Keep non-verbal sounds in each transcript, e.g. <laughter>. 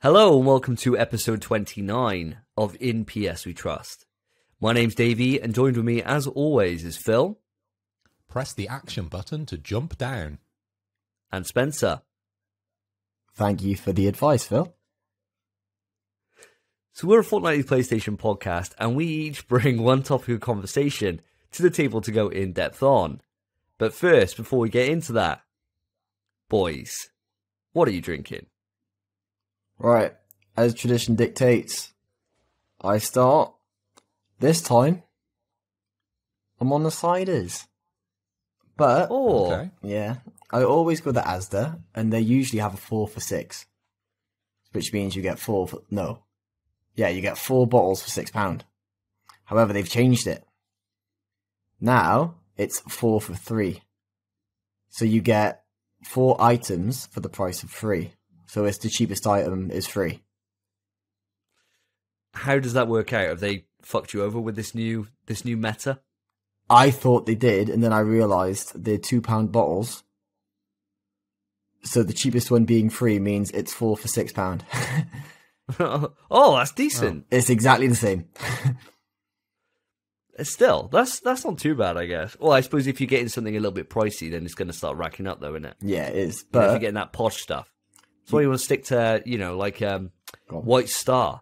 Hello and welcome to episode 29 of In PS We Trust. My name's Davey and joined with me as always is Phil Press the action button to jump down. and Spencer. Thank you for the advice, Phil. So we're a fortnightly PlayStation podcast and we each bring <laughs> one topic of conversation to the table to go in depth on. But first, before we get into that, boys, what are you drinking? Right, as tradition dictates, I start. This time, I'm on the ciders. But, Oh, Okay. yeah, I always go the Asda, and they usually have a four for six. Which means you get four for, no. Yeah, you get four bottles for six pound. However, they've changed it. Now, it's four for three. So you get four items for the price of three. So it's the cheapest item is free. how does that work out? Have they fucked you over with this new this new meta? I thought they did, and then I realised they're two pound bottles. So the cheapest one being free means it's four for six pound. <laughs> oh, that's decent. Oh, it's exactly the same. <laughs> Still, that's that's not too bad, I guess. Well, I suppose if you're getting something a little bit pricey, then it's going to start racking up, though, isn't it? Yeah, it is. But if you're getting that posh stuff, that's why you want to stick to, you know, like um, White Star.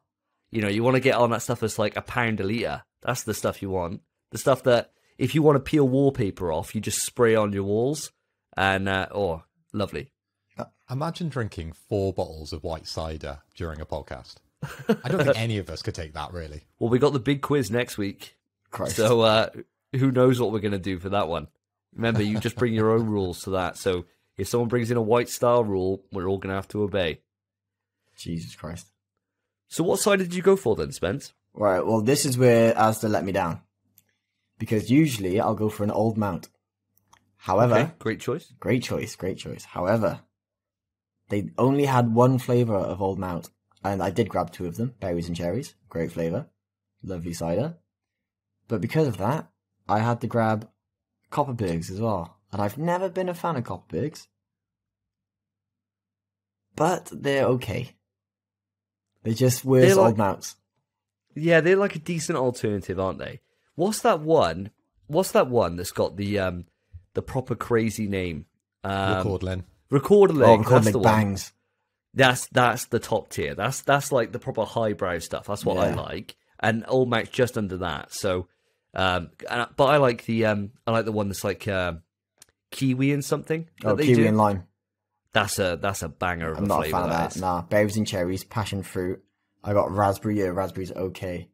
You know, you want to get on that stuff that's like a pound a liter. That's the stuff you want. The stuff that if you want to peel wallpaper off, you just spray on your walls, and uh, oh, lovely. Imagine drinking four bottles of white cider during a podcast. I don't think <laughs> any of us could take that really. Well, we got the big quiz next week, Christ. so uh, who knows what we're going to do for that one? Remember, you just bring your own rules to that. So if someone brings in a White Star rule, we're all going to have to obey. Jesus Christ. So what side did you go for then, Spence? Right, well, this is where Asda let me down. Because usually I'll go for an old mount. However, Okay, great choice. great choice, great choice. However, they only had one flavour of old mount. And I did grab two of them, berries and cherries. Great flavour. Lovely cider. But because of that, I had to grab Kopparbergs as well. And I've never been a fan of Kopparbergs. But they're okay. They're just worse They're like- old mounts. Yeah, they're like a decent alternative, aren't they? What's that one? What's that one that's got the um the proper crazy name? Um, Record, Len. Recorder Oh, leg. record that's like the one. That's that's the top tier. That's that's like the proper highbrow stuff. That's what I like. And Old Mac's just under that. So, um, and- but I like the um, I like the one that's like um, kiwi and something. Oh, kiwi do. and lime. That's a that's a banger of I'm a not a fan of that. Nah, berries and cherries, passion fruit. I got raspberry. Yeah, raspberry's okay.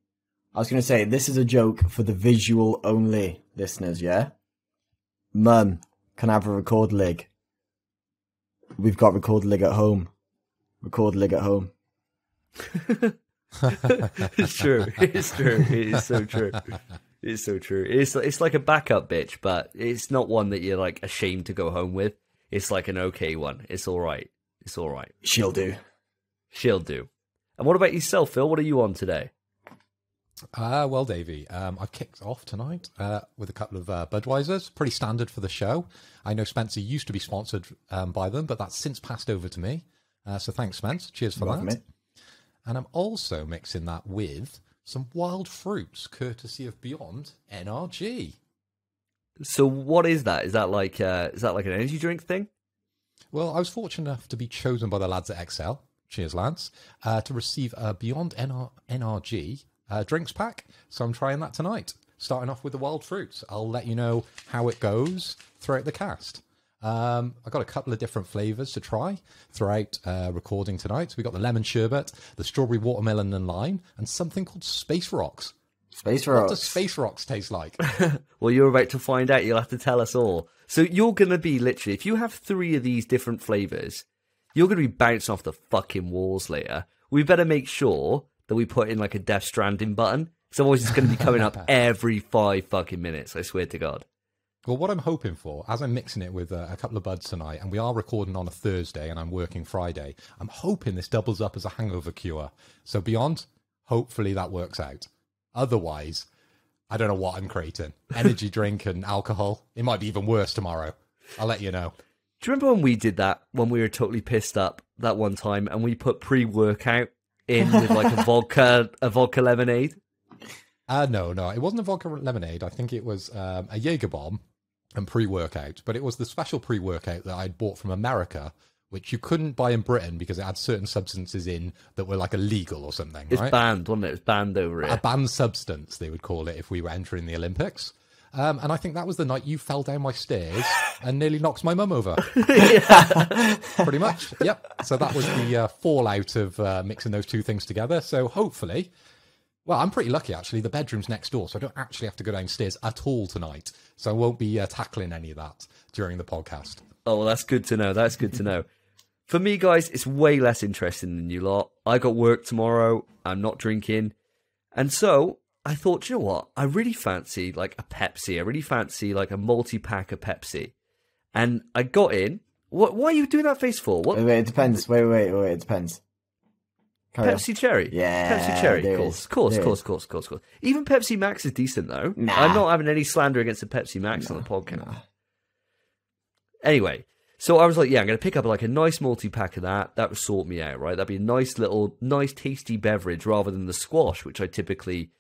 I was gonna say this is a joke for the visual only listeners. Yeah, Mum, can I have a Rekorderlig? We've got Rekorderlig at home. Rekorderlig at home. <laughs> it's true. It's true. It is so true. It's so true. It's it's like a backup bitch, but it's not one that you're like ashamed to go home with. It's like an okay one. It's all right. It's all right. She'll do. She'll do. And what about yourself, Phil? What are you on today? Uh, well, Davey, um, I've kicked off tonight uh, with a couple of uh, Budweisers, pretty standard for the show. I know Spencer used to be sponsored um, by them, but that's since passed over to me. Uh, so thanks, Spence. Cheers for Welcome, that. mate. And I'm also mixing that with some wild fruits, courtesy of Beyond NRG. So what is that? Is that like uh, is that like an energy drink thing? Well, I was fortunate enough to be chosen by the lads at XL. Cheers, Lance. Uh, to receive a Beyond NR- NRG uh, drinks pack. So I'm trying that tonight. Starting off with the wild fruits. I'll let you know how it goes throughout the cast. Um, I've got a couple of different flavors to try throughout uh, recording tonight. So we got the lemon sherbet, the strawberry watermelon and lime, and something called Space Rocks. Space rocks. What does Space Rocks taste like? <laughs> Well, you're about to find out. You'll have to tell us all. So you're gonna be literally, if you have three of these different flavors, you're gonna be bouncing off the fucking walls later. We better make sure that we put in like a Death Stranding button, because otherwise it's gonna be coming up <laughs> every five fucking minutes. I swear to God. Well, what I'm hoping for, as I'm mixing it with uh, a couple of buds tonight, and we are recording on a Thursday and I'm working Friday, I'm hoping this doubles up as a hangover cure. So, beyond, hopefully that works out. Otherwise, I don't know what I'm creating. Energy <laughs> drink and alcohol. It might be even worse tomorrow. I'll let you know. Do you remember when we did that when we were totally pissed up that one time and we put pre-workout in with like a <laughs> vodka a vodka lemonade? Uh, no, no, it wasn't a vodka lemonade. I think it was um, a Jaeger bomb and pre-workout, but it was the special pre-workout that I'd bought from America, which you couldn't buy in Britain because it had certain substances in that were like illegal or something. It's right? banned, wasn't it? It's banned over it. a banned substance, they would call it if we were entering the Olympics. Um, and I think that was the night you fell down my stairs and nearly knocked my mum over. <laughs> Pretty much. Yep. So that was the uh, fallout of uh, mixing those two things together. So hopefully, well, I'm pretty lucky actually. The bedroom's next door, so I don't actually have to go downstairs at all tonight. So I won't be uh, tackling any of that during the podcast. Oh, well, that's good to know. That's good to know. For me, guys, it's way less interesting than you lot. I got work tomorrow. I'm not drinking. And so I thought, you know what? I really fancy like a Pepsi. I really fancy like a multi pack of Pepsi. And I got in. What? Why are you doing that face for? What? Wait, wait, it depends. Wait, wait, wait, it depends. Carry on. Pepsi Cherry. Yeah, Pepsi Cherry. Of course, course, course, course, course, course. Even Pepsi Max is decent though. Nah. I'm not having any slander against the Pepsi Max on the podcast. Nah. Anyway, so I was like, yeah, I'm going to pick up like a nice multi pack of that. That would sort me out, right? That'd be a nice little, nice tasty beverage rather than the squash, which I typically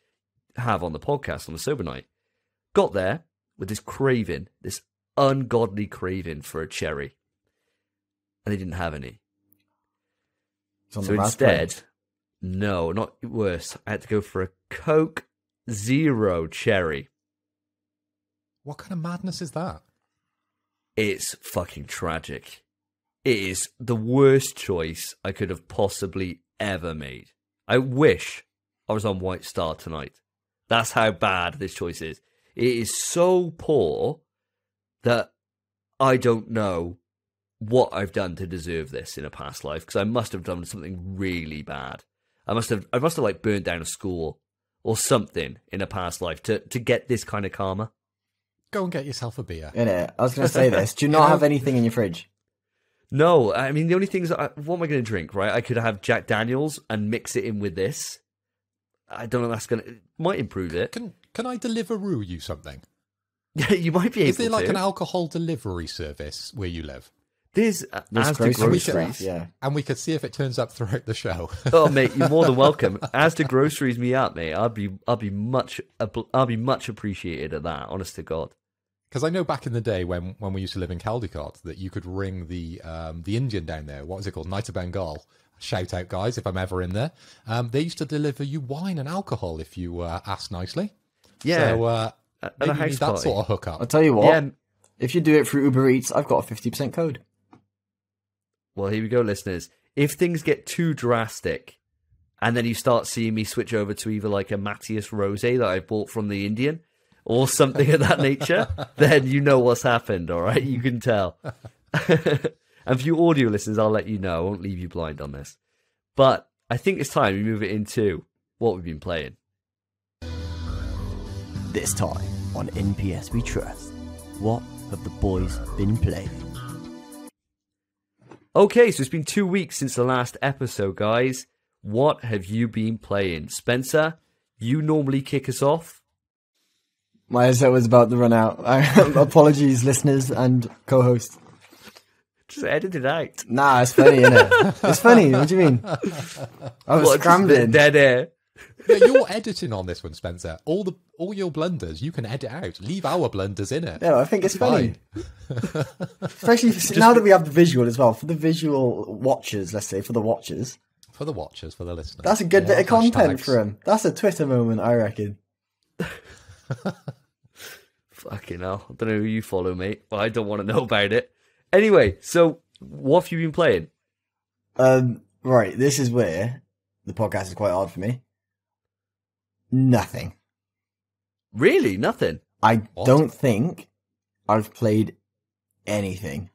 have on the podcast on a sober night. Got there with this craving, this ungodly craving for a cherry. And they didn't have any. So instead, no, not worse. I had to go for a Coke Zero cherry. What kind of madness is that? It's fucking tragic. It is the worst choice I could have possibly ever made. I wish I was on White Star tonight. That's how bad this choice is. It is so poor that I don't know what I've done to deserve this in a past life because I must have done something really bad. I must have I must have like burnt down a school or something in a past life to to get this kind of karma. Go and get yourself a beer. Innit? I was going to say this. Do you not <laughs> have anything in your fridge? No, I mean the only things I, what am I going to drink? Right, I could have Jack Daniels and mix it in with this. I don't know. if That's gonna might improve it. Can can I deliveroo you something? Yeah, <laughs> you might be able to. Is there like to. an alcohol delivery service where you live? There's uh, There's Asda grocery groceries. stuff, yeah. And we could see if it turns up throughout the show. <laughs> oh mate, you're more than welcome. Asda groceries me up, mate, I'd be I'd be much I'd be much appreciated at that. Honest to God. Because I know back in the day when, when we used to live in Caldecott that you could ring the um, the Indian down there. What was it called? Night of Bengal. Shout out, guys, if I'm ever in there. Um, they used to deliver you wine and alcohol if you uh, asked nicely. Yeah, So uh, at maybe a you house need that sort of hookup. I'll tell you what. Yeah. If you do it through Uber Eats, I've got a 50% code. Well, here we go, listeners. If things get too drastic, and then you start seeing me switch over to either like a Mateus Rosé that I bought from the Indian or something of that nature, <laughs> then you know what's happened, all right? You can tell. <laughs> and for you audio listeners, I'll let you know. I won't leave you blind on this. But I think it's time we move it into what we've been playing. This time on In PS We Trust. What have the boys been playing? Okay, so it's been two weeks since the last episode, guys. What have you been playing? Spencer, you normally kick us off. My headset was about to run out. <laughs> Apologies, listeners and co-host. Just edit it out. Nah, it's funny, innit? it's funny. What do you mean? I was What, just a bit scrambling. Dead air. yeah, you're editing on this one, Spencer. All the all your blunders you can edit out. Leave our blunders in it. No, I think it's funny. <laughs> Especially for, now that we have the visual as well. For the visual watchers, let's say, for the watchers. For the watchers, for the listeners. That's a good Yeah, bit of content hashtags. for him. That's a Twitter moment, I reckon. <laughs> Fucking hell. I don't know who you follow, mate, but I don't want to know about it. Anyway, so what have you been playing? Um, right, this is where the podcast is quite hard for me. Nothing. Really? Nothing. I What? don't think I've played anything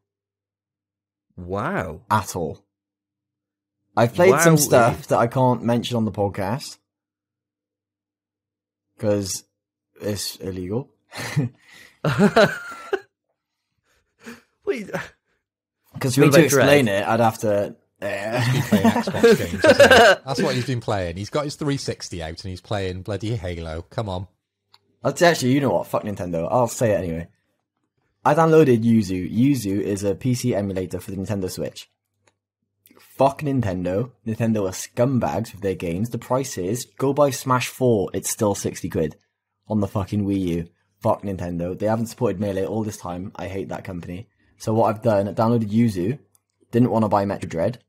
Wow. at all. I've played some stuff that I can't mention on the podcast because it's illegal. Wait, Because You for me to to make explain it, I'd have to. He's Uh, playing Xbox <laughs> games. That's what he's been playing. He's got his 360 out and he's playing bloody Halo. Come on. I'd actually, you know what? Fuck Nintendo. I'll say it anyway. I downloaded Yuzu. Yuzu is a PC emulator for the Nintendo Switch. Fuck Nintendo. Nintendo are scumbags with their games. The price is go buy Smash 4, it's still 60 quid on the fucking Wii U. Fuck Nintendo. They haven't supported Melee all this time. I hate that company. So what I've done, I downloaded Yuzu, didn't want to buy Metroid Dread,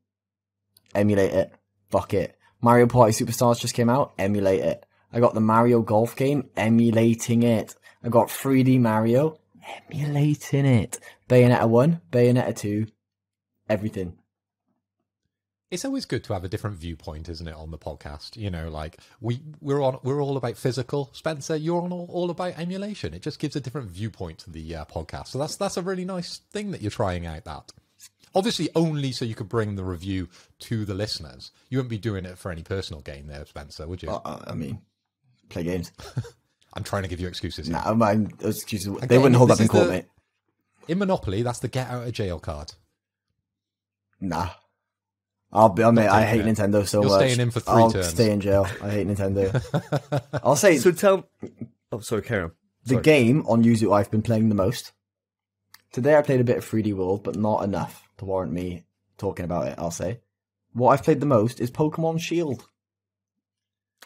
emulate it. Fuck it. Mario Party Superstars just came out, emulate it. I got the Mario Golf game, emulating it. I got 3D Mario, emulating it. Bayonetta 1, Bayonetta 2, everything. It's always good to have a different viewpoint, isn't it, on the podcast? You know, like we we're on we're all about physical. Spencer, you're on all, all about emulation. It just gives a different viewpoint to the uh, podcast. So that's that's a really nice thing that you're trying out. That obviously only so you could bring the review to the listeners. You wouldn't be doing it for any personal gain there, Spencer, would you? Uh, I mean, play games. <laughs> I'm trying to give you excuses. Nah, I'm, excuses. They wouldn't hold up in court, the- mate. In Monopoly, that's the get out of jail card. Nah. I'll be, I mean, I hate it. Nintendo so You're much. staying in for three I'll turns. stay in jail. I hate Nintendo. <laughs> I'll say So tell. Oh, sorry, carry on. the sorry. game on Yuzu I've been playing the most. Today I played a bit of 3D World, but not enough to warrant me talking about it, I'll say. What I've played the most is Pokemon Shield.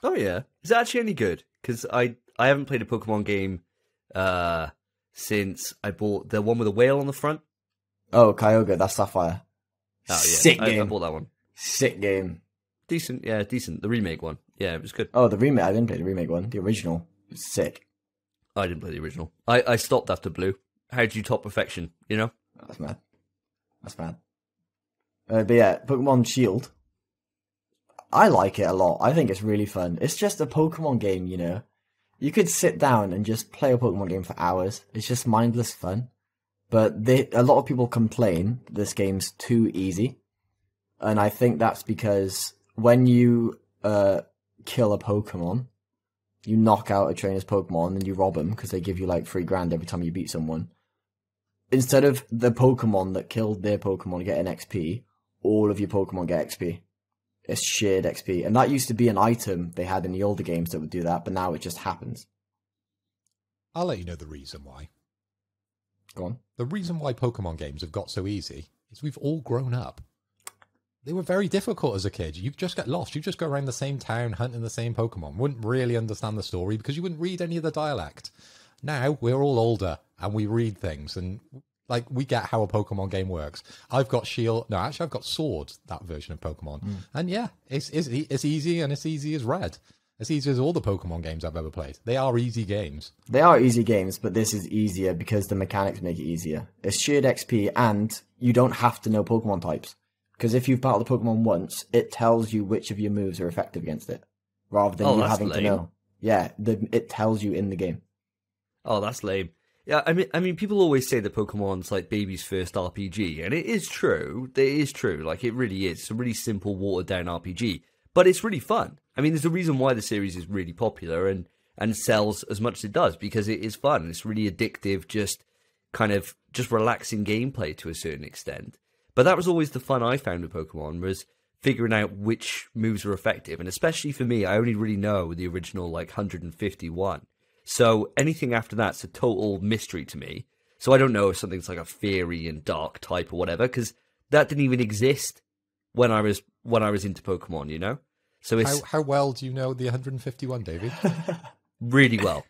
Oh yeah, is it actually any good? Because I I haven't played a Pokemon game uh since I bought the one with a whale on the front. Oh, Kyogre, that's Sapphire. Oh yeah, Sick I, I bought that one. Sick game. Decent, yeah, decent. The remake one, yeah, it was good. Oh, the remake. I didn't play the remake one. The original was sick. I didn't play the original. I I stopped after Blue. How do you top perfection? You know? That's mad. That's mad. Uh, but yeah, Pokemon Shield. I like it a lot. I think it's really fun. It's just a Pokemon game, you know. You could sit down and just play a Pokemon game for hours. It's just mindless fun. But they, a lot of people complain this game's too easy. And I think that's because when you uh, kill a Pokemon, you knock out a trainer's Pokemon and you rob them because they give you like three grand every time you beat someone instead of the Pokemon that killed their Pokemon getting XP, all of your Pokemon get XP. It's shared XP. And that used to be an item they had in the older games that would do that, but now it just happens. I'll let you know the reason why. Go on. The reason why Pokemon games have got so easy is we've all grown up. They were very difficult as a kid. You just get lost. You just go around the same town hunting the same Pokemon. Wouldn't really understand the story because you wouldn't read any of the dialect. Now we're all older and we read things and like we get how a Pokemon game works. I've got Shield. No, actually, I've got Sword. That version of Pokemon. Hmm. And yeah, it's it's it's easy and it's easy as Red. As easy as all the Pokemon games I've ever played. They are easy games. They are easy games, but this is easier because the mechanics make it easier. It's shared XP and you don't have to know Pokemon types. Because if you've battled a Pokemon once, it tells you which of your moves are effective against it. Rather than Oh, you having to know. Yeah, the, it tells you in the game. Oh, that's lame. Yeah, I mean, I mean, people always say that Pokemon's like baby's first RPG, and it is true. It is true. Like it really is. It's a really simple, watered down RPG, but it's really fun. I mean, there's a reason why the series is really popular and and sells as much as it does because it is fun. It's really addictive, just kind of just relaxing gameplay to a certain extent. But that was always the fun I found with Pokemon was figuring out which moves are effective, and especially for me, I only really know the original like 151. So anything after that's a total mystery to me. So I don't know if something's like a fairy and dark type or whatever, because that didn't even exist when I was when I was into Pokemon, you know. So it's How how well do you know the 151, David? <laughs> really well,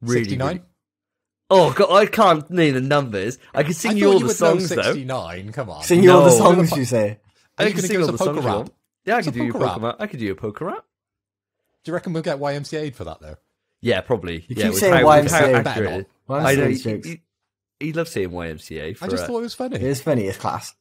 really. 69? really- Oh god, I can't name the numbers. I can sing I you all you the would know songs though. 69. Come on. Sing you all the songs you say. Are I you can sing give all us the a songs poker you rap? Yeah, I What's could a do you a Poke Rap? Poke Rap. I could do you a Poke Rap. Do you reckon we'll get YMCA'd for that, though? Yeah, probably. You yeah, keep with saying how, with how YMCA. accurate it is. Why I know. these He, jokes? he, he loves saying YMCA. For, I just uh, thought it was funny. It is funny, it's class.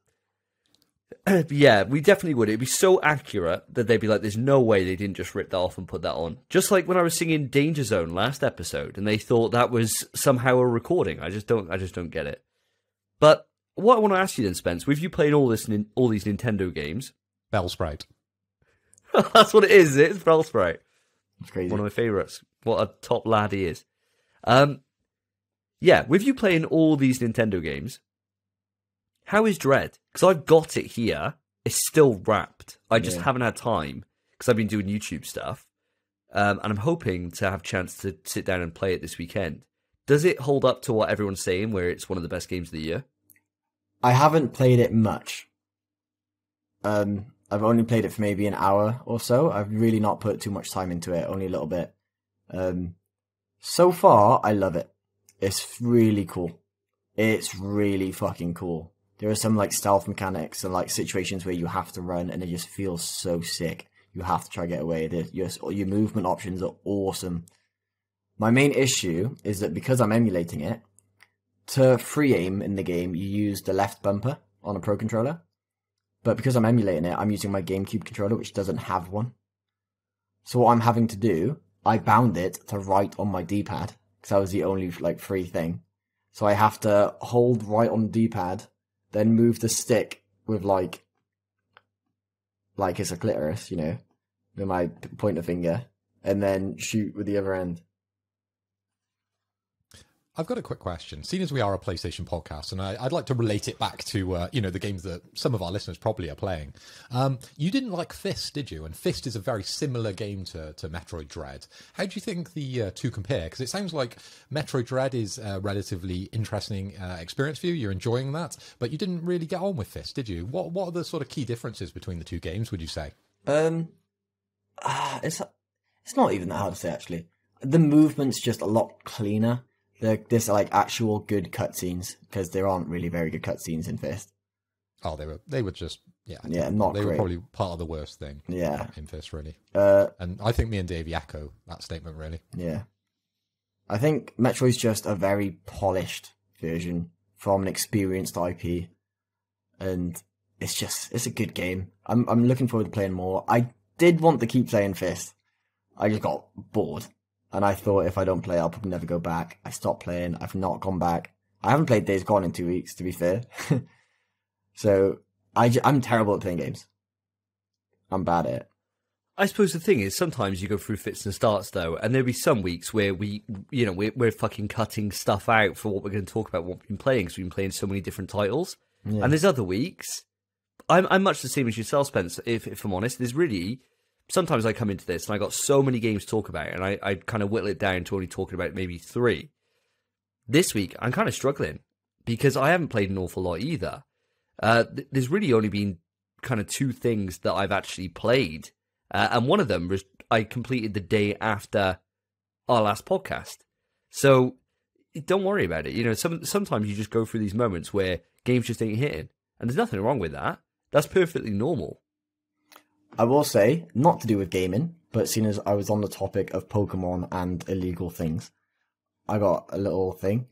But <clears throat> yeah, we definitely would. It'd be so accurate that they'd be like, "There's no way they didn't just rip that off and put that on." Just like when I was singing "Danger Zone" last episode, and they thought that was somehow a recording. I just don't. I just don't get it. But what I want to ask you then, Spence, with you playing all this, all these Nintendo games, Bellsprout. <laughs> that's what it is. It's Bellsprout. It's crazy. one of my favorites. What a top lad he is. Um, yeah, with you playing all these Nintendo games, how is Dread? Because I've got it here. It's still wrapped. I just Yeah. haven't had time because I've been doing YouTube stuff, um, and I'm hoping to have a chance to sit down and play it this weekend. Does it hold up to what everyone's saying, where it's one of the best games of the year? I haven't played it much. Um, I've only played it for maybe an hour or so. I've really not put too much time into it, only a little bit. Um, so far, I love it. It's really cool. It's really fucking cool. There are some like stealth mechanics and like situations where you have to run and it just feels so sick. You have to try to get away. The, your, your movement options are awesome. My main issue is that because I'm emulating it, to free aim in the game, you use the left bumper on a pro controller. But because I'm emulating it, I'm using my GameCube controller, which doesn't have one. So what I'm having to do, I bound it to right on my D-pad, because that was the only like free thing. So I have to hold right on the D-pad, then move the stick with like, like it's a clitoris, you know, with my pointer finger, and then shoot with the other end. I've got a quick question. Seeing as we are a PlayStation podcast, and I, would like to relate it back to uh, you know the games that some of our listeners probably are playing. Um, you didn't like Fist, did you? And Fist is a very similar game to, to Metroid Dread. How do you think the uh, two compare? Because it sounds like Metroid Dread is a relatively interesting uh, experience for you. You're enjoying that, but you didn't really get on with Fist, did you? What What are the sort of key differences between the two games? Would you say? Um, uh, it's it's not even that hard to say actually. The movement's just a lot cleaner there, there's like actual good cutscenes because there aren't really very good cutscenes in Fist. Oh, they were they were just yeah yeah not they great. were probably part of the worst thing yeah in Fist really. Uh, and I think me and Dave echo that statement really. Yeah, I think Metroid's just a very polished version from an experienced IP, and it's just it's a good game. I'm I'm looking forward to playing more. I did want to keep playing Fist. I just got bored. And I thought if I don't play, I'll probably never go back. I stopped playing. I've not gone back. I haven't played Days Gone in two weeks, to be fair. <laughs> so I, am terrible at playing games. I'm bad at it. I suppose the thing is, sometimes you go through fits and starts though, and there'll be some weeks where we, you know, we're, we're fucking cutting stuff out for what we're going to talk about, what we've been playing, because we've been playing so many different titles. Yeah. And there's other weeks, I'm, I'm much the same as yourself, Spence, if, if I'm honest. There's really sometimes I come into this and I got so many games to talk about, and I, I kind of whittle it down to only talking about maybe three. This week, I'm kind of struggling because I haven't played an awful lot either. Uh, th- there's really only been kind of two things that I've actually played, uh, and one of them was I completed the day after our last podcast. So don't worry about it. You know, some sometimes you just go through these moments where games just ain't hitting, and there's nothing wrong with that. That's perfectly normal. I will say, not to do with gaming, but seeing as I was on the topic of Pokemon and illegal things, I got a little thing.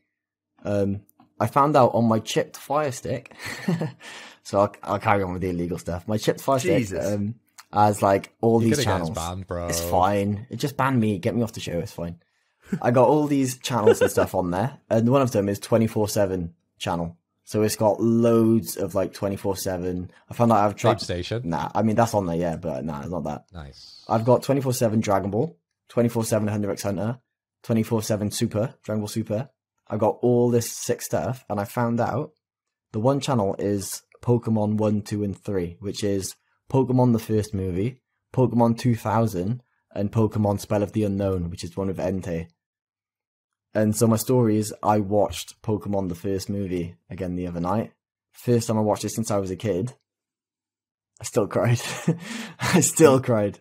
Um, I found out on my chipped Fire Stick, <laughs> so I'll, I'll, carry on with the illegal stuff. My chipped Fire Stick um, has like all You're these channels. Banned, bro. It's fine. It just banned me. Get me off the show. It's fine. I got all these channels and stuff on there, and one of them is twenty four seven channel. So it's got loads of like 24 7. I found out I've tried. Station? Nah, I mean, that's on there, yeah, but nah, it's not that. Nice. I've got 24 7 Dragon Ball, 24 7 Hunter x Hunter, 24 7 Super, Dragon Ball Super. I've got all this sick stuff, and I found out the one channel is Pokemon 1, 2, and 3, which is Pokemon the first movie, Pokemon 2000, and Pokemon Spell of the Unknown, which is one of Entei. And so my story is I watched Pokemon the first movie again the other night. First time I watched it since I was a kid. I still cried. <laughs> I still cried.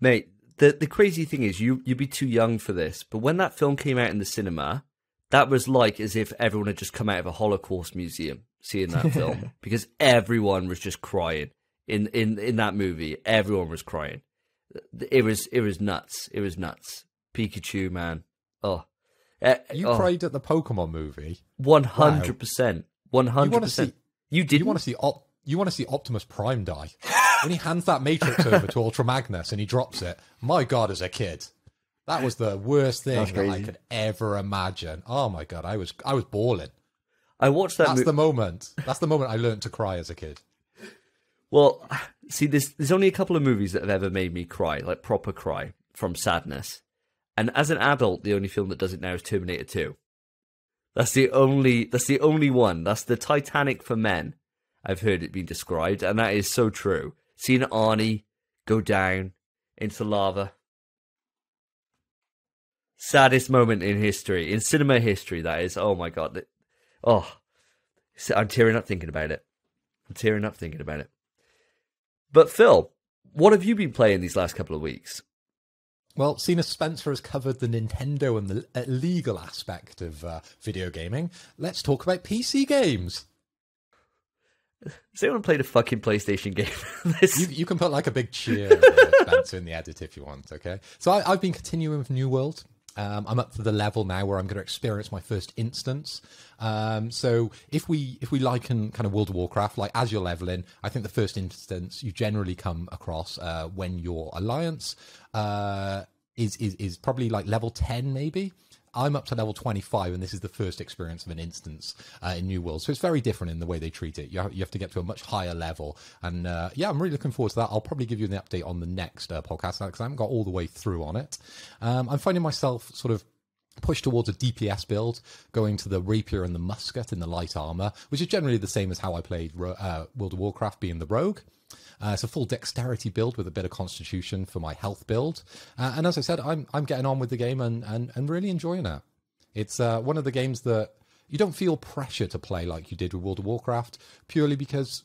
Mate, the the crazy thing is you you'd be too young for this, but when that film came out in the cinema, that was like as if everyone had just come out of a Holocaust museum seeing that film <laughs> because everyone was just crying in in in that movie. Everyone was crying. It was it was nuts. It was nuts. Pikachu, man. Oh, uh, you oh. cried at the Pokemon movie. One hundred percent. One hundred percent. You did. You want to see? Op- you want to see Optimus Prime die when he hands that Matrix <laughs> over to Ultra Magnus and he drops it. My God, as a kid, that was the worst thing that I could ever imagine. Oh my God, I was I was bawling. I watched that. That's mo- the moment. That's the moment I learned to cry as a kid. Well, see, there's there's only a couple of movies that have ever made me cry, like proper cry from sadness. And as an adult, the only film that does it now is Terminator 2. That's the only that's the only one. That's the Titanic for men. I've heard it being described, and that is so true. Seeing Arnie go down into lava. Saddest moment in history, in cinema history. That is. Oh my god. Oh, I'm tearing up thinking about it. I'm tearing up thinking about it. But Phil, what have you been playing these last couple of weeks? Well, as Spencer has covered the Nintendo and the uh, legal aspect of uh, video gaming, let's talk about PC games. Has anyone played a fucking PlayStation game? <laughs> You, you, can put like a big cheer, uh, Spencer, in the edit if you want. Okay. So I, have been continuing with New World. Um, I'm up to the level now where I'm going to experience my first instance. Um, so if we if we liken kind of World of Warcraft, like as you're leveling, I think the first instance you generally come across uh, when your alliance uh, is, is is probably like level ten, maybe. I'm up to level 25, and this is the first experience of an instance uh, in New World. So it's very different in the way they treat it. You have, you have to get to a much higher level. And uh, yeah, I'm really looking forward to that. I'll probably give you an update on the next uh, podcast because I haven't got all the way through on it. Um, I'm finding myself sort of pushed towards a DPS build, going to the rapier and the musket in the light armor, which is generally the same as how I played uh, World of Warcraft, being the rogue. Uh, it's a full dexterity build with a bit of constitution for my health build. Uh, and as I said, I'm I'm getting on with the game and and, and really enjoying it. It's uh, one of the games that you don't feel pressure to play like you did with World of Warcraft, purely because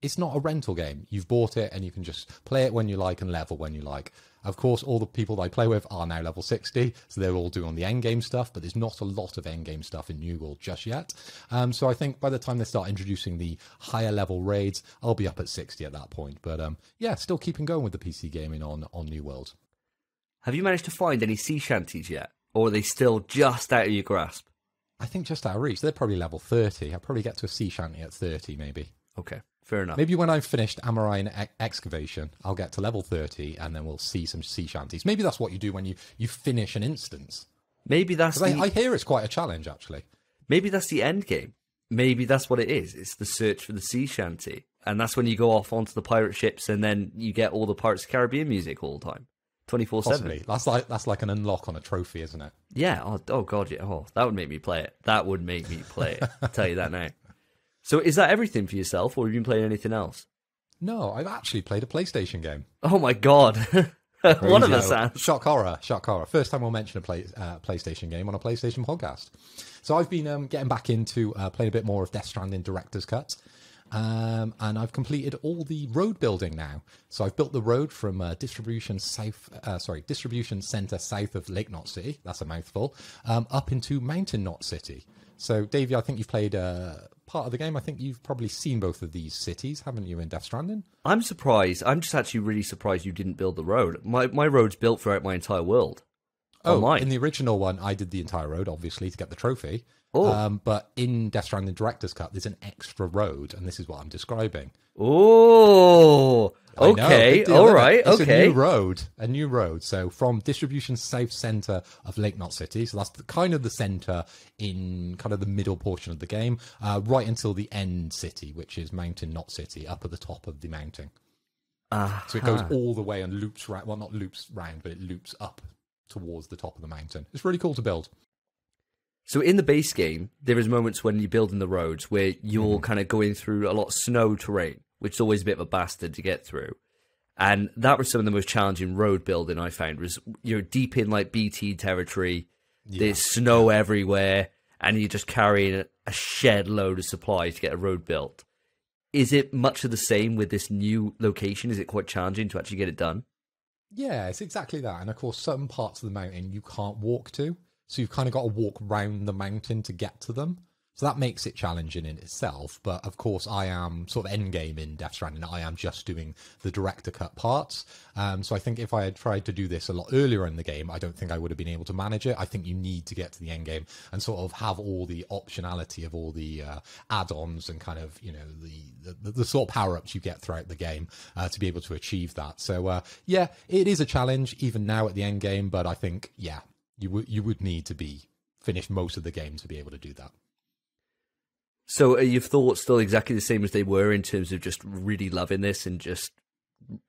it's not a rental game. You've bought it and you can just play it when you like and level when you like. Of course, all the people that I play with are now level 60, so they're all doing the end game stuff, but there's not a lot of end game stuff in New World just yet. Um, so I think by the time they start introducing the higher level raids, I'll be up at 60 at that point. But um, yeah, still keeping going with the PC gaming on, on New World. Have you managed to find any sea shanties yet? Or are they still just out of your grasp? I think just out of reach. They're probably level 30. I'll probably get to a sea shanty at 30, maybe. Okay. Fair enough. Maybe when I've finished Amrine e- excavation, I'll get to level 30 and then we'll see some sea shanties. Maybe that's what you do when you, you finish an instance. Maybe that's the... I, I hear it's quite a challenge, actually. Maybe that's the end game. Maybe that's what it is. It's the search for the sea shanty. And that's when you go off onto the pirate ships and then you get all the Pirates of the Caribbean music all the time. 24 7. That's like that's like an unlock on a trophy, isn't it? Yeah. Oh, oh god, yeah. Oh, that would make me play it. That would make me play it. I'll <laughs> tell you that now. So is that everything for yourself, or have you been playing anything else? No, I've actually played a PlayStation game. Oh my god. <laughs> One of us has. Shock horror, shock horror. First time we'll mention a play, uh, PlayStation game on a PlayStation podcast. So I've been um, getting back into uh, playing a bit more of Death Stranding Director's Cut. Um, and I've completed all the road building now. So I've built the road from uh, distribution south, uh, sorry, distribution center south of Lake Knot City. That's a mouthful. Um, up into Mountain Knot City. So, Davey, I think you've played uh, part of the game. I think you've probably seen both of these cities, haven't you, in Death Stranding? I'm surprised. I'm just actually really surprised you didn't build the road. My my road's built throughout my entire world. Oh, online. in the original one, I did the entire road, obviously, to get the trophy. Oh. Um, but in Death Stranding Director's Cut, there's an extra road, and this is what I'm describing. Oh, okay, deal, all right, it's okay. A new road, a new road. So from distribution south center of Lake Knot City, so that's the, kind of the center in kind of the middle portion of the game, uh, right until the end city, which is Mountain Knot City, up at the top of the mountain. Uh-huh. So it goes all the way and loops round. Well, not loops round, but it loops up towards the top of the mountain. It's really cool to build. So in the base game, there is moments when you're building the roads where you're mm. kind of going through a lot of snow terrain which is always a bit of a bastard to get through. And that was some of the most challenging road building I found was you're deep in like BT territory. Yeah. There's snow everywhere, and you're just carrying a shed load of supplies to get a road built. Is it much of the same with this new location? Is it quite challenging to actually get it done? Yeah, it's exactly that. And of course, certain parts of the mountain you can't walk to. So you've kind of got to walk round the mountain to get to them. So that makes it challenging in itself. But of course, I am sort of end game in Death Stranding. I am just doing the director cut parts. Um, so I think if I had tried to do this a lot earlier in the game, I don't think I would have been able to manage it. I think you need to get to the end game and sort of have all the optionality of all the uh, add-ons and kind of you know the the, the sort of power ups you get throughout the game uh, to be able to achieve that. So uh, yeah, it is a challenge even now at the end game. But I think yeah, you would you would need to be finish most of the game to be able to do that. So are your thoughts still exactly the same as they were in terms of just really loving this and just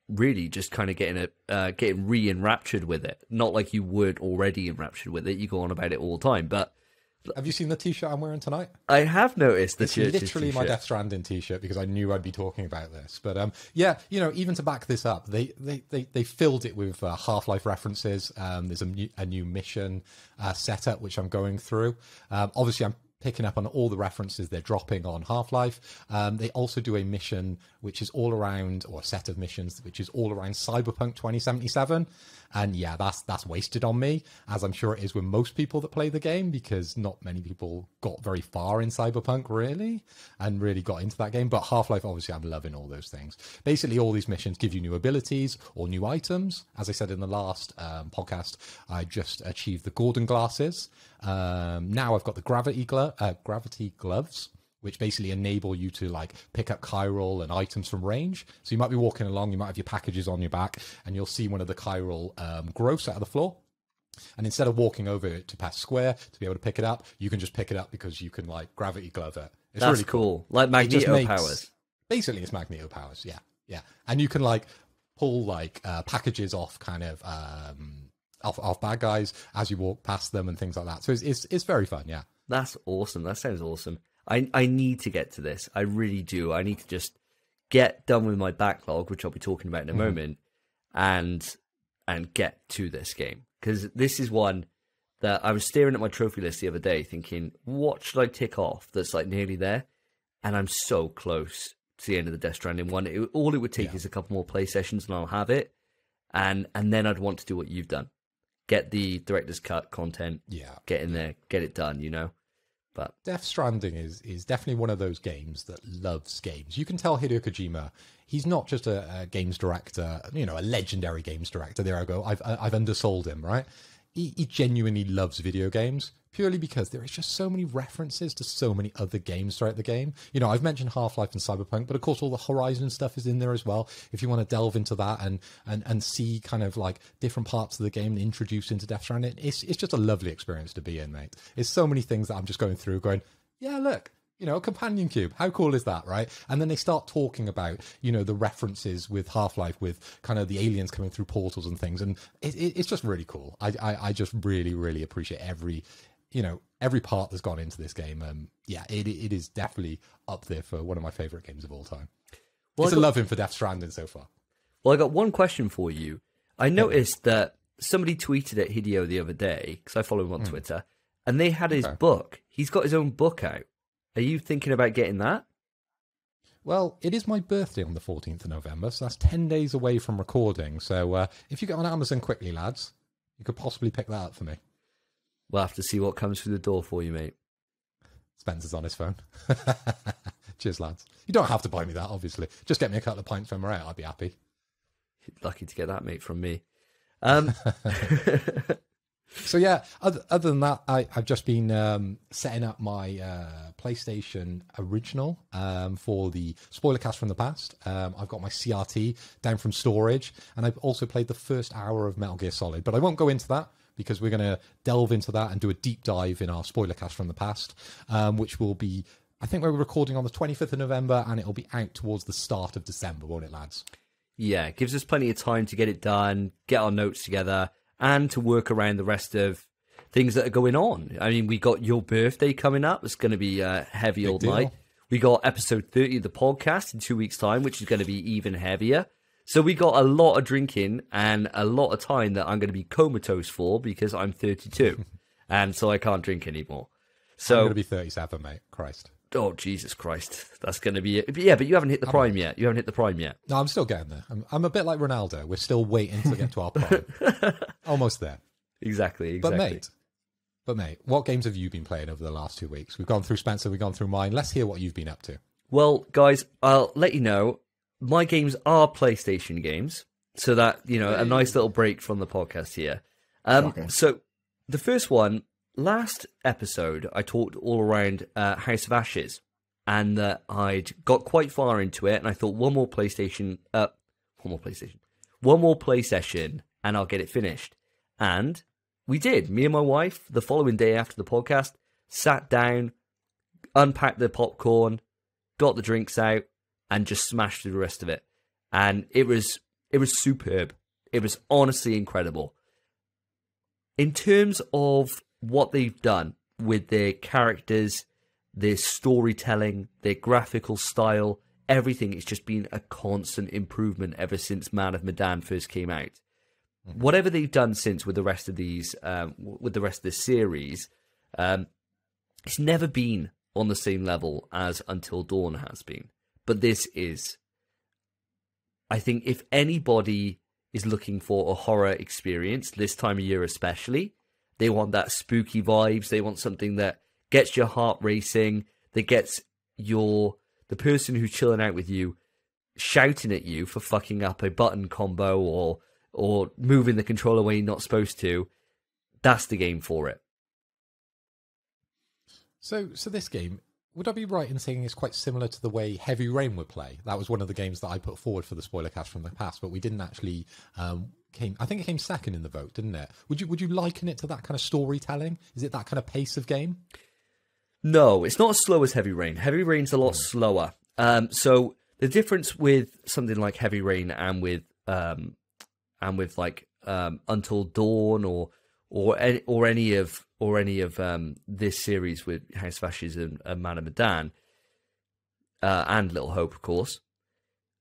really just kind of getting it, uh, getting re-enraptured with it? Not like you weren't already enraptured with it. You go on about it all the time, but Have you seen the T-shirt I'm wearing tonight? I have noticed the It's literally my t-shirt. Death Stranding T-shirt because I knew I'd be talking about this. But um, yeah, you know, even to back this up, they they they, they filled it with uh, Half-Life references. Um, there's a new, a new mission uh, setup which I'm going through. Um, obviously, I'm picking up on all the references they're dropping on Half-Life. Um, they also do a mission which is all around, or a set of missions which is all around Cyberpunk 2077. And yeah, that's that's wasted on me, as I'm sure it is with most people that play the game, because not many people got very far in Cyberpunk really, and really got into that game. But Half Life, obviously, I'm loving all those things. Basically, all these missions give you new abilities or new items. As I said in the last um, podcast, I just achieved the Gordon glasses. Um, now I've got the gravity glo- uh, gravity gloves which basically enable you to like pick up chiral and items from range. So you might be walking along, you might have your packages on your back, and you'll see one of the chiral um, growths out of the floor. And instead of walking over it to pass square to be able to pick it up, you can just pick it up because you can like gravity glove it. It's That's really cool. Like It Magneto makes- powers. Basically, it's magneto powers. Yeah, yeah, and you can like pull like uh, packages off kind of um, off off bad guys as you walk past them and things like that. So it's it's, it's very fun. Yeah. That's awesome. That sounds awesome. I I need to get to this. I really do. I need to just get done with my backlog, which I'll be talking about in a mm-hmm. moment, and and get to this game because this is one that I was staring at my trophy list the other day, thinking, what should I tick off that's like nearly there, and I'm so close to the end of the Death Stranding one. It, all it would take Yeah. is a couple more play sessions, and I'll have it, and and then I'd want to do what you've done, get the director's cut content, Yeah. get in there, get it done. You know, but Death Stranding is is definitely one of those games that loves games. You can tell Hideo Kojima, he's not just a, a games director, you know, a legendary games director. There I go. I've I've undersold him, right? He, he genuinely loves video games purely because there is just so many references to so many other games throughout the game. You know, I've mentioned Half Life and Cyberpunk, but of course all the Horizon stuff is in there as well. If you want to delve into that and and and see kind of like different parts of the game introduced into Death Stranding, it's it's just a lovely experience to be in, mate. It's so many things that I'm just going through, going, yeah, look. You know, a companion cube. How cool is that, right? And then they start talking about, you know, the references with Half Life, with kind of the aliens coming through portals and things, and it, it, it's just really cool. I, I, I just really, really appreciate every you know every part that's gone into this game um yeah it it is definitely up there for one of my favorite games of all time Well, it's a got- love him for death stranding so far Well, I got one question for you. I noticed that somebody tweeted at Hideo the other day because I follow him on Twitter, and they had his Okay. book. He's got his own book out. Are you thinking about getting that? well it is my birthday on the 14th of november so that's 10 days away from recording so uh if you get on amazon quickly lads you could possibly pick that up for me We'll have to see what comes through the door for you, mate. spencer's on his phone <laughs> cheers lads you don't have to buy me that obviously just get me a couple of pints when we're out i'd be happy Lucky to get that, mate, from me. Um, <laughs> <laughs> So yeah, other, other than that, I, I've just been um, setting up my uh, PlayStation original um, for the spoiler cast from the past. Um, I've got my CRT down from storage, and I've also played the first hour of Metal Gear Solid. But I won't go into that because we're going to delve into that and do a deep dive in our spoiler cast from the past, um, which will be. I think we're recording on the 25th of November, and it'll be out towards the start of December, won't it, lads? yeah, gives us plenty of time to get it done, get our notes together, and to work around the rest of things that are going on. I mean, we got your birthday coming up. It's going to be a heavy old deal. night. We got episode 30 of the podcast in two weeks' time, which is going to be even heavier. So we got a lot of drinking and a lot of time that I'm going to be comatose for because I'm 32. <laughs> and so I can't drink anymore. So I'm going to be 37, mate. Christ. Oh, Jesus Christ. That's going to be it. But yeah, but you haven't hit the prime yet. You haven't hit the prime yet. No, I'm still getting there. I'm, I'm a bit like Ronaldo. We're still waiting to get to our prime. <laughs> Almost there. Exactly, exactly. But mate, but mate, what games have you been playing over the last two weeks? We've gone through Spencer, we've gone through mine. Let's hear what you've been up to. Well, guys, I'll let you know. My games are PlayStation games, so that you know a nice little break from the podcast here. Um, Shocking. so the first one, last episode, I talked all around uh, House of Ashes, and that I'd got quite far into it, and I thought one more PlayStation, uh, one more PlayStation, one more play session, and I'll get it finished. And we did. Me and my wife, the following day after the podcast, sat down, unpacked the popcorn, got the drinks out, and just smashed through the rest of it. And it was it was superb. It was honestly incredible. In terms of what they've done, with their characters, their storytelling, their graphical style, everything. It's just been a constant improvement ever since Man of Medan first came out. Whatever they've done since with the rest of these, um, with the rest of this series, um, it's never been on the same level as Until Dawn has been. But this is. I think if anybody is looking for a horror experience this time of year, especially, they want that spooky vibes. They want something that gets your heart racing, that gets your the person who's chilling out with you shouting at you for fucking up a button combo or or moving the controller when you're not supposed to. That's the game for it. So, so this game, would I be right in saying it's quite similar to the way Heavy Rain would play? That was one of the games that I put forward for the spoiler cast from the past, but we didn't actually um, came. I think it came second in the vote, didn't it? Would you would you liken it to that kind of storytelling? Is it that kind of pace of game? No, it's not as slow as Heavy Rain. Heavy Rain's a lot slower. Um, so the difference with something like Heavy Rain and with um, and with like um, Until Dawn or or any, or any of or any of um, this series with House of Ashes and, and Man of Medan uh, and Little Hope, of course.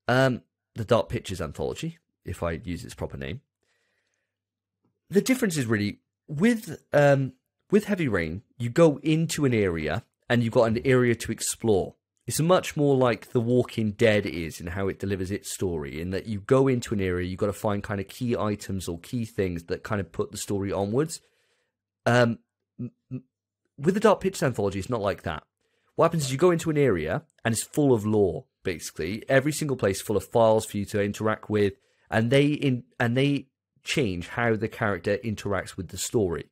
Um, the Dark Pictures anthology, if I use its proper name. The difference is really with um, with Heavy Rain, you go into an area and you've got an area to explore. It's much more like The Walking Dead is in how it delivers its story, in that you go into an area, you've got to find kind of key items or key things that kind of put the story onwards. Um, with the Dark Pictures anthology, it's not like that. What happens is you go into an area and it's full of lore, basically. Every single place full of files for you to interact with, and they in and they change how the character interacts with the story.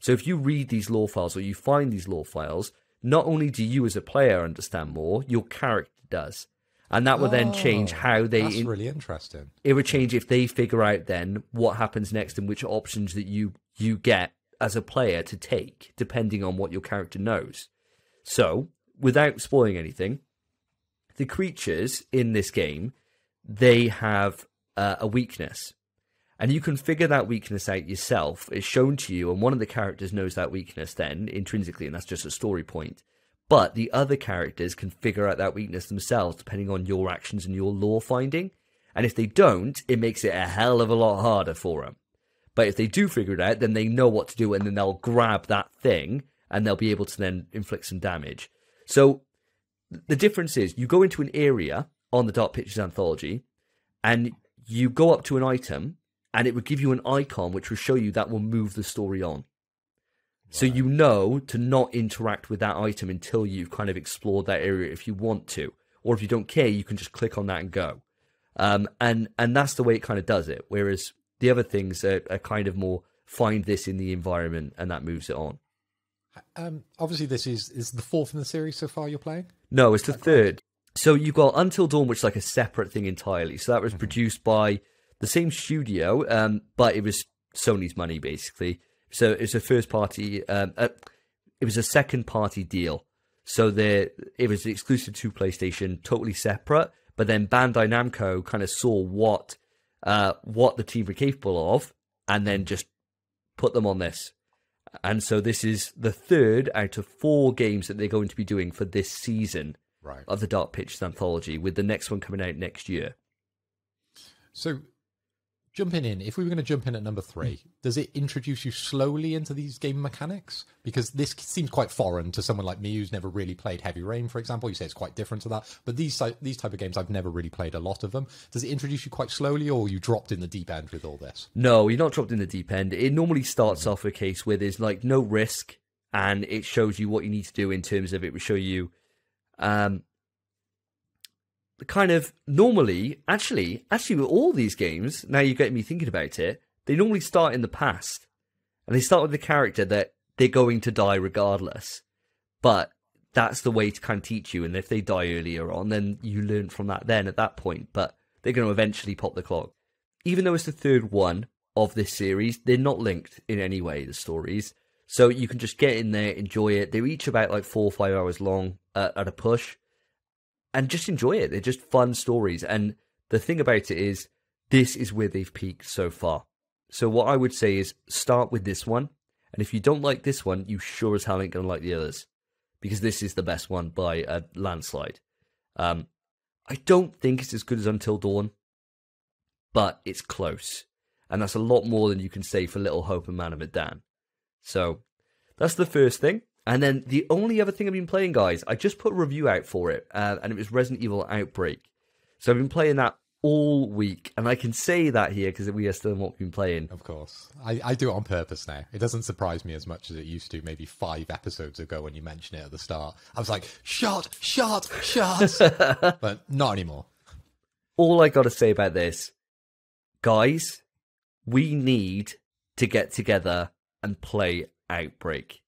So if you read these lore files or you find these lore files, not only do you as a player understand more, your character does. And that will then change Oh, how they That's in- really interesting. it would change if they figure out then what happens next and which options that you you get as a player to take depending on what your character knows. So, without spoiling anything, the creatures in this game they have uh, a weakness. And you can figure that weakness out yourself. It's shown to you, and one of the characters knows that weakness then intrinsically, and that's just a story point. But the other characters can figure out that weakness themselves depending on your actions and your lore finding. And if they don't, it makes it a hell of a lot harder for them. But if they do figure it out, then they know what to do and then they'll grab that thing and they'll be able to then inflict some damage. So the difference is you go into an area on the Dark Pictures anthology and you go up to an item and it would give you an icon which will show you that will move the story on. So you know to not interact with that item until you've kind of explored that area if you want to. Or if you don't care, you can just click on that and go. Um, and and that's the way it kind of does it. Whereas the other things are, are kind of more find this in the environment and that moves it on. Um, obviously, this is is the fourth in the series so far. You're playing. No, it's the third. So you've got Until Dawn, which is like a separate thing entirely. So that was produced by the same studio, um, but it was Sony's money basically. So it's a first party. Um, uh, it was a second party deal. So there, it was exclusive to PlayStation, totally separate. But then Bandai Namco kind of saw what uh, what the team were capable of, and then just put them on this. And so this is the third out of four games that they're going to be doing for this season Right. of the Dark Pictures anthology, with the next one coming out next year. So, jumping in, if we were going to jump in at number three, hmm. does it introduce you slowly into these game mechanics? Because this seems quite foreign to someone like me who's never really played Heavy Rain, for example. You say it's quite different to that, but these these type of games, I've never really played a lot of them. Does it introduce you quite slowly, or you dropped in the deep end with all this? No, you're not dropped in the deep end. It normally starts mm-hmm. off a case where there's like no risk, and it shows you what you need to do in terms of it will show you, um, kind of normally, actually, actually with all these games. Now you're getting me thinking about it. They normally start in the past, and they start with the character that they're going to die regardless. But that's the way to kind of teach you. And if they die earlier on, then you learn from that then at that point. But they're going to eventually pop the clock. Even though it's the third one of this series, they're not linked in any way, the stories. So you can just get in there, enjoy it. They're each about like four or five hours long uh, at a push. And just enjoy it. They're just fun stories. And the thing about it is, this is where they've peaked so far. So what I would say is start with this one And if you don't like this one, you sure as hell ain't gonna like the others, because this is the best one by a landslide. Um, I don't think it's as good as Until Dawn, but it's close, and that's a lot more than you can say for Little Hope and Man of Medan. So that's the first thing. And then the only other thing I've been playing, guys, I just put a review out for it, uh, and it was Resident Evil Outbreak. So I've been playing that all week, and I can say that here because we are still we've been playing. Of course. I, I do it on purpose now. It doesn't surprise me as much as it used to maybe five episodes ago when you mentioned it at the start. I was like, shot, shot, shot. <laughs> but not anymore. All I got to say about this, guys, we need to get together and play Outbreak.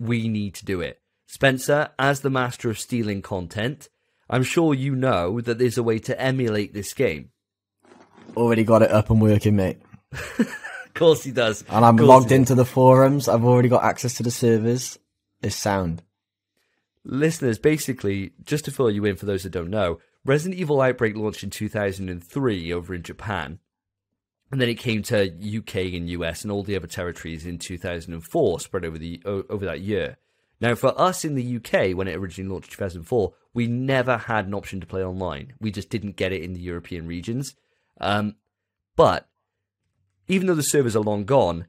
We need to do it. Spencer, as the master of stealing content, I'm sure you know that there's a way to emulate this game. Already got it up and working, mate. <laughs> Of course he does. And I'm logged into the forums. I've already got access to the servers. It's sound. Listeners, basically, just to fill you in for those that don't know, Resident Evil Outbreak launched in 2003 over in Japan. And then it came to UK and US and all the other territories in 2004, spread over the over that year. Now, for us in the UK, when it originally launched in 2004, we never had an option to play online. We just didn't get it in the European regions. Um, but even though the servers are long gone,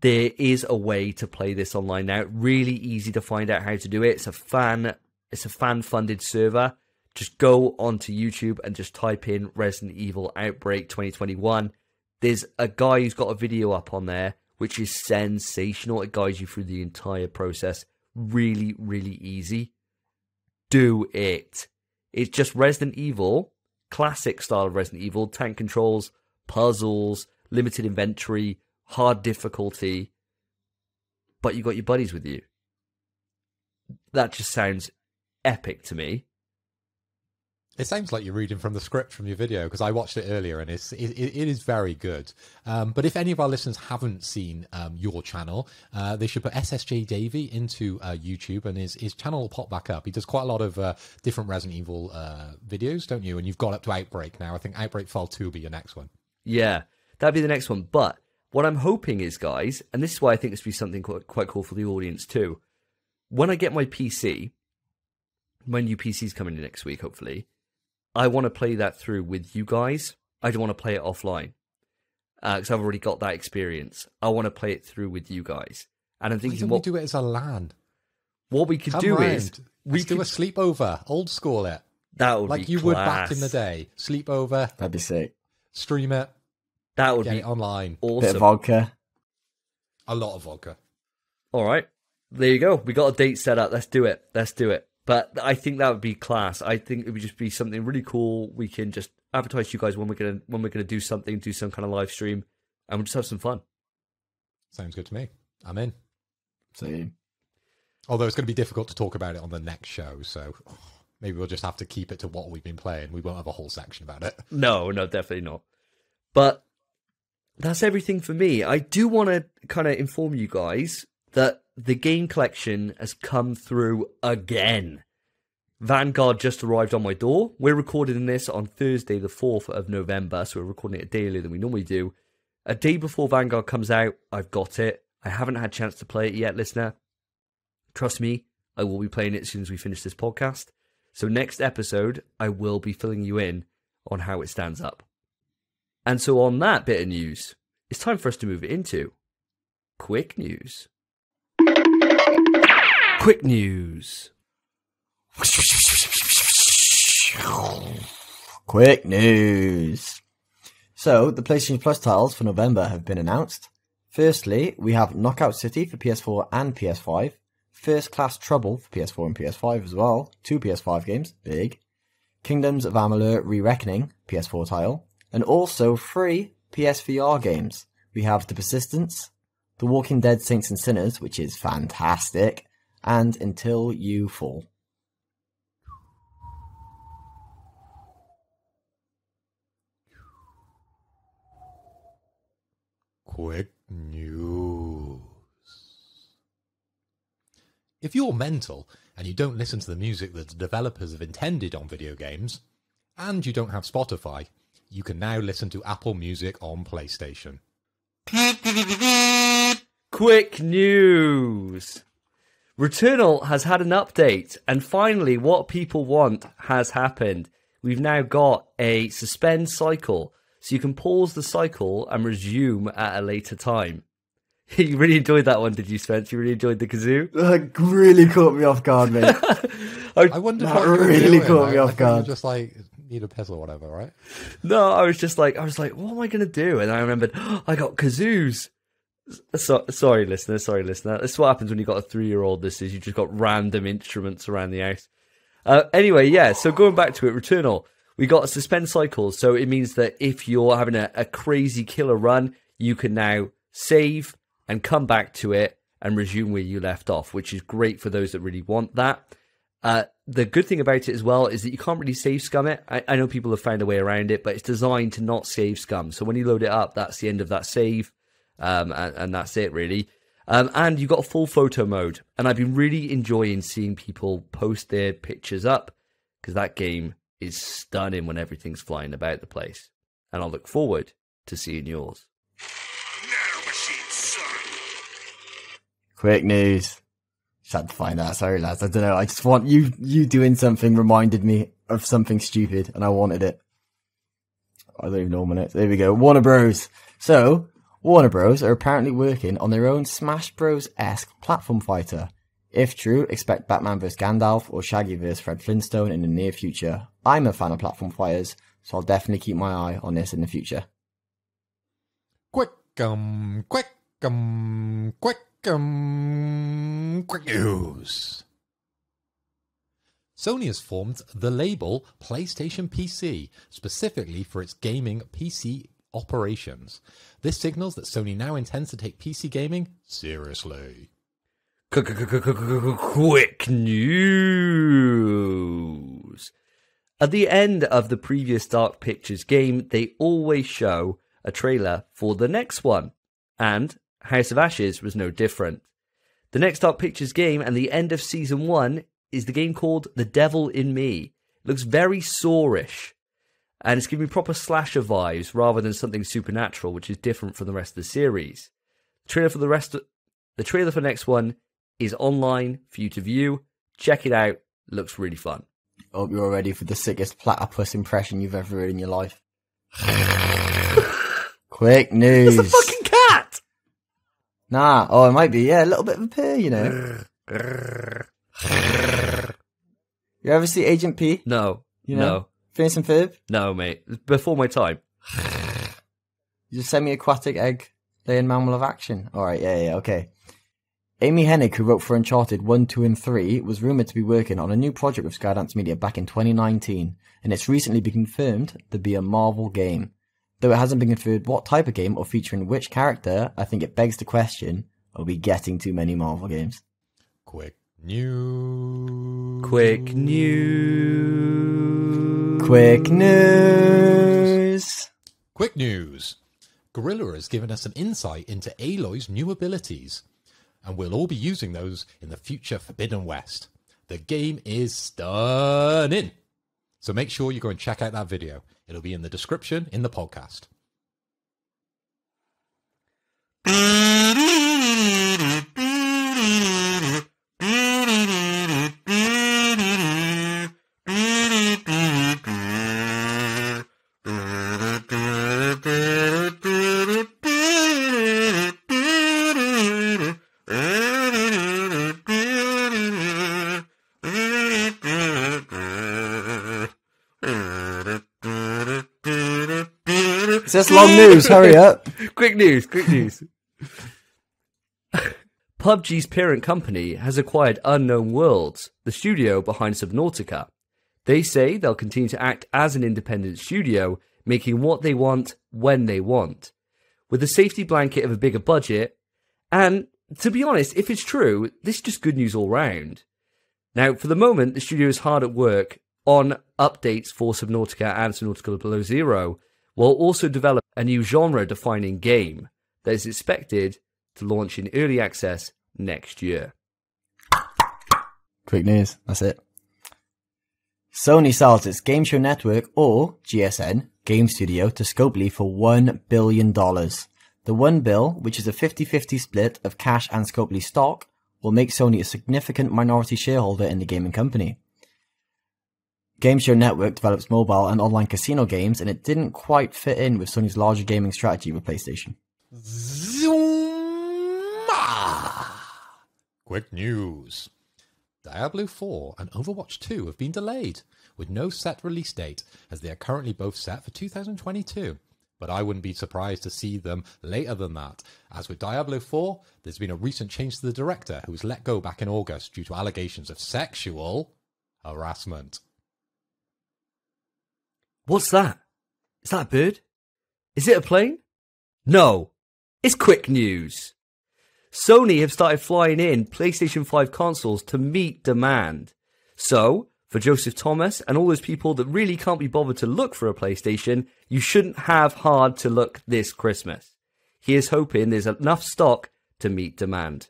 there is a way to play this online now. Really easy to find out how to do it. It's a fan, it's a fan funded server. Just go onto YouTube and just type in Resident Evil Outbreak 2021. There's a guy who's got a video up on there which is sensational. It guides you through the entire process. Really, really easy. Do it. It's just Resident Evil, classic style of Resident Evil, tank controls, puzzles, limited inventory, hard difficulty, but you got your buddies with you. That just sounds epic to me. It sounds like you're reading from the script from your video because I watched it earlier and it's it, it is very good. Um, but if any of our listeners haven't seen um, your channel, uh, they should put SSJ Davey into uh, YouTube and his his channel will pop back up. He does quite a lot of uh, different Resident Evil uh, videos, don't you? And you've got up to Outbreak now. I think Outbreak File Two will be your next one. Yeah, that'd be the next one. But what I'm hoping is, guys, and this is why I think this would be something quite, quite cool for the audience too. When I get my PC, my new PC's coming in next week, hopefully, I want to play that through with you guys. I don't want to play it offline uh, because I've already got that experience. I want to play it through with you guys. And I'm Why thinking, don't we what, do it as a LAN? what we could Come do round. is we Let's could do a sleepover, old school it, that would be like be you would back in the day. Sleepover, That'd be sick. stream it, That would get be it online. Bit of vodka. A lot of vodka. All right. There you go. We got a date set up. Let's do it. Let's do it. But I think that would be class. I think it would just be something really cool. We can just advertise to you guys when we're gonna when we're gonna do something, do some kind of live stream, and we'll just have some fun. Sounds good to me. I'm in. So Although it's going to be difficult to talk about it on the next show, so <sighs> maybe we'll just have to keep it to what we've been playing. We won't have a whole section about it. No, no, definitely not. But that's everything for me. I do want to kind of inform you guys that the game collection has come through again. Vanguard just arrived on my door. We're recording this on Thursday, the 4th of November, so we're recording it earlier than we normally do. A day before Vanguard comes out, I've got it. I haven't had a chance to play it yet, listener. Trust me, I will be playing it as soon as we finish this podcast. So, next episode, I will be filling you in on how it stands up. And so, on that bit of news, it's time for us to move into quick news. Quick news. Quick news. So, the PlayStation Plus titles for November have been announced. Firstly, we have Knockout City for PS4 and PS5, First Class Trouble for PS4 and PS5 as well, two PS5 games, big, Kingdoms of Amalur Re-Reckoning, PS4 title, and also three PSVR games. We have The Persistence, The Walking Dead Saints and Sinners, which is fantastic, and Until You Fall. Quick news. If you're mental and you don't listen to the music that the developers have intended on video games, and you don't have Spotify, you can now listen to Apple Music on PlayStation. Quick Quick news. Returnal has had an update, and finally, what people want has happened. We've now got a suspend cycle, so you can pause the cycle and resume at a later time. <laughs> you really enjoyed that one, did you, Spence? You really enjoyed the kazoo? <laughs> That really caught me off guard, mate. I wondered That what really doing. caught me I- I off thought you were guard. Just like need a pencil or whatever, right? No, I was just like, I was like, what am I going to do? And I remembered, <gasps> I got kazoos. So, sorry, listener. Sorry, listener. This is what happens when you got a three-year-old. This is you just got random instruments around the house. Uh, anyway, yeah. So going back to it, Returnal, we got suspend cycle. So it means that if you're having a, a crazy killer run, you can now save and come back to it and resume where you left off, which is great for those that really want that. Uh, the good thing about it as well is that you can't really save scum it. I, I know people have found a way around it, but it's designed to not save scum. So when you load it up, that's the end of that save, um, and, and that's it really. Um, and you've got a full photo mode, and I've been really enjoying seeing people post their pictures up because that game is stunning when everything's flying about the place. And I'll look forward to seeing yours. Quick news. Just had to find that. Sorry, lads. I don't know. I just want you. You doing something reminded me of something stupid, and I wanted it. I don't even know when it. There we go. Warner Bros. So Warner Bros. are apparently working on their own Smash Bros. esque platform fighter. If true, expect Batman vs Gandalf or Shaggy vs Fred Flintstone in the near future. I'm a fan of platform fighters, so I'll definitely keep my eye on this in the future. Quick, um, quick, um, quick, um, quick news. Sony has formed the label PlayStation PC specifically for its gaming PC operations. This signals that Sony now intends to take PC gaming seriously. Quick news. At the end of the previous Dark Pictures game, they always show a trailer for the next one, and House of Ashes was no different. The next Dark Pictures game and the end of season one is the game called The Devil in Me. It looks very Sawish, and it's giving me proper slasher vibes rather than something supernatural, which is different from the rest of the series. The trailer for the rest, the trailer for the next one is online for you to view. Check it out. Looks really fun. Hope you're all ready for the sickest platypus impression you've ever heard in your life. <laughs> Quick news. It's a fucking cat. Nah, oh, it might be. Yeah, a little bit of a purr, you know. <laughs> You ever see Agent P? No, You know? no, Phineas and Ferb? no, mate. Before my time. You just semi-aquatic egg laying mammal of action. All right, yeah, yeah, okay. Amy Hennig, who wrote for Uncharted 1, 2, and 3, was rumoured to be working on a new project with Skydance Media back in 2019, and it's recently been confirmed to be a Marvel game. Though it hasn't been confirmed what type of game or featuring which character, I think it begs the question, are we getting too many Marvel games? Quick news. Quick news. Quick news! Quick news. Guerrilla has given us some insight into Aloy's new abilities, and we'll all be using those in the future Forbidden West. The game is stunning. So make sure you go and check out that video. It'll be in the description in the podcast. <laughs> It's just long news, hurry up. <laughs> Quick news, quick news. <laughs> PUBG's parent company has acquired Unknown Worlds, the studio behind Subnautica. They say they'll continue to act as an independent studio, making what they want when they want. With a safety blanket of a bigger budget, and to be honest, if it's true, this is just good news all round. Now, for the moment, the studio is hard at work on updates for Subnautica and Subnautica Below Zero, while also develop a new genre defining game that is expected to launch in early access next year. Quick news. That's it. Sony sells its Game Show Network, or GSN, game studio to Scopely for $1 billion. The one bill, which is a 50-50 split of cash and Scopely stock, will make Sony a significant minority shareholder in the gaming company. GameShow Network develops mobile and online casino games, and it didn't quite fit in with Sony's larger gaming strategy with PlayStation. Quick news. Diablo 4 and Overwatch 2 have been delayed, with no set release date, as they are currently both set for 2022. But I wouldn't be surprised to see them later than that. As with Diablo 4, there's been a recent change to the director who was let go back in August due to allegations of sexual harassment. What's that? Is that a bird? Is it a plane? No, it's quick news. Sony have started flying in PlayStation 5 consoles to meet demand. So, for Joseph Thomas and all those people that really can't be bothered to look for a PlayStation, you shouldn't have hard to look this Christmas. He is hoping there's enough stock to meet demand.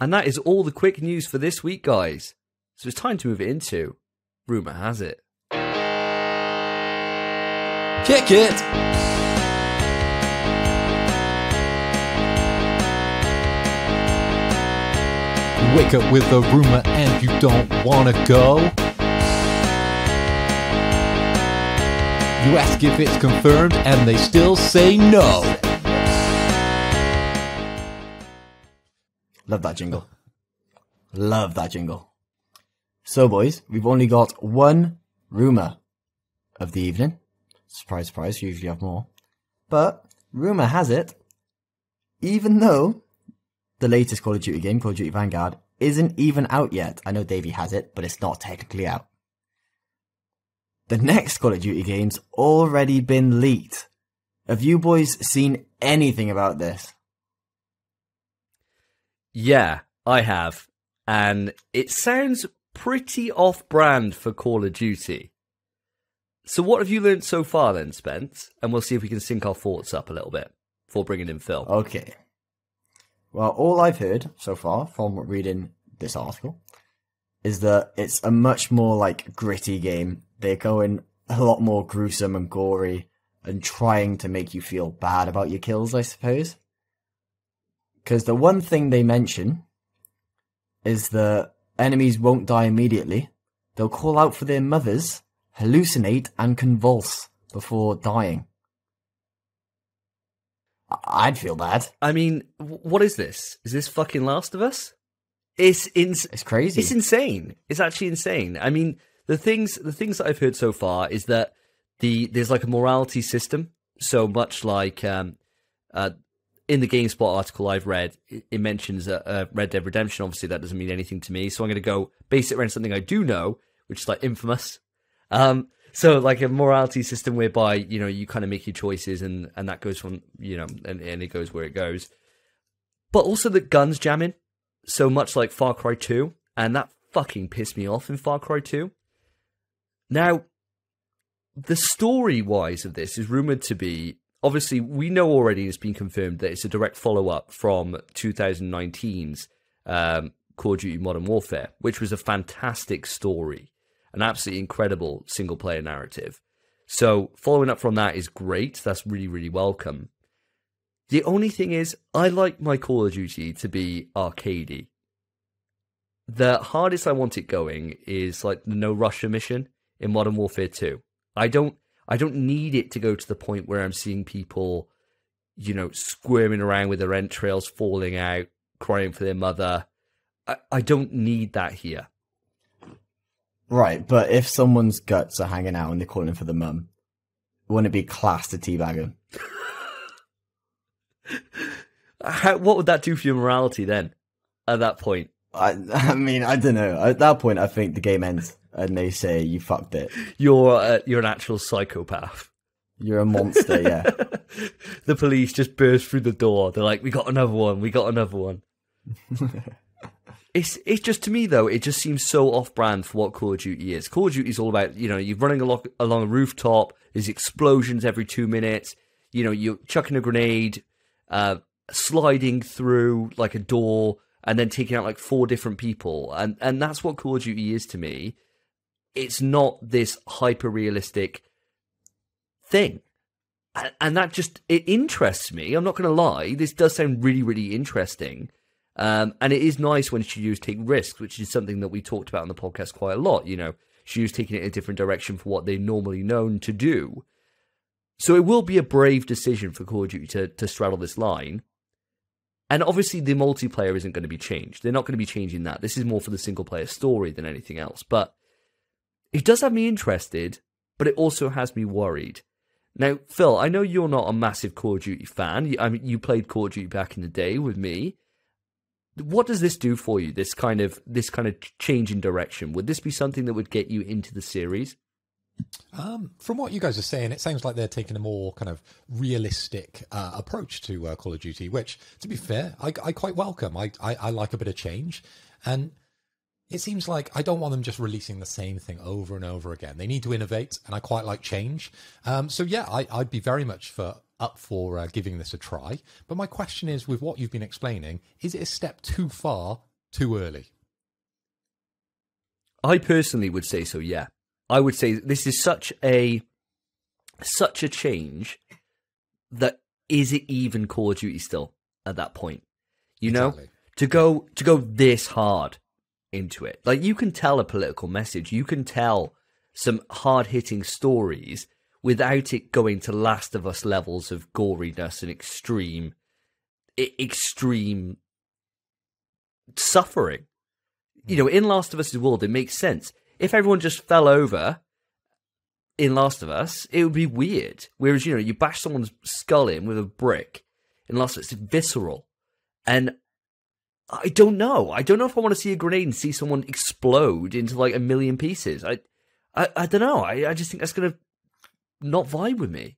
And that is all the quick news for this week, guys. So it's time to move into Rumour Has It. Kick it! Wake up with a rumor and you don't wanna go. You ask if it's confirmed and they still say no. Love that jingle. Love that jingle. So, boys, we've only got one rumor of the evening. Surprise, surprise, usually have more. But, rumor has it, even though the latest Call of Duty game, Call of Duty Vanguard, isn't even out yet. I know Davey has it, but it's not technically out. The next Call of Duty game's already been leaked. Have you boys seen anything about this? Yeah, I have. And it sounds pretty off brand for Call of Duty. So, what have you learned so far then, Spence? And we'll see if we can sync our thoughts up a little bit before bringing in Phil. Okay. Well, all I've heard so far from reading this article is that it's a much more like gritty game. They're going a lot more gruesome and gory and trying to make you feel bad about your kills, I suppose. Because the one thing they mention is that enemies won't die immediately. They'll call out for their mothers, hallucinate, and convulse before dying. I- I'd feel bad. I mean, what is this? Is this fucking Last of Us? It's ins- It's crazy. It's insane. It's actually insane. I mean, the things the things that I've heard so far is that the there's like a morality system. So much like um, uh, in the GameSpot article I've read, it, it mentions uh, uh, Red Dead Redemption. Obviously, that doesn't mean anything to me. So I'm going to go base it around something I do know, which is like Infamous. Um, so like a morality system whereby you know you kind of make your choices and and that goes from you know and, and it goes where it goes. But also the guns jamming so much like Far Cry 2, and that fucking pissed me off in Far Cry 2. Now, the story wise of this is rumored to be obviously, we know already it's been confirmed that it's a direct follow up from 2019's um, Call of Duty Modern Warfare, which was a fantastic story, an absolutely incredible single player narrative. So, following up from that is great. That's really, really welcome. The only thing is, I like my Call of Duty to be arcadey. The hardest I want it going is like the No Russia mission in Modern Warfare 2. I don't I don't need it to go to the point where I'm seeing people, you know, squirming around with their entrails falling out, crying for their mother. I, I don't need that here. Right, but if someone's guts are hanging out and they're calling for the mum, wouldn't it be class to teabag him? <laughs> How, what would that do for your morality then? At that point, I, <laughs> I mean, I don't know. At that point, I think the game ends and they say you fucked it. you're uh, you're an actual psychopath. You're a monster, yeah. <laughs> the police just burst through the door. They're like, "We got another one. We got another one." It's it's just to me though, it just seems so off-brand for what Call of Duty is. Call of Duty is all about you know you're running along along a rooftop. There's explosions every two minutes. You know you're chucking a grenade, uh, sliding through like a door, and then taking out like four different people, and and that's what Call of Duty is to me. It's not this hyper realistic thing. and that just it interests me. I'm not going to lie. This does sound really, really interesting. Um, and it is nice when studios take risks, which is something that we talked about on the podcast quite a lot. You know, studios taking it in a different direction for what they're normally known to do. So it will be a brave decision for Call of Duty to, to straddle this line. And obviously, the multiplayer isn't going to be changed. They're not going to be changing that. This is more for the single player story than anything else. But it does have me interested, but it also has me worried. Now, Phil, I know you're not a massive Call of Duty fan. I mean, you played Call of Duty back in the day with me. What does this do for you? This kind of this kind of change in direction. Would this be something that would get you into the series? Um, from what you guys are saying, it sounds like they're taking a more kind of realistic uh, approach to uh, Call of Duty, which, to be fair, I, I quite welcome. I, I, I like a bit of change, and it seems like I don't want them just releasing the same thing over and over again. They need to innovate, and I quite like change. Um, so yeah, I, I'd be very much for up for uh, giving this a try. But my question is, with what you've been explaining, is it a step too far, too early? I personally would say so. Yeah, I would say this is such a such a change that is it even Call of Duty still at that point? You know, to go to go this hard into it, like you can tell a political message, you can tell some hard hitting stories without it going to Last of Us levels of goriness and extreme, extreme suffering you know, hmm. in Last of Us' world, it makes sense. If everyone just fell over in Last of Us, it would be weird. Whereas, you know, you bash someone's skull in with a brick in Last of Us, it's visceral. And I don't know. I don't know if I want to see a grenade and see someone explode into like a million pieces. I, I, I don't know. I, I just think that's going to not vibe with me.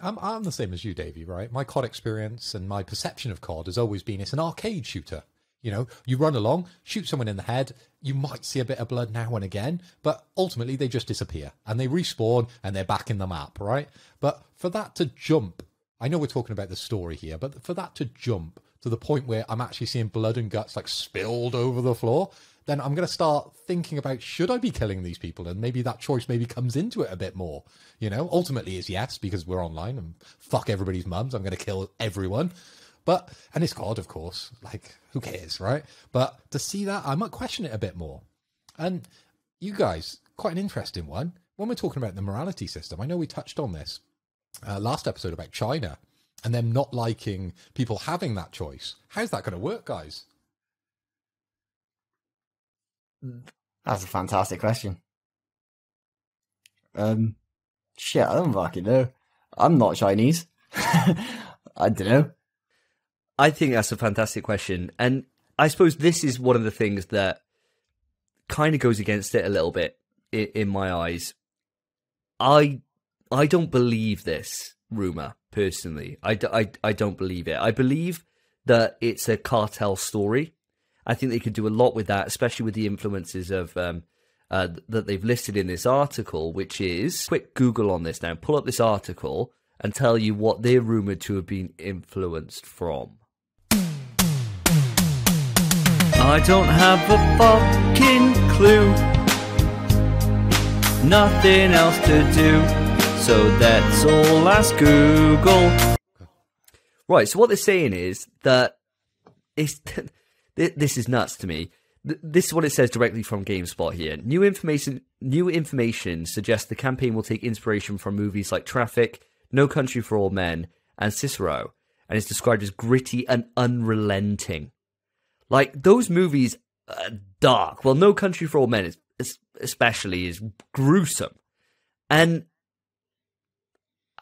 I'm, I'm the same as you, Davey, right? My COD experience and my perception of COD has always been it's an arcade shooter. You know, you run along, shoot someone in the head, you might see a bit of blood now and again, but ultimately they just disappear and they respawn and they're back in the map, right? But for that to jump, I know we're talking about the story here, but for that to jump to the point where I'm actually seeing blood and guts like spilled over the floor, then I'm going to start thinking about should I be killing these people? And maybe that choice maybe comes into it a bit more. You know, ultimately is yes because we're online and fuck everybody's mums. I'm going to kill everyone. But and it's God, of course. Like who cares, right? But to see that, I might question it a bit more. And you guys, quite an interesting one. When we're talking about the morality system, I know we touched on this uh, last episode about China and them not liking people having that choice. How's that going to work, guys? That's a fantastic question. Um, shit, I don't fucking know. I'm not Chinese. <laughs> I don't know. I think that's a fantastic question. And I suppose this is one of the things that kind of goes against it a little bit in, in my eyes. I I don't believe this rumor personally. I, I, I don't believe it. I believe that it's a cartel story. I think they could do a lot with that, especially with the influences of um, uh, that they've listed in this article, which is quick Google on this now. Pull up this article and tell you what they're rumored to have been influenced from. I don't have a fucking clue. Nothing else to do, so that's all ask Google. Right, so what they're saying is that it's <laughs> this is nuts to me. This is what it says directly from GameSpot here. New information, new information suggests the campaign will take inspiration from movies like Traffic, No Country for Old Men, and Sicario, and is described as gritty and unrelenting. Like those movies are dark. Well, No Country for Old Men is, especially is gruesome, and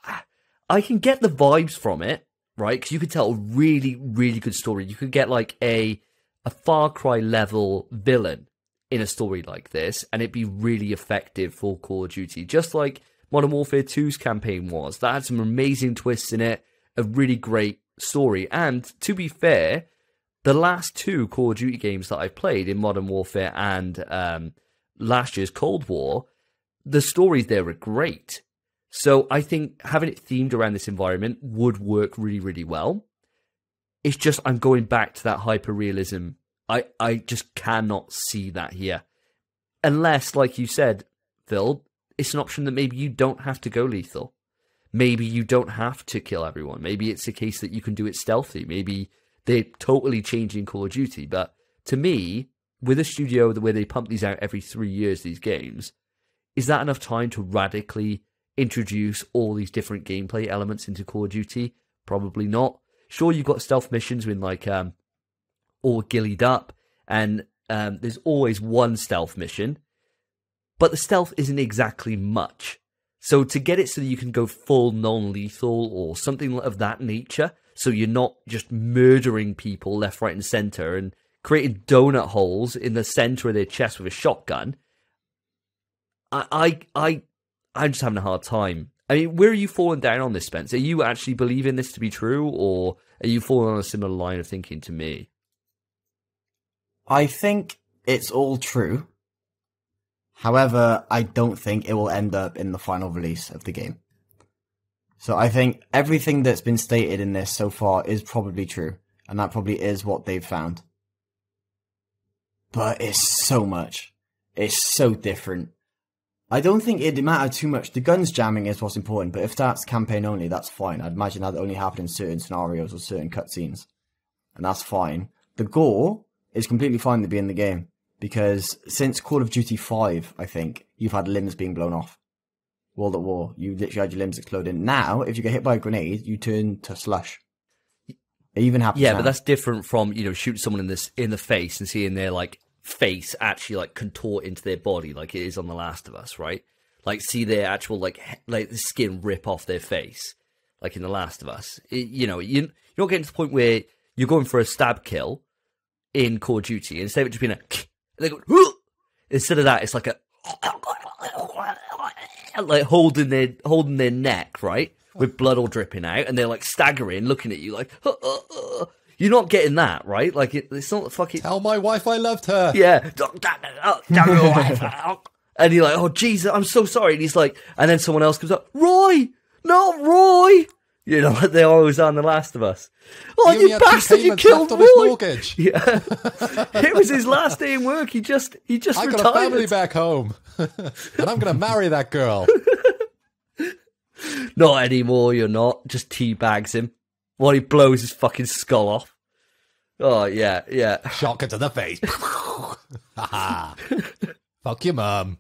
I- I can get the vibes from it, right? Because you could tell a really, really good story. You could get like a a Far Cry level villain in a story like this, and it'd be really effective for Call of Duty, just like Modern Warfare 2's campaign was. That had some amazing twists in it, a really great story, and to be fair, the last two Call of Duty games that I've played in Modern Warfare and um, last year's Cold War, the stories there are great. So I think having it themed around this environment would work really, really well. It's just I'm going back to that hyper realism. I, I just cannot see that here. Unless, like you said, Phil, it's an option that maybe you don't have to go lethal. maybe you don't have to kill everyone. Maybe it's a case that you can do it stealthy. Maybe they're totally changing Call of Duty. But to me, with a studio where they pump these out every three years, these games, is that enough time to radically introduce all these different gameplay elements into Call of Duty? Probably not. Sure, you've got stealth missions when like um all gillied up, and um, there's always one stealth mission, but the stealth isn't exactly much. So to get it so that you can go full non-lethal or something of that nature, so you're not just murdering people left, right, and center and creating donut holes in the center of their chest with a shotgun. I, I, I, I'm just having a hard time. I mean, where are you falling down on this, Spence? Are you actually believing this to be true, or are you falling on a similar line of thinking to me? I think it's all true. However, I don't think it will end up in the final release of the game. So I think everything that's been stated in this so far is probably true, and that probably is what they've found. But it's so much. It's so different. I don't think it'd matter too much. The guns jamming is what's important, but if that's campaign only, that's fine. I'd imagine that only happened in certain scenarios or certain cutscenes. And that's fine. The gore is completely fine to be in the game. Because since Call of Duty 5, I think, you've had limbs being blown off. World at War, you literally had your limbs exploding. Now, if you get hit by a grenade, you turn to slush. It even happens Yeah, now. but that's different from you know shooting someone in this in the face and seeing their like face actually like contort into their body like it is on The Last of Us, right? Like see their actual like he- like the skin rip off their face, like in The Last of Us. It- you know, you you're not getting to the point where you're going for a stab kill in Call of Duty instead of it just being a <laughs> they go instead of that it's like a <laughs> like holding their holding their neck right with blood all dripping out and they're like staggering looking at you like "Huh, uh, uh." you're not getting that right like it, it's not fucking Tell my wife I loved her. yeah Don't- damn it, damn your wife. <laughs> and you're like oh Jesus I'm so sorry and he's like and then someone else comes up Roy not Roy you know like <laughs> they always are in The Last of Us oh you had bastard you killed Roy <laughs> yeah it was his last day in work he just he just I got a family back home, <laughs> and I'm going to marry that girl. Not anymore, you're not. Just teabags him while he blows his fucking skull off. Oh, yeah, yeah. Shotgun to the face. Fuck your mum.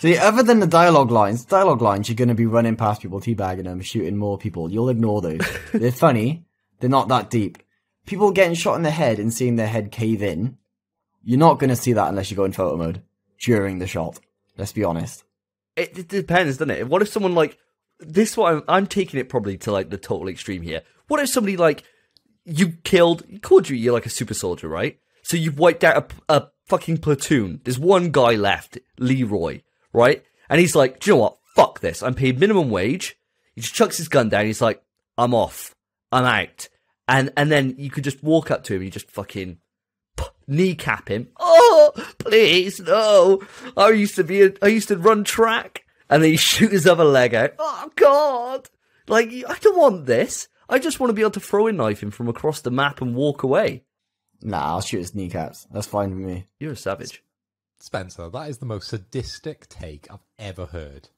See, other than the dialogue lines, dialogue lines, you're going to be running past people, teabagging them, shooting more people. You'll ignore those. <laughs> They're funny. They're not that deep. People getting shot in the head and seeing their head cave in, you're not going to see that unless you go in photo mode during the shot. Let's be honest. It, it depends, doesn't it? What if someone, like, this one, I'm, I'm taking it probably to, like, the total extreme here. What if somebody, like, you killed, called you, you're like a super soldier, right? So you've wiped out a, a fucking platoon. There's one guy left, Leroy, right? And he's like, do you know what? Fuck this. I'm paid minimum wage. He just chucks his gun down. He's like, I'm off. I'm out. And, and then you could just walk up to him and you just fucking p- kneecap him. Oh, please, no. I used to be, a, I used to run track. And then he <laughs> shoot his other leg out. Oh, God. Like, I don't want this. I just want to be able to throw a knife him from across the map and walk away. Nah, I'll shoot his kneecaps. That's fine with me. You're a savage. Spencer, that is the most sadistic take I've ever heard.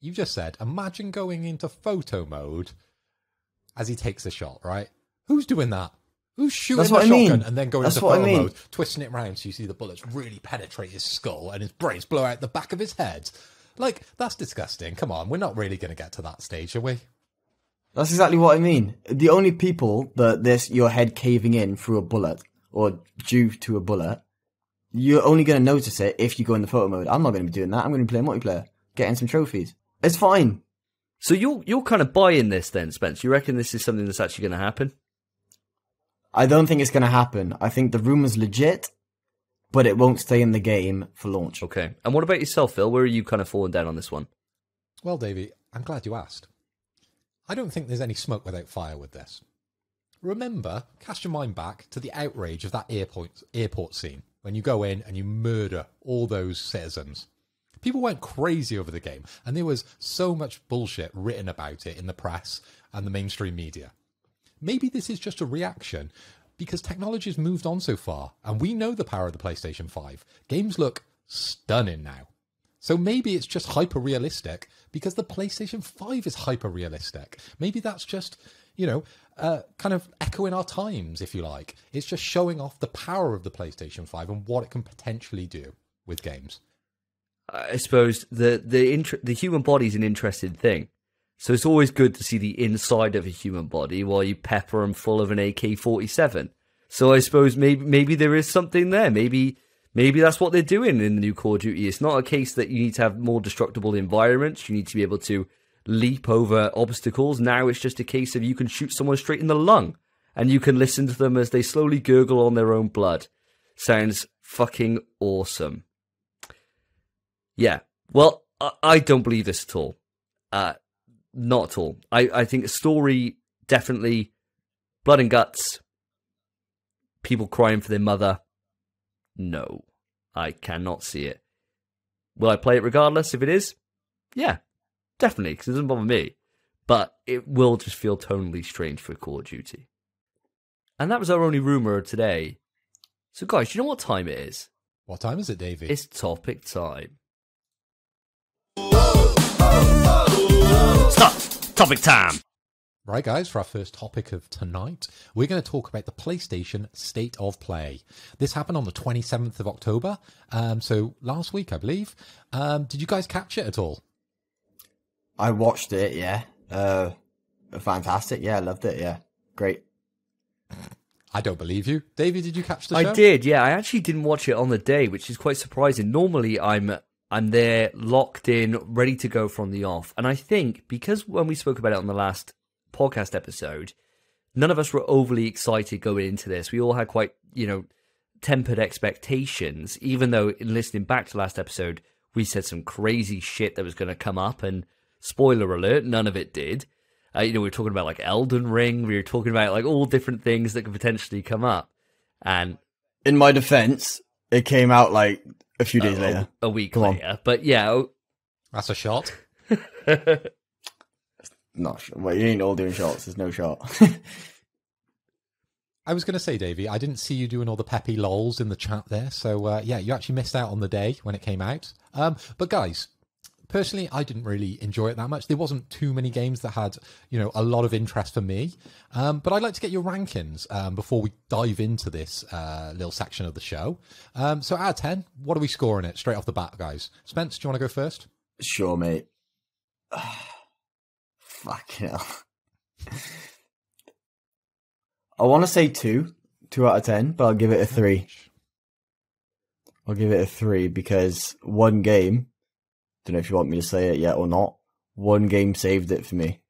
You just said, imagine going into photo mode as he takes a shot, right? Who's doing that? Who's shooting That's the I shotgun mean. and then going That's into what I photo mean. mode, twisting it around so you see the bullets really penetrate his skull and his brains blow out the back of his head? Like, that's disgusting. Come on, we're not really going to get to that stage, are we? That's exactly what I mean. The only people that this your head caving in through a bullet or due to a bullet, you're only going to notice it if you go in the photo mode. I'm not going to be doing that. I'm going to be playing multiplayer, getting some trophies. It's fine. So you're you're kind of buying this then, Spence. You reckon this is something that's actually going to happen? I don't think it's going to happen. I think the rumor's legit, but it won't stay in the game for launch. Okay. And what about yourself, Phil? Where are you kind of falling down on this one? Well, Davey, I'm glad you asked. I don't think there's any smoke without fire with this. Remember, cast your mind back to the outrage of that airport airport scene when you go in and you murder all those citizens. People went crazy over the game, and there was so much bullshit written about it in the press and the mainstream media. Maybe this is just a reaction because technology has moved on so far, and we know the power of the PlayStation 5. Games look stunning now. So maybe it's just hyper realistic because the PlayStation 5 is hyper realistic. Maybe that's just, you know, uh, kind of echoing our times, if you like. It's just showing off the power of the PlayStation 5 and what it can potentially do with games. I suppose the the the human body is an interesting thing. So it's always good to see the inside of a human body while you pepper them full of an AK forty seven. So I suppose maybe maybe there is something there. Maybe maybe that's what they're doing in the new Call of Duty. It's not a case that you need to have more destructible environments. You need to be able to leap over obstacles. Now it's just a case of you can shoot someone straight in the lung and you can listen to them as they slowly gurgle on their own blood. Sounds fucking awesome. Yeah. Well, I, I don't believe this at all. Uh, not at all. I, I think a story definitely blood and guts, people crying for their mother. No, I cannot see it. Will I play it regardless if it is? Yeah, definitely, because it doesn't bother me. But it will just feel tonally strange for Call of Duty. And that was our only rumour today. So, guys, do you know what time it is? What time is it, Davey? It's topic time. Stop! Topic time! Right, guys, for our first topic of tonight, we're going to talk about the PlayStation State of Play. This happened on the 27th of October, um, so last week, I believe. Um, did you guys catch it at all? I watched it. Yeah, uh, fantastic. Yeah, I loved it. Yeah, great. I don't believe you. David, did you catch the show? I did, yeah. I actually didn't watch it on the day, which is quite surprising. Normally, I'm I'm there, locked in, ready to go from the off. And I think because when we spoke about it on the last podcast episode, none of us were overly excited going into this. We all had quite, you know, tempered expectations. Even though in listening back to last episode, we said some crazy shit that was going to come up, and spoiler alert, none of it did. Uh, you know, we were talking about like Elden Ring. We were talking about like all different things that could potentially come up, and In my defense, it came out like a few days a- later. a, week Come on. later. But yeah, oh, That's a shot. <laughs> Not sure. Well, you ain't all doing shots. There's no shot. <laughs> I was going to say, Davey, I didn't see you doing all the peppy lols in the chat there. So, uh, yeah, you actually missed out on the day when it came out. Um, but, guys, personally, I didn't really enjoy it that much. There wasn't too many games that had, you know, a lot of interest for me. Um, but I'd like to get your rankings um, before we dive into this uh, little section of the show. Um, so, out of 10, what are we scoring it straight off the bat, guys? Spence, do you want to go first? sure, mate. <sighs> Fucking <laughs> hell. I want to say two, two out of ten, but I'll give it a three. I'll give it a three because one game. Don't know if you want me to say it yet or not. One game saved it for me,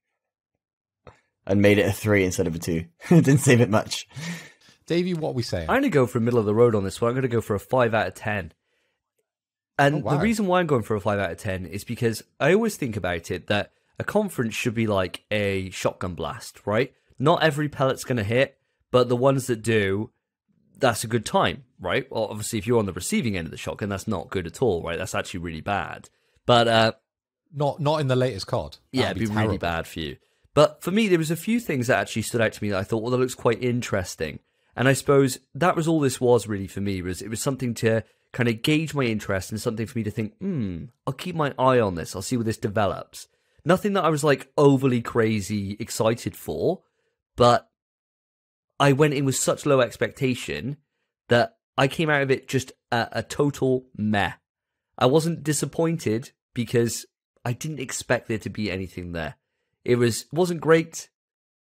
and made it a three instead of a two. it <laughs> didn't save it much. Davey, what are we saying? I'm going to go for middle of the road on this one. I'm going to go for a five out of ten. And Oh, wow. the reason why I'm going for a five out of ten is because I always think about it that a conference should be like a shotgun blast, right? Not every pellet's going to hit, but the ones that do, that's a good time, right? Well, obviously, if you're on the receiving end of the shotgun, that's not good at all, right? That's actually really bad. But uh, Not not in the latest COD. yeah, That'd it'd be terrible. really bad for you. But for me, there was a few things that actually stood out to me that I thought, well, that looks quite interesting. And I suppose that was all this was really for me was it was something to kind of gauge my interest and something for me to think, hmm, I'll keep my eye on this. I'll see where this develops. Nothing that I was like overly crazy excited for, but I went in with such low expectation that I came out of it just a, a total meh. I wasn't disappointed because I didn't expect there to be anything there. It was wasn't great,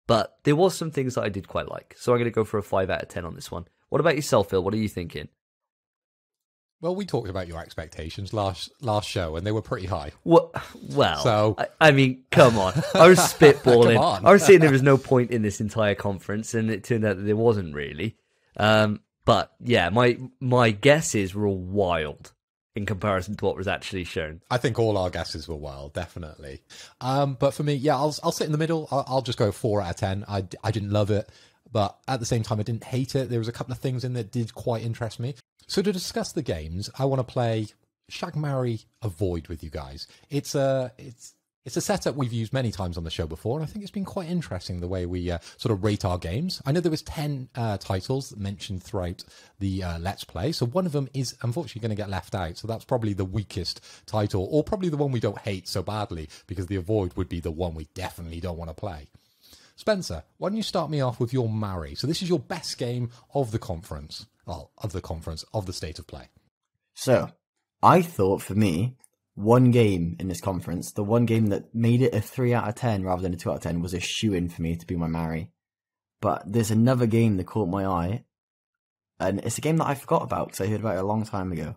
but there was some things that I did quite like. So I'm going to go for a five out of ten on this one. What about yourself, Phil? What are you thinking? Well, we talked about your expectations last last show, and they were pretty high. Well, well, So- I, I mean, come on. I was <laughs> spitballing. I was saying there was no point in this entire conference, and it turned out that there wasn't really. Um, but yeah, my my guesses were all wild in comparison to what was actually shown. I think all our guesses were wild, definitely. Um, but for me, yeah, I'll I'll sit in the middle. I'll, I'll just go four out of ten. I, I didn't love it, but at the same time, I didn't hate it. There was a couple of things in that did quite interest me. So to discuss the games, I want to play Shag Marry Avoid with you guys. It's a it's It's a setup we've used many times on the show before, and I think it's been quite interesting the way we uh, sort of rate our games. I know there was ten uh, titles mentioned throughout the uh, Let's Play, so one of them is unfortunately going to get left out. So that's probably the weakest title, or probably the one we don't hate so badly, because the Avoid would be the one we definitely don't want to play. Spencer, why don't you start me off with your Marry? So this is your best game of the conference, well, of the conference of the state of play. So, I thought for me, one game in this conference, the one game that made it a 3 out of 10 rather than a 2 out of 10 was a shoe in for me to be my Marry. But there's another game that caught my eye, and it's a game that I forgot about because I heard about it a long time ago.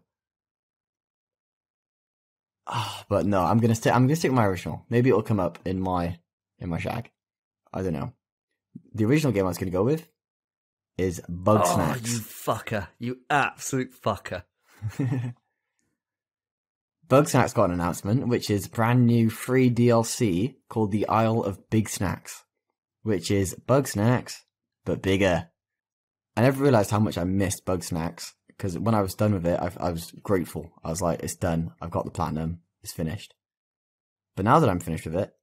Ah, but no, I'm gonna stick. I'm gonna stick with my original. Maybe it'll come up in my in my shag. I don't know. The original game I was gonna go with is Bug oh, Snacks. you fucker. You absolute fucker. <laughs> Bugsnax got an announcement, which is brand new free DLC called the Isle of Bigsnax, which is Bugsnax, but bigger. I never realized how much I missed Bugsnax because when I was done with it, I, I was grateful. I was like, it's done. I've got the platinum. It's finished. But now that I'm finished with it,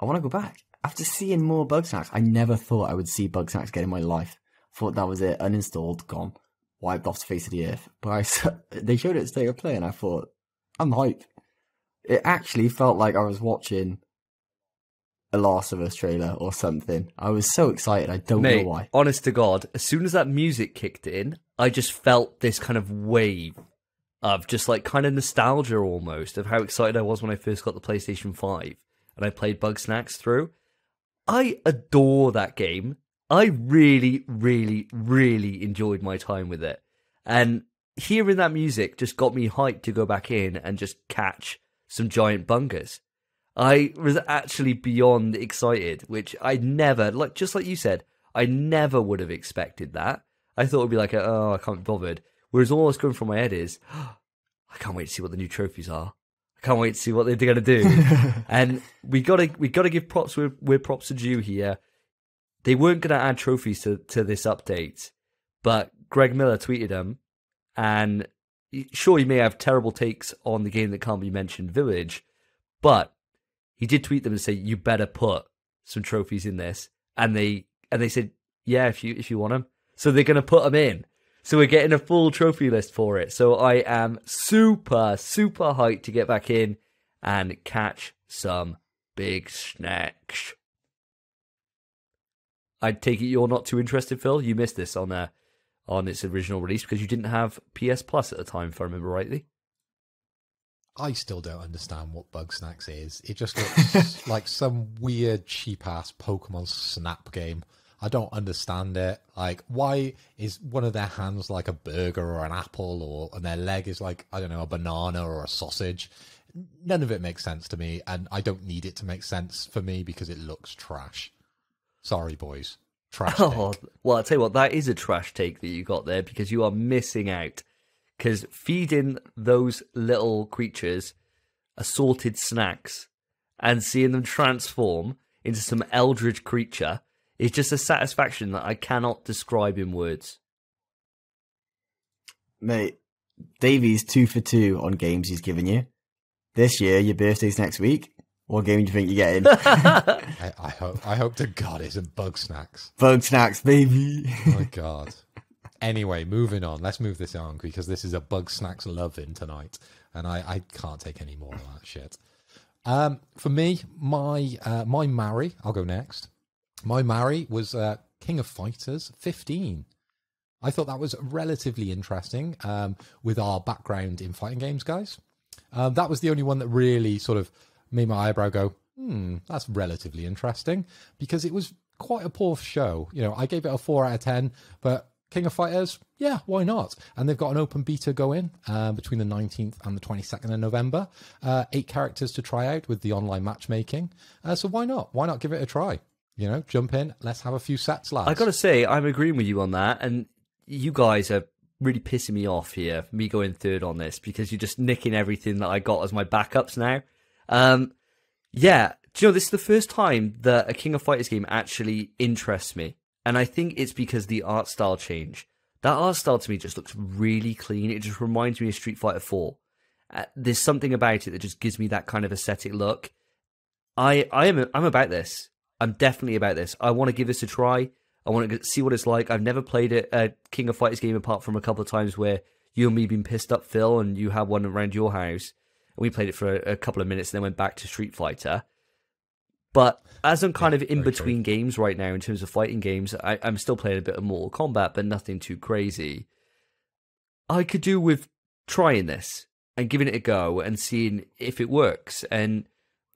I want to go back. After seeing more Bugsnax, I never thought I would see Bugsnax again in my life. Thought that was it, uninstalled, gone, wiped off the face of the earth. But I, <laughs> they showed it state of play, and I thought, I'm hyped. It actually felt like I was watching a Last of Us trailer or something. I was so excited. I don't Mate, know why. honest to God, as soon as that music kicked in, I just felt this kind of wave of just like kind of nostalgia almost of how excited I was when I first got the PlayStation 5 and I played Bugsnax through. I adore that game. I really, really, really enjoyed my time with it. And hearing that music just got me hyped to go back in and just catch some giant bungers. I was actually beyond excited, which I never, like just like you said, I never would have expected that. I thought it'd be like, oh, I can't be bothered. Whereas all that's going from my head is, I can't wait to see what the new trophies are. I can't wait to see what they're going to do. <laughs> and we gotta we gotta give props where, where props are due here. They weren't going to add trophies to to this update, but Greg Miller tweeted them, and sure he may have terrible takes on the game that can't be mentioned, Village, but he did tweet them and say you better put some trophies in this, and they and they said yeah if you if you want them, so they're going to put them in. So we're getting a full trophy list for it. So I am super super hyped to get back in and catch some big snacks. I take it you're not too interested, Phil. You missed this on uh, on its original release because you didn't have PS Plus at the time, if I remember rightly. I still don't understand what Bugsnax is. It just <laughs> looks like some weird cheap ass Pokemon Snap game. I don't understand it. Like, why is one of their hands like a burger or an apple, or and their leg is like I don't know a banana or a sausage? None of it makes sense to me, and I don't need it to make sense for me because it looks trash. Sorry, boys, trash. Oh, take. well, I'll tell you what, that is a trash take that you got there because you are missing out. Because feeding those little creatures assorted snacks and seeing them transform into some eldritch creature is just a satisfaction that I cannot describe in words. Mate, Davey's two for two on games he's given you. This year, your birthday's next week. What game do you think you're getting? I, I hope. I hope to God it isn't Bugsnax. Bug snacks, baby. My God. Anyway, moving on. Let's move this on because this is a Bugsnax love in tonight, and I, I can't take any more of that shit. Um, for me, my uh, my Marry, I'll go next. My Mary was uh, King of Fighters 15. I thought that was relatively interesting um, with our background in fighting games, guys. Um, that was the only one that really sort of made my eyebrow go, hmm, that's relatively interesting because it was quite a poor show. You know, I gave it a four out of 10, but King of Fighters, yeah, why not? And they've got an open beta going uh, between the 19th and the 22nd of November. Uh, eight characters to try out with the online matchmaking. Uh, so why not? Why not give it a try? You know, jump in, let's have a few sets, lads. I gotta say, I'm agreeing with you on that, and you guys are really pissing me off here, me going third on this, because you're just nicking everything that I got as my backups now. Um, yeah, do you know, this is the first time that a King of Fighters game actually interests me, and I think it's because the art style change. That art style to me just looks really clean. It just reminds me of Street Fighter 4. Uh, there's something about it that just gives me that kind of aesthetic look. I I am I'm about this. I'm definitely about this. I want to give this a try. I want to see what it's like. I've never played it, a King of Fighters game apart from a couple of times where you and me been pissed up, Phil, and you had one around your house. We played it for a, a couple of minutes and then went back to Street Fighter. But as I'm kind Yeah, of in between games right now in terms of fighting games, I, I'm still playing a bit of Mortal Kombat, but nothing too crazy. I could do with trying this and giving it a go and seeing if it works. And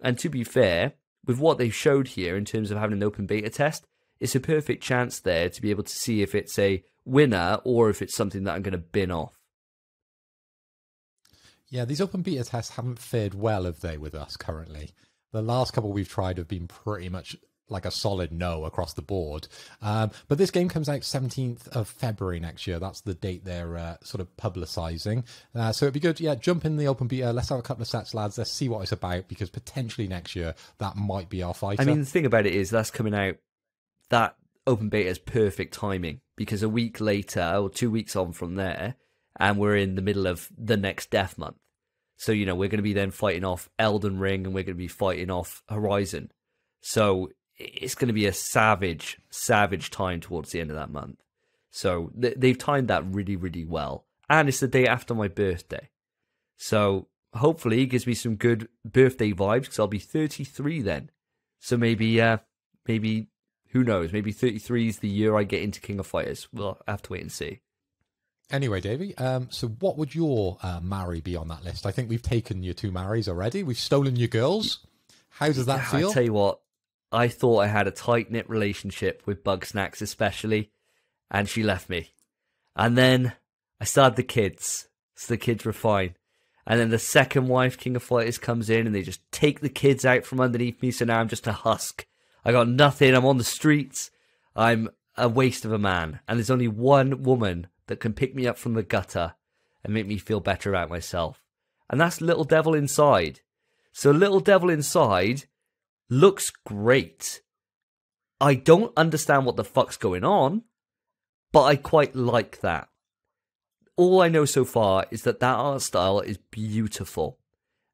and to be fair, with what they've showed here in terms of having an open beta test, it's a perfect chance there to be able to see if it's a winner or if it's something that I'm going to bin off. Yeah, these open beta tests haven't fared well, have they, with us currently? The last couple we've tried have been pretty much like a solid no across the board. Um, but this game comes out 17th of February next year. That's the date they're uh, sort of publicising. Uh, so it'd be good, yeah, jump in the open beta. Let's have a couple of sets, lads. Let's see what it's about because potentially next year that might be our fighter. I mean, the thing about it is that's coming out. That open beta is perfect timing because a week later or two weeks on from there, and we're in the middle of the next Death Month. So you know we're going to be then fighting off Elden Ring, and we're going to be fighting off Horizon. So it's going to be a savage, savage time towards the end of that month. So th- they've timed that really, really well, and it's the day after my birthday. So hopefully it gives me some good birthday vibes because I'll be 33 then. So maybe, uh, maybe who knows? Maybe 33 is the year I get into King of Fighters. We'll have to wait and see. Anyway, Davey, um, so what would your uh, marry be on that list? I think we've taken your two marries already. We've stolen your girls. How does that I feel? tell you what, I thought I had a tight knit relationship with Bug Snacks, especially, and she left me. And then I started the kids, so the kids were fine. And then the second wife, King of Fighters, comes in and they just take the kids out from underneath me. So now I'm just a husk. I got nothing. I'm on the streets. I'm a waste of a man. And there's only one woman that can pick me up from the gutter and make me feel better about myself. And that's Little Devil Inside. So Little Devil Inside looks great. I don't understand what the fuck's going on, but I quite like that. All I know so far is that that art style is beautiful.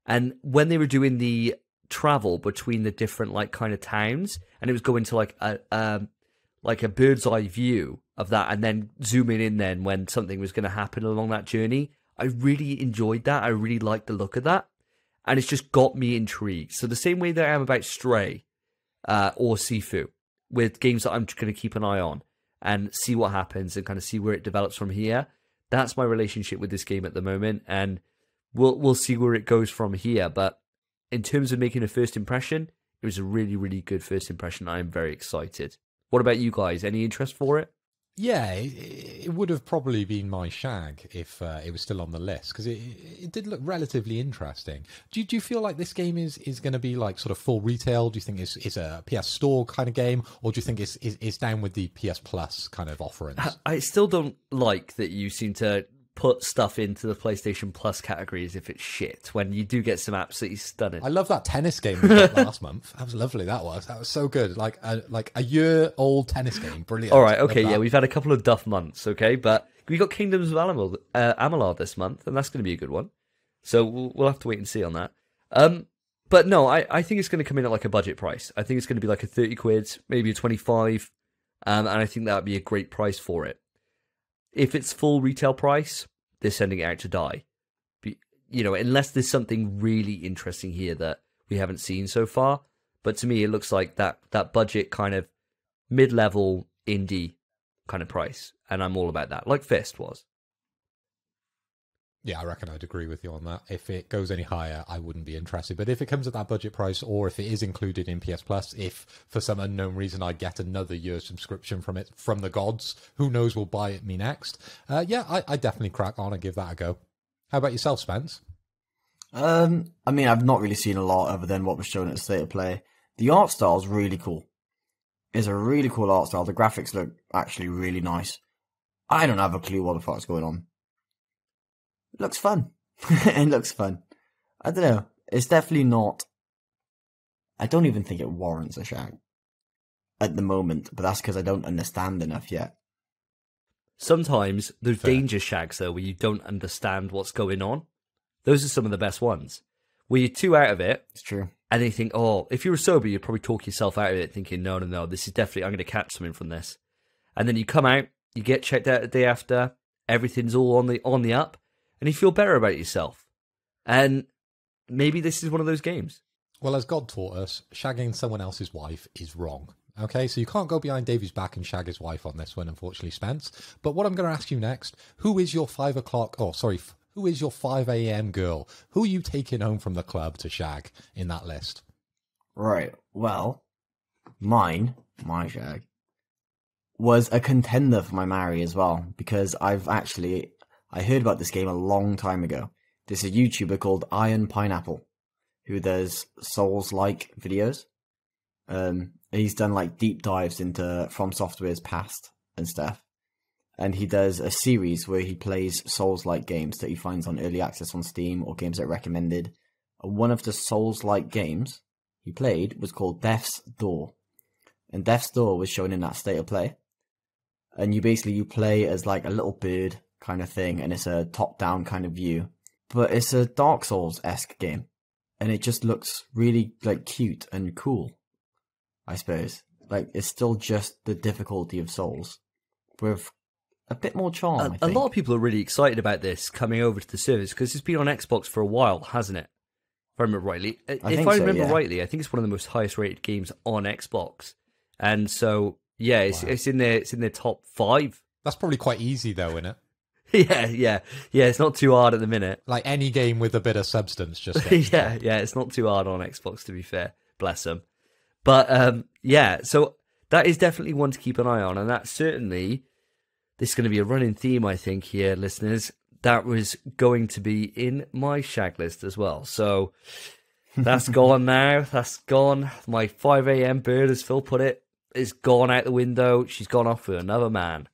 And when they were doing the travel between the different like kind of towns, and it was going to like a um, like a bird's eye view of that, and then zooming in then when something was going to happen along that journey, I really enjoyed that. I really liked the look of that, and it's just got me intrigued. So the same way that I am about Stray uh, or Sifu, with games that I'm going to keep an eye on and see what happens and kind of see where it develops from here. That's my relationship with this game at the moment, and we'll we'll see where it goes from here. But in terms of making a first impression, it was a really really good first impression. I am very excited. What about you guys? Any interest for it? Yeah, it, it would have probably been my shag if uh, it was still on the list because it, it did look relatively interesting. Do you, do you feel like this game is, is going to be like sort of full retail? Do you think it's, it's a PS Store kind of game, or do you think it's, it's, down with the PS Plus kind of offerings? I still don't like that you seem to put stuff into the PlayStation Plus categories if it's shit when you do get some absolutely stunning. I love that tennis game we got last <laughs> month. That was lovely. That was that was so good. Like a like a year old tennis game. Brilliant. All right, okay, yeah, we've had a couple of duff months, okay, but we got Kingdoms of Amalur, uh, Amalur this month, and that's going to be a good one. So we'll, we'll have to wait and see on that. Um, but no, I, I think it's going to come in at like a budget price. I think it's going to be like a thirty quid, maybe a twenty five, um, and I think that would be a great price for it. If it's full retail price, they're sending it out to die. You know, unless there's something really interesting here that we haven't seen so far. But to me, it looks like that that budget kind of mid level indie kind of price, and I'm all about that, like Fist was. Yeah, I reckon I'd agree with you on that. If it goes any higher, I wouldn't be interested. But if it comes at that budget price, or if it is included in PS Plus, if for some unknown reason I get another year subscription from it from the gods, who knows will buy it me next? Uh, yeah, I, I definitely crack on and give that a go. How about yourself, Spence? Um, I mean, I've not really seen a lot other than what was shown at the state of play. The art style is really cool. It's a really cool art style. The graphics look actually really nice. I don't have a clue what the fuck's going on. It looks fun. <laughs> it looks fun. I don't know. It's definitely not. I don't even think it warrants a shag at the moment, but that's because I don't understand enough yet. Sometimes those Fair. danger shags though, where you don't understand what's going on, those are some of the best ones. Where you're too out of it, It's true. and you think, oh, if you were sober, you'd probably talk yourself out of it, thinking, no, no, no, this is definitely I'm going to catch something from this. And then you come out, you get checked out the day after, everything's all on the on the up, and you feel better about yourself. And maybe this is one of those games. Well, as God taught us, shagging someone else's wife is wrong. Okay, so you can't go behind Davey's back and shag his wife on this one, unfortunately, Spence. But what I'm going to ask you next: Who is your five o'clock? Oh, sorry, who is your five a.m. girl? Who are you taking home from the club to shag in that list? Right. Well, mine, my shag, was a contender for my marry as well because I've actually I heard about this game a long time ago. There's a YouTuber called Iron Pineapple who does Souls-like videos. Um, he's done like deep dives into FromSoftware's past and stuff. And he does a series where he plays Souls-like games that he finds on early access on Steam or games that are recommended. And one of the Souls-like games he played was called Death's Door. And Death's Door was shown in that state of play. And you basically you play as like a little bird kind of thing, and it's a top-down kind of view. But it's a Dark Souls-esque game. And it just looks really like cute and cool. I suppose. Like it's still just the difficulty of Souls with a bit more charm. I a, a think. lot of people are really excited about this coming over to the service because it's been on Xbox for a while, hasn't it? If I remember rightly. Uh, if I so, remember yeah. rightly, I think it's one of the most highest rated games on Xbox. And so yeah, it's Wow. it's in their it's in their top five. That's probably quite easy, though, isn't it? <laughs> yeah, yeah, yeah. It's not too hard at the minute. Like any game with a bit of substance, just <laughs> gets yeah, yeah, it's not too hard on Xbox to be fair. Bless them. But um, yeah, so that is definitely one to keep an eye on, and that's certainly this is going to be a running theme, I think, here, listeners. That was going to be in my shag list as well. So that's <laughs> gone now. That's gone. My 5 a.m. bird, as Phil put it, is gone out the window. She's gone off with another man.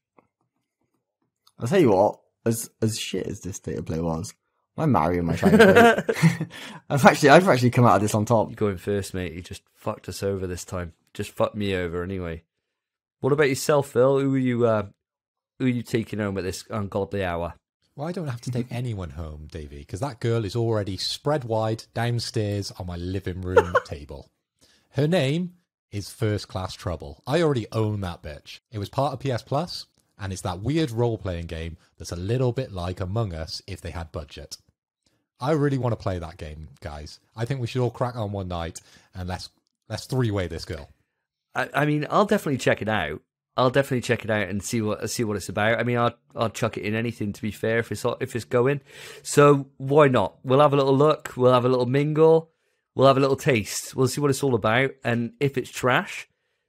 I'll tell you what, as as shit as this state of play was, my Mario my shag. <laughs> <laughs> are. I've actually I've actually come out of this on top. You going first, mate. You just fucked us over this time. Just fucked me over anyway. What about yourself, Phil? Who are you? Uh, who are you taking home at this ungodly hour? Well, I don't have to take anyone home, Davey, because that girl is already spread wide downstairs on my living room <laughs> table. Her name is First Class Trouble. I already own that bitch. It was part of PS Plus, and it's that weird role playing game that's a little bit like Among Us if they had budget. I really want to play that game, guys. I think we should all crack on one night and let's let's three way this girl. I, I mean, I'll definitely check it out. I'll definitely check it out and see what see what it's about. I mean, I'll I'll chuck it in anything to be fair if it's if it's going. So why not? We'll have a little look. We'll have a little mingle. We'll have a little taste. We'll see what it's all about. And if it's trash,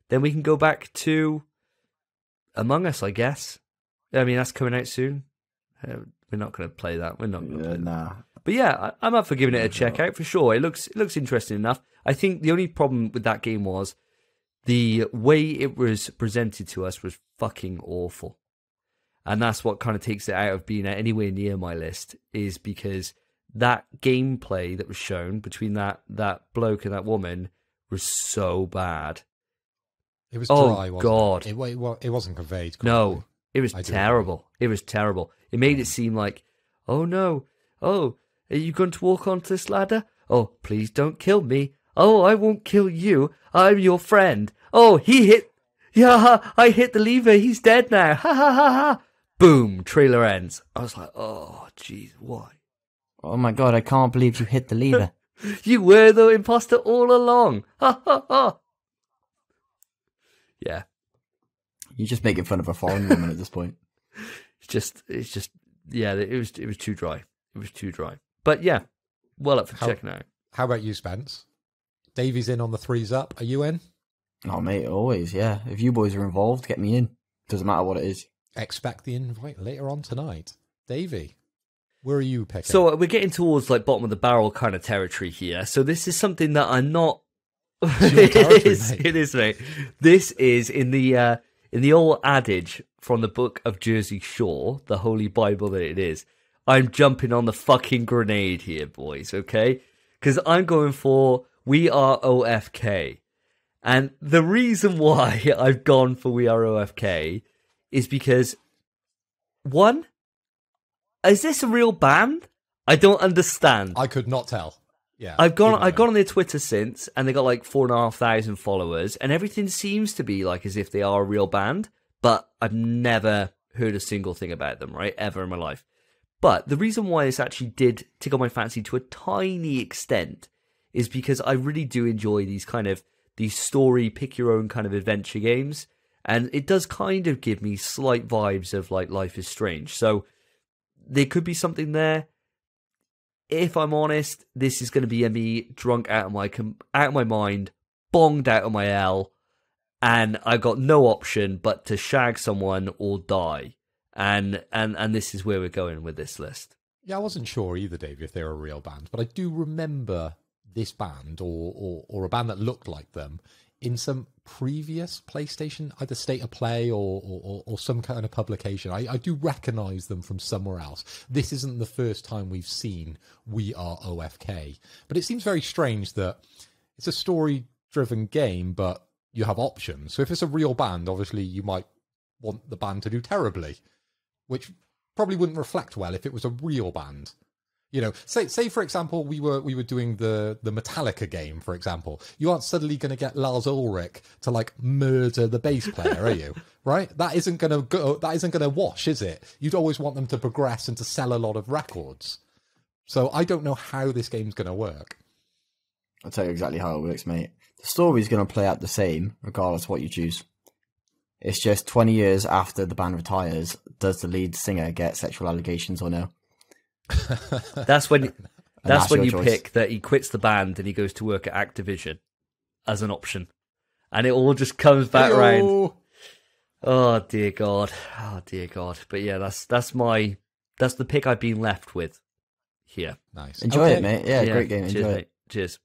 then we can go back to Among Us, I guess. I mean, that's coming out soon. Uh, we're not going to play that. We're not going to play that. nah. But yeah, I, I'm up for giving it a check out for sure. It looks it looks interesting enough. I think the only problem with that game was the way it was presented to us was fucking awful, and that's what kind of takes it out of being anywhere near my list. Is because that gameplay that was shown between that that bloke and that woman was so bad. It was Oh, dry, wasn't God. it? It, wa- it, it wasn't conveyed. No, it was I terrible. It was terrible. It made it seem like, oh no, oh, are you going to walk onto this ladder? Oh, please don't kill me. Oh, I won't kill you. I'm your friend. Oh, he hit. Yeah, I hit the lever. He's dead now. Ha ha ha ha. Boom. Trailer ends. I was like, oh, jeez, why? Oh my god, I can't believe you hit the lever. <laughs> You were the imposter all along. Ha ha ha. Yeah, You're just making fun of a foreign woman at this point. <laughs> it's just, it's just, yeah, it was, it was too dry. It was too dry. But yeah, well up for How- checking out. How about you, Spence? Davey's in on the threes up. Are you in? Oh mate, always, yeah. If you boys are involved, get me in. Doesn't matter what it is. Expect the invite later on tonight. Davy, where are you picking? So uh, we're getting towards like bottom of the barrel kind of territory here. So this is something that I'm not. your <laughs> it territory, is. mate. It is, mate. This is in the uh, in the old adage from the book of Jersey Shore, the holy Bible that it is. I'm jumping on the fucking grenade here, boys. Okay, because I'm going for we are OFK, and the reason <laughs> why I've gone for we are OFK is because one, is this a real band? I don't understand. I could not tell. Yeah, I've gone. I've gone on their Twitter since, and they got like four and a half thousand followers, and everything seems to be like as if they are a real band. But I've never heard a single thing about them, right, ever in my life. But the reason why this actually did tickle my fancy to a tiny extent is because I really do enjoy these kind of these story, pick your own kind of adventure games, and it does kind of give me slight vibes of like Life is Strange. So there could be something there if I'm honest, this is going to be me drunk out of my out of my mind, bonged out of my L, and I got no option but to shag someone or die. And and and this is where we're going with this list. Yeah, I wasn't sure either, Dave, if they were a real band, but I do remember this band or, or, or a band that looked like them in some previous PlayStation, either State of Play or, or, or some kind of publication. I, I do recognize them from somewhere else. This isn't the first time we've seen We Are OFK, but it seems very strange that it's a story driven game, but you have options. So if it's a real band, obviously you might want the band to do terribly, which probably wouldn't reflect well if it was a real band. You know, say say for example, we were we were doing the the Metallica game, for example. You aren't suddenly going to get Lars Ulrich to like murder the bass player, are you? <laughs> Right? That isn't going to go. That isn't going to wash, is it? You'd always want them to progress and to sell a lot of records. So I don't know how this game's going to work. I'll tell you exactly how it works, mate. The story's going to play out the same, regardless of what you choose. It's just 20 years after the band retires, does the lead singer get sexual allegations or no? That's when <laughs> that's, that's when you choice. pick that he quits the band and he goes to work at Activision as an option, and it all just comes back round. Heyo! Oh dear God, oh dear God. But yeah, that's that's my that's the pick I've been left with here. Nice. Enjoy Okay. it, mate. Yeah, great game. Cheers, it. mate. Cheers.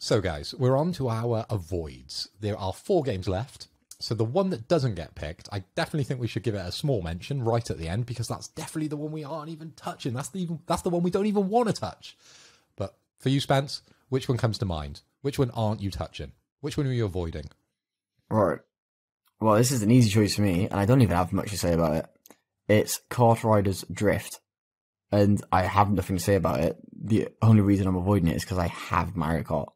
So, guys, we're on to our avoids. There are four games left. So, the one that doesn't get picked, I definitely think we should give it a small mention right at the end because that's definitely the one we aren't even touching. That's the even, that's the one we don't even want to touch. But for you, Spence, which one comes to mind? Which one aren't you touching? Which one are you avoiding? Right. Well, this is an easy choice for me, and I don't even have much to say about it. It's Kart Riders Drift, and I have nothing to say about it. The only reason I'm avoiding it is because I have Mario Kart.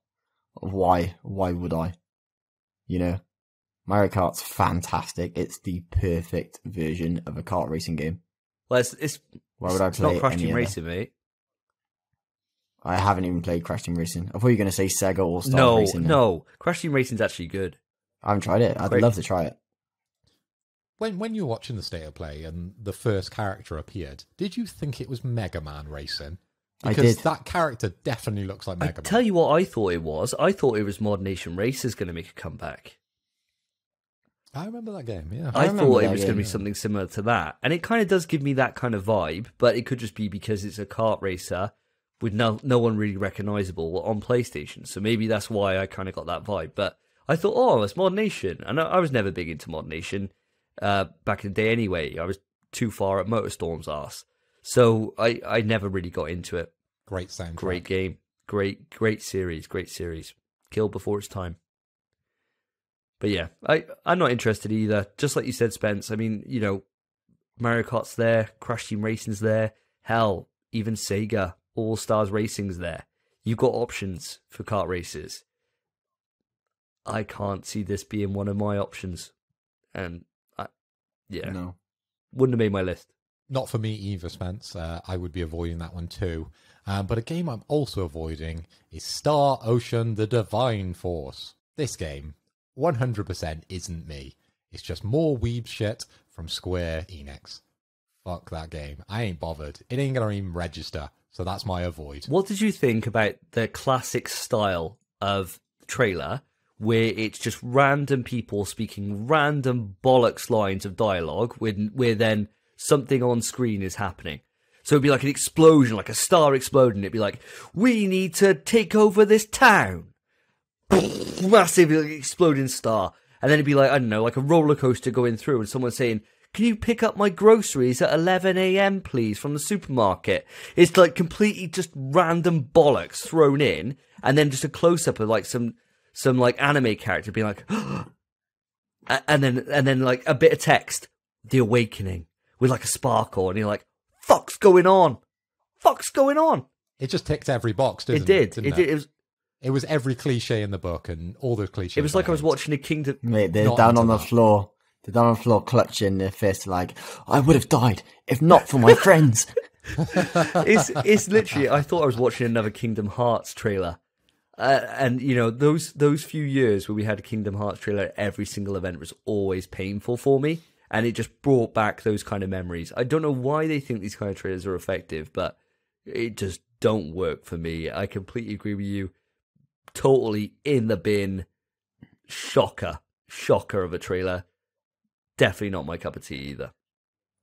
Why? Why would I? You know, Mario Kart's fantastic. It's the perfect version of a kart racing game. Well, it's it's, Why would I it's play not Crash any Team other? Racing, mate. I haven't even played Crash Team Racing. I thought you were going to say Sega All Star No, Racing. then. no, Crash Team Racing's actually good. I haven't tried it. I'd Great. love to try it. When when you were watching the state of play and the first character appeared, did you think it was Mega Man racing? I Because did. that character definitely looks like I Mega Man. tell you what, I thought it was. I thought it was ModNation Racers going to make a comeback. I remember that game. Yeah. I, remember thought it was going to game, be something similar to that, and it kind of does give me that kind of vibe. But it could just be because it's a kart racer with no no one really recognizable on PlayStation. So maybe that's why I kind of got that vibe. But I thought, oh, it's ModNation, and I, I was never big into ModNation uh, back in the day. Anyway, I was too far at Motorstorm's ass, so I I never really got into it. Great soundtrack. Great game, great great series, great series. Killed before its time. But yeah, I I'm not interested either. Just like you said, Spence. I mean, you know, Mario Kart's there, Crash Team Racing's there. Hell, even Sega All Stars Racing's there. You've got options for kart races. I can't see this being one of my options, and I, yeah, No. wouldn't have made my list. Not for me either, Spence. Uh, I would be avoiding that one too. Um, but a game I'm also avoiding is Star Ocean The Divine Force. This game, 100% isn't me. It's just more weeb shit from Square Enix. Fuck that game. I ain't bothered. It ain't gonna even register. So that's my avoid. What did you think about the classic style of trailer where it's just random people speaking random bollocks lines of dialogue when where then something on screen is happening? So it'd be like an explosion, like a star exploding. It'd be like, we need to take over this town. <clears throat> Massive exploding star. And then it'd be like, I don't know, like a roller coaster going through and someone saying, can you pick up my groceries at 11 a.m., please, from the supermarket? It's like completely just random bollocks thrown in, and then just a close up of like some, some like anime character being like, <gasps> and then, and then like a bit of text, the awakening, with like a sparkle, and you're like, fuck's going on? Fuck's going on? It just ticked every box, It didn't did. it? It, didn't did. It was. It was every cliche in the book and all the cliches. It was like I was watching a Kingdom. Mate, they're Not down on the that. floor. They're down on the floor, clutching their fist, like I would have died if not for my friends. <laughs> <laughs> it's it's literally. I thought I was watching another Kingdom Hearts trailer, uh, and you know those those few years where we had a Kingdom Hearts trailer at every single event was always painful for me, and it just brought back those kind of memories. I don't know why they think these kind of trailers are effective, but it just don't work for me. I completely agree with you. Totally in the bin. Shocker, shocker of a trailer. Definitely not my cup of tea either.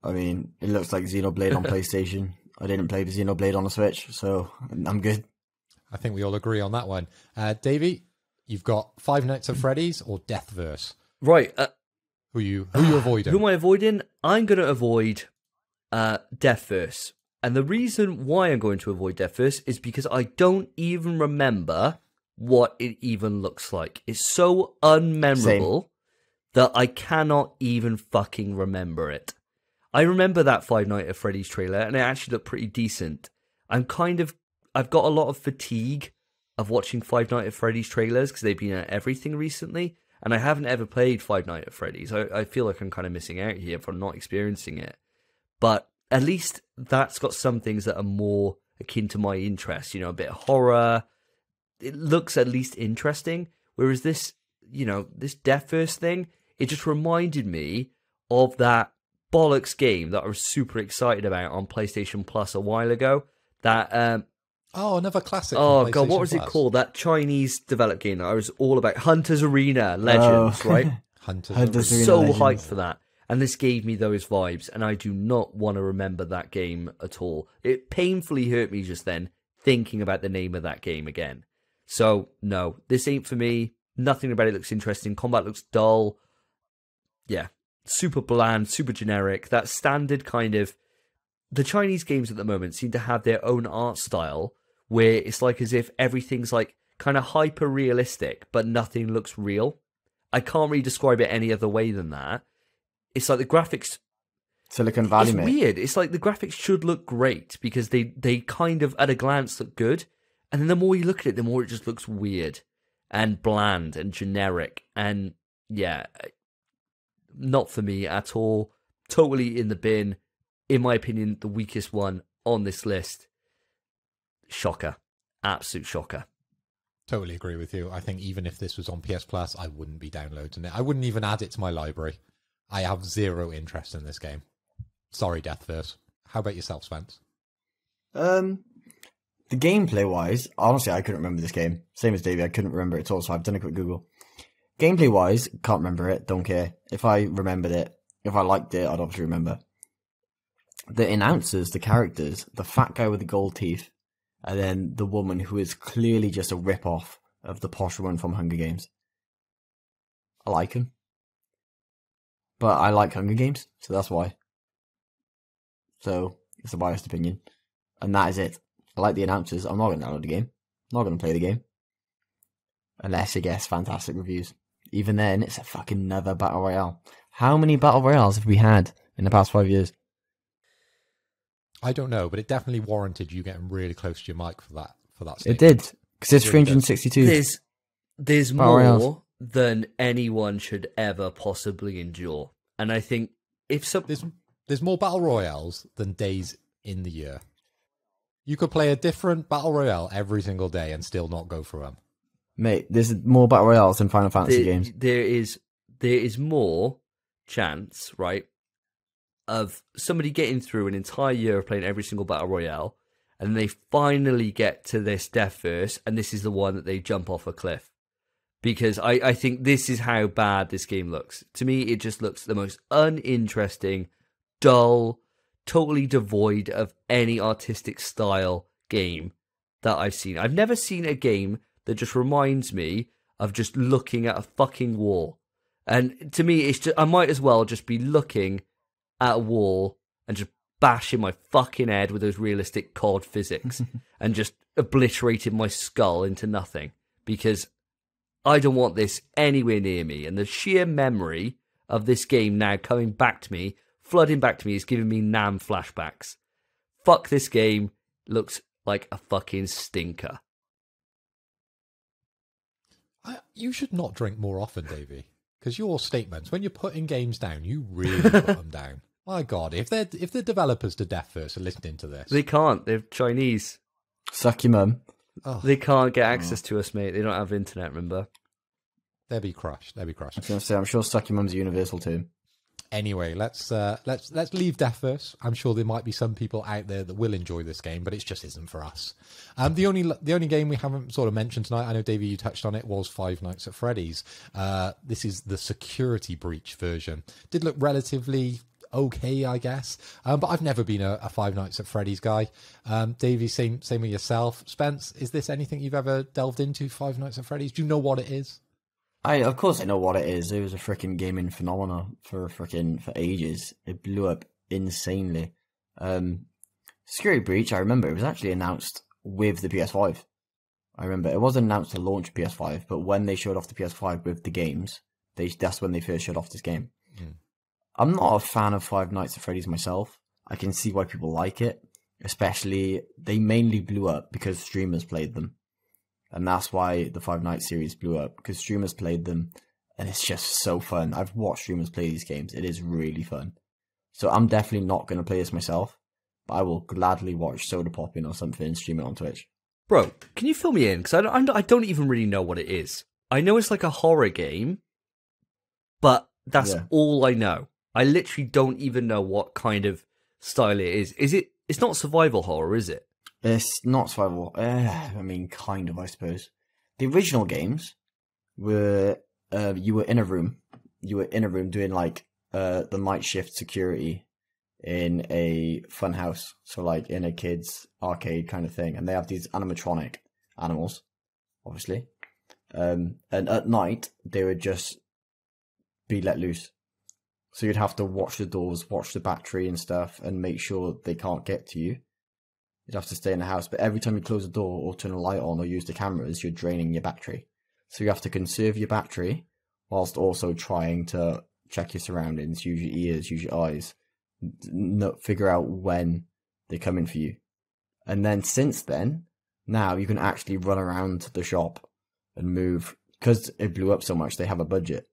I mean, it looks like Xenoblade on <laughs> PlayStation. I didn't play the Xenoblade on the Switch, so I'm good. I think we all agree on that one. Uh, Davey, you've got Five Nights at Freddy's or Deathverse. Right, uh, Who you who you avoiding? <sighs> Who am I avoiding? I'm going to avoid uh, Deathverse. And the reason why I'm going to avoid Deathverse is because I don't even remember what it even looks like. It's so unmemorable that I cannot even fucking remember it. I remember that Five Nights at Freddy's trailer, and it actually looked pretty decent. I'm kind of, I've got a lot of fatigue of watching Five Nights at Freddy's trailers because they've been at everything recently, and I haven't ever played Five Nights at Freddy's. I, I feel like I'm kind of missing out here for not experiencing it. But at least that's got some things that are more akin to my interest. You know, a bit of horror. It looks at least interesting. Whereas this, you know, this Deathverse thing, it just reminded me of that bollocks game that I was super excited about on PlayStation Plus a while ago. That um, oh, another classic. oh from god, what PlayStation was it called? That Chinese developed game that I was all about. Hunter's Arena Legends, Oh. right? <laughs> Hunters. Hunters Arena. Arena so Legends. hyped for that. And this gave me those vibes, and I do not want to remember that game at all. It painfully hurt me just then thinking about the name of that game again. So, no, this ain't for me. Nothing about it looks interesting. Combat looks dull. Yeah, super bland, super generic. That standard kind of. The Chinese games at the moment seem to have their own art style where it's like as if everything's like kind of hyper realistic, but nothing looks real. I can't really describe it any other way than that. It's like the graphics. Silicon Valley, it's mate. weird. It's like the graphics should look great because they they kind of at a glance look good, and then the more you look at it, the more it just looks weird and bland and generic. And yeah, not for me at all. Totally in the bin. In my opinion, the weakest one on this list. Shocker, absolute shocker. Totally agree with you. I think even if this was on PS Plus, I wouldn't be downloading it. I wouldn't even add it to my library. I have zero interest in this game. Sorry, Deathverse. How about yourself, Spence? Um, the gameplay wise, honestly, I couldn't remember this game. Same as Davey, I couldn't remember it at all. So I've done a quick Google. Gameplay wise, can't remember it. Don't care. If I remembered it, if I liked it, I'd obviously remember. The announcers, the characters, the fat guy with the gold teeth, and then the woman who is clearly just a rip off of the posh one from Hunger Games. I like him. But I like Hunger Games, so that's why. So, it's a biased opinion. And that is it. I like the announcers. I'm not going to download the game. I'm not going to play the game. Unless it gets fantastic reviews. Even then, it's a fucking another battle royale. How many battle royales have we had in the past five years? I don't know, but it definitely warranted you getting really close to your mic for that. For that, It did. Because it's Really did. 362. There's there's Battle more royales. than anyone should ever possibly endure, and I think if some There's there's more battle royales than days in the year. You could play a different battle royale every single day and still not go through them. Mate, there's more battle royales than Final Fantasy there, games. there is there is more chance, right, of somebody getting through an entire year of playing every single battle royale, and they finally get to this Deathverse, and this is the one that they jump off a cliff. Because I, I think this is how bad this game looks. To me, it just looks the most uninteresting, dull, totally devoid of any artistic style game that I've seen. I've never seen a game that just reminds me of just looking at a fucking wall. And to me, it's just, I might as well just be looking at a wall and just bashing my fucking head with those realistic COD physics <laughs> and just obliterating my skull into nothing because I don't want this anywhere near me. And the sheer memory of this game now coming back to me, flooding back to me, is giving me Nam flashbacks. Fuck this game. Looks like a fucking stinker. I, you should not drink more often, Davey, because your statements when you're putting games down, you really put <laughs> them down. My God, if they're if the developers to Deathverse are listening to this, They can't. They're Chinese. Suck your mum. oh, They can't get oh. access to us, mate. They don't have internet. Remember? they'll be crushed. They'll be crushed. I was going to say, I'm sure suck your mum's a universal term. Anyway, let's uh, let's let's leave Deathverse. I'm sure there might be some people out there that will enjoy this game, but it just isn't for us. Um, the only the only game we haven't sort of mentioned tonight, I know Davey, you touched on it, was Five Nights at Freddy's. Uh, this is the security breach version. Did look relatively okay, I guess, um, but I've never been a, a Five Nights at Freddy's guy. Um, Davey, same same with yourself. Spence, is this anything you've ever delved into? Five Nights at Freddy's? Do you know what it is? I of course I know what it is. It was a freaking gaming phenomenon for freaking for ages. It blew up insanely. Um, Security Breach, I remember it was actually announced with the PS5. I remember it wasn't announced to launch PS5, but when they showed off the PS5 with the games, they that's when they first showed off this game. Hmm. I'm not a fan of Five Nights at Freddy's myself. I can see why people like it, especially they mainly blew up because streamers played them and that's why the Five Nights series blew up because streamers played them, and it's just so fun. I've watched streamers play these games; it is really fun. So I'm definitely not going to play this myself, but I will gladly watch Sodapoppin or something and stream it on Twitch. Bro, can you fill me in? Because I don't, I don't even really know what it is. I know it's like a horror game, but that's Yeah. all I know. I literally don't even know what kind of style it is. Is it? It's not survival horror, is it? It's not survival. Uh, I mean, kind of, I suppose. The original games were uh, you were in a room, you were in a room doing like uh, the night shift security in a fun house, so like in a kids arcade kind of thing, and they have these animatronic animals, obviously. Um, and at night they would just be let loose. So you'd have to watch the doors, watch the battery and stuff, and make sure they can't get to you. You'd have to stay in the house, but every time you close the door or turn a light on or use the cameras, you're draining your battery. So you have to conserve your battery whilst also trying to check your surroundings, use your ears, use your eyes, n- figure out when they're coming for you. And then since then, now you can actually run around the shop and move because it blew up so much. They have a budget,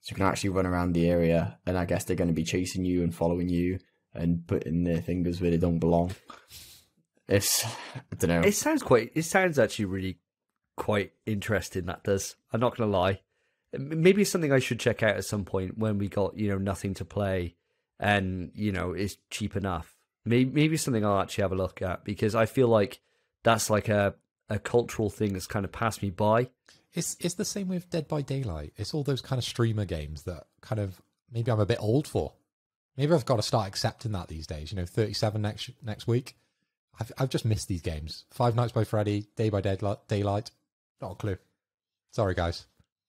so you can actually run around the area, and I guess they're going to be chasing you and following you and putting their fingers where they don't belong. It's I don't know. It sounds quite. It sounds actually really quite interesting. That does. I'm not gonna lie. Maybe it's something I should check out at some point when we got you know nothing to play, and you know it's cheap enough. Maybe maybe something I'll actually have a look at because I feel like that's like a a cultural thing that's kind of passed me by. It's it's the same with Dead by Daylight. It's all those kind of streamer games that kind of maybe I'm a bit old for. Maybe I've got to start accepting that these days. You know, 37 next next week. I've I've just missed these games. Five Nights by Freddy, Day by Daylight. Not a clue. Sorry, guys.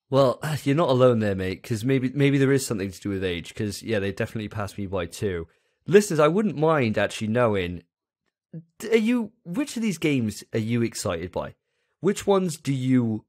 Well, <sighs> you're not alone there, mate. Because maybe maybe there is something to do with age. Because yeah, they definitely passed me by too. Listeners, I wouldn't mind actually knowing. Are you which of these games are you excited by? Which ones do you?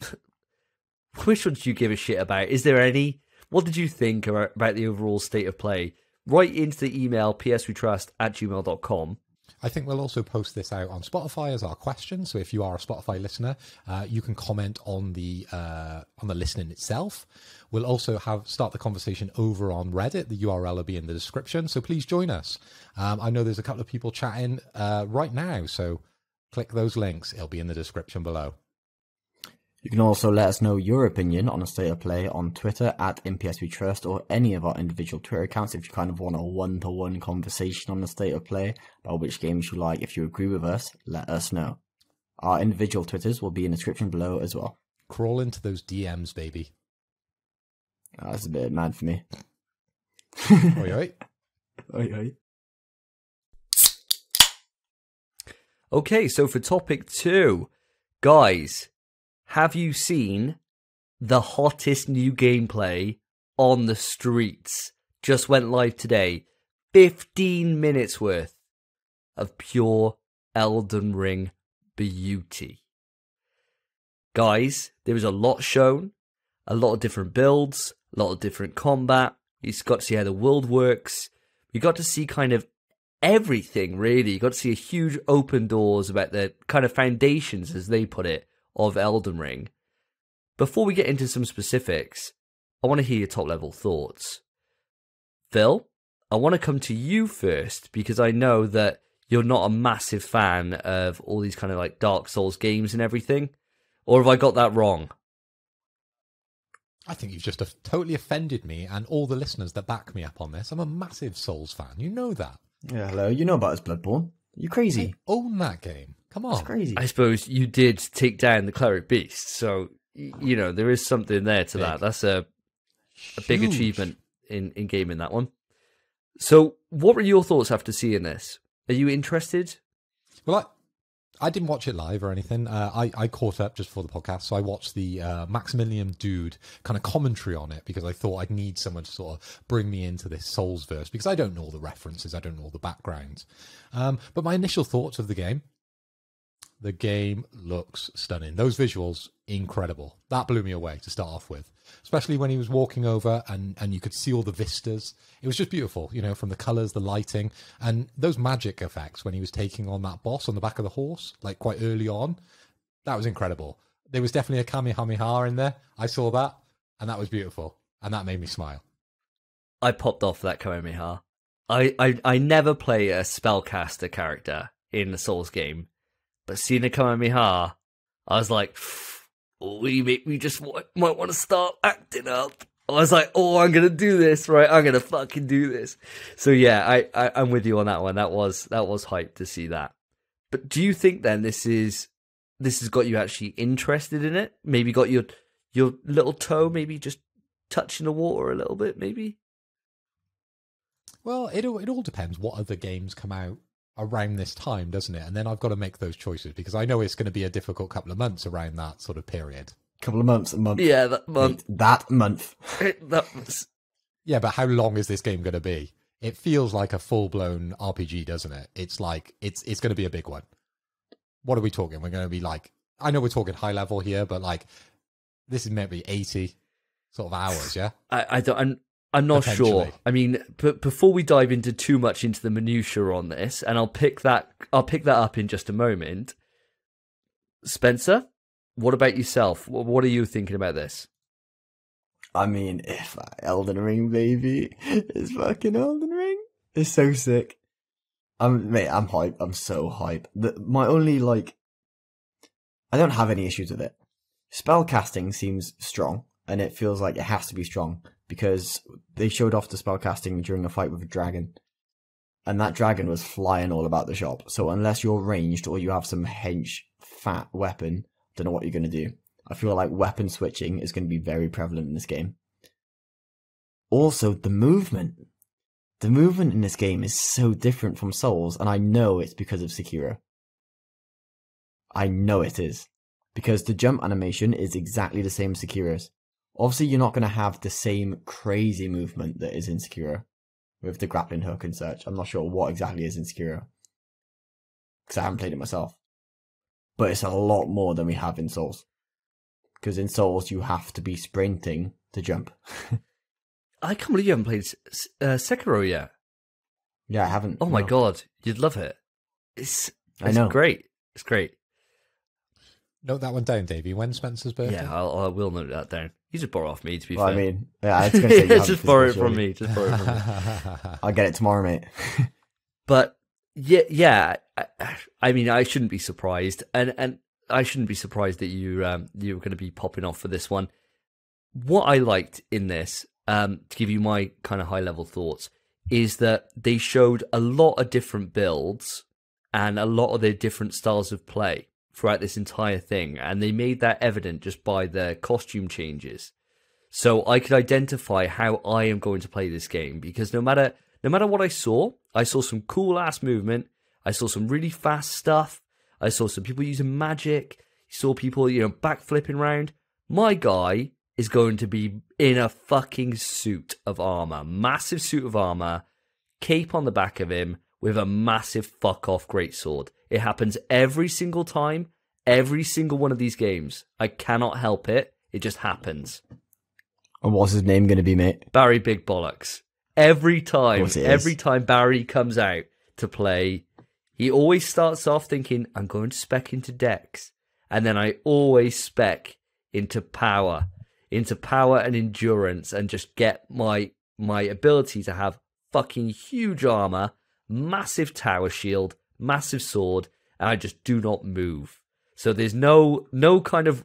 <laughs> which ones do you give a shit about? Is there any? What did you think about about the overall state of play? Write into the email pswetrust at gmail.com. I think we'll also post this out on Spotify as our question. So if you are a Spotify listener, uh, you can comment on the uh, on the listening itself. We'll also have start the conversation over on Reddit. The URL will be in the description. So please join us. Um, I know there's a couple of people chatting uh, right now. So click those links. It'll be in the description below. You can also let us know your opinion on a state of play on Twitter at InPSWeTrust or any of our individual Twitter accounts if you kind of want a one to one conversation on the state of play about which games you like. If you agree with us, let us know. Our individual Twitters will be in the description below as well. Crawl into those DMs, baby. Uh, that's a bit mad for me. <laughs> Oi, oi. Oi, oi. Okay, so for topic two, guys, have you seen the hottest new gameplay on the streets? Just went live today. 15 minutes worth of pure Elden Ring beauty. Guys, there was a lot shown, a lot of different builds, a lot of different combat. You got to see how the world works. We got to see kind of everything really. You got to see a huge open doors about the kind of foundations, as they put it, of Elden Ring. Before we get into some specifics, I want to hear your top level thoughts. Phil, I want to come to you first because I know that you're not a massive fan of all these kind of like Dark Souls games and everything. Or have I got that wrong? I think you've just totally offended me and all the listeners that back me up on this. I'm a massive Souls fan. You know that. Yeah, hello. You know about us, Bloodborne. You crazy? I own that game. Come on. It's crazy. I suppose you did take down the cleric beast, so you know there is something there to that. That's a a big achievement in in gaming that one. So, what were your thoughts after seeing this? Are you interested? Well, I, I didn't watch it live or anything. Uh, I, I caught up just for the podcast, so I watched the uh, Maximilian Dood kind of commentary on it because I thought I'd need someone to sort of bring me into this Souls verse because I don't know all the references, I don't know all the backgrounds. Um, but my initial thoughts of the game, the game looks stunning. Those visuals, incredible. That blew me away to start off with, especially when he was walking over and, and you could see all the vistas. It was just beautiful, you know, from the colors, the lighting, and those magic effects when he was taking on that boss on the back of the horse, like quite early on. That was incredible. There was definitely a Kamehameha in there. I saw that, and that was beautiful, and that made me smile. I popped off that Kamehameha. I, I I never play a spellcaster character in a Souls game, but seeing a Kamehameha, I was like, oh, you make me just might want to start acting up. I was like, oh, I'm gonna do this, right? I'm gonna fucking do this. So yeah, I, I I'm with you on that one. That was that was hype to see that. But do you think then this is this has got you actually interested in it? Maybe got your your little toe maybe just touching the water a little bit, maybe. Well, it it all depends what other games come out around this time, doesn't it? And then I've got to make those choices because I know it's going to be a difficult couple of months around that sort of period. couple of months, a month. Yeah, that month. that month. that was, Yeah, but how long is this game going to be? It feels like a full blown RPG, doesn't it? It's like it's it's going to be a big one. What are we talking? We're going to be like I know we're talking high level here, but like this is maybe eighty sort of hours. Yeah, I, I don't. I'm, I'm not sure. I mean, but before we dive into too much into the minutia on this, and I'll pick that. I'll pick that up in just a moment. Spencer, what about yourself? Wh- What are you thinking about this? I mean, if Elden Ring, baby, it's fucking Elden Ring. It's so sick. I'm, mate, I'm hype. I'm so hype. The, my only like, I don't have any issues with it. Spell casting seems strong, and it feels like it has to be strong because they showed off the spell casting during a fight with a dragon, and that dragon was flying all about the shop. So unless you're ranged or you have some hench fat weapon, I don't know what you're gonna do. I feel like weapon switching is going to be very prevalent in this game. Also, the movement. The movement in this game is so different from Souls, and I know it's because of Sekiro. I know it is. Because the jump animation is exactly the same as Sekiro's. Obviously, you're not going to have the same crazy movement that is in Sekiro. With the grappling hook and such. I'm not sure what exactly is in Sekiro. Because I haven't played it myself. But it's a lot more than we have in Souls because in Souls you have to be sprinting to jump. <laughs> I can't believe you haven't played uh, Sekiro yet. yeah, I haven't. Oh my god, you'd love it. It's, I it's know. great. It's great. note that one down, Davey. When Spencer's birthday? Yeah, I'll, I will note that down. You just borrow off me, to be Well, I mean, yeah, I was going to say <laughs> just borrow it from me. Just borrow it from me. <laughs> I'll get it tomorrow, mate. <laughs> but yeah, yeah. I, I mean, I shouldn't be surprised, and and I shouldn't be surprised that you um you were going to be popping off for this one. What I liked in this, um, to give you my kind of high level thoughts, is that they showed a lot of different builds and a lot of their different styles of play throughout this entire thing, and they made that evident just by the costume changes. So I could identify how I am going to play this game because no matter no matter what I saw, I saw some cool ass movement. I saw some really fast stuff. I saw some people using magic. Saw people, you know, backflipping around. My guy is going to be in a fucking suit of armor, massive suit of armor, cape on the back of him with a massive fuck off greatsword. It happens every single time, every single one of these games. I cannot help it. It just happens. and what's his name going to be, mate? Barry Big Bollocks. Every time, it is. every time Barry comes out, to play. He always starts off thinking, I'm going to spec into Dex. And then I always spec into power, into power and endurance, and just get my my ability to have fucking huge armor, massive tower shield, massive sword, and I just do not move. So there's no no kind of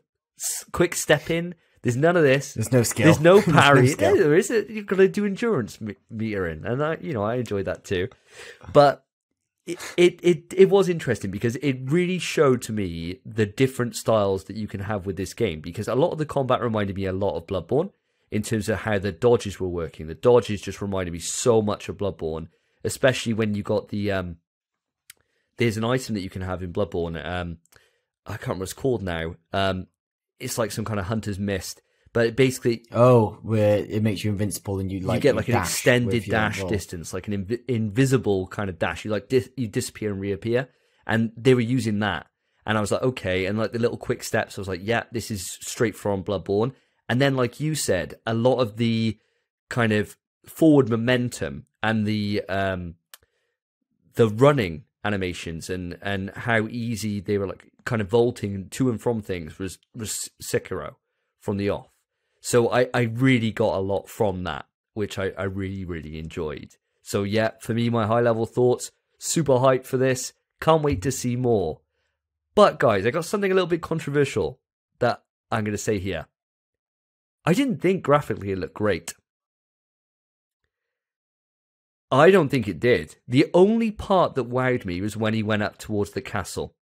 quick step in. There's none of this. There's no skill. There's no parry. <laughs> There's no skill. Yeah. You've got to do endurance me- metering, and I, you know, I enjoy that too. But it, it it it was interesting because it really showed to me the different styles that you can have with this game. Because a lot of the combat reminded me a lot of Bloodborne in terms of how the dodges were working. The dodges just reminded me so much of Bloodborne, especially when you got the um. There's an item that you can have in Bloodborne. Um, I can't remember what it's called now. Um, it's like some kind of hunter's mist, but it basically Oh, where it makes you invincible and you like you get like an extended dash distance, like an invi- invisible kind of dash. You like dis- you disappear and reappear, and they were using that. And I was like, okay, and like the little quick steps, I was like, yeah, this is straight from Bloodborne. And then, like you said, a lot of the kind of forward momentum and the um the running animations and and how easy they were like kind of vaulting to and from things was was Sekiro from the off. So I I really got a lot from that, which I I really really enjoyed. So yeah, for me, my high level thoughts, super hyped for this. Can't wait to see more. But guys, I got something a little bit controversial that I'm going to say here. I didn't think graphically it looked great. I don't think it did. The only part that wowed me was when he went up towards the castle.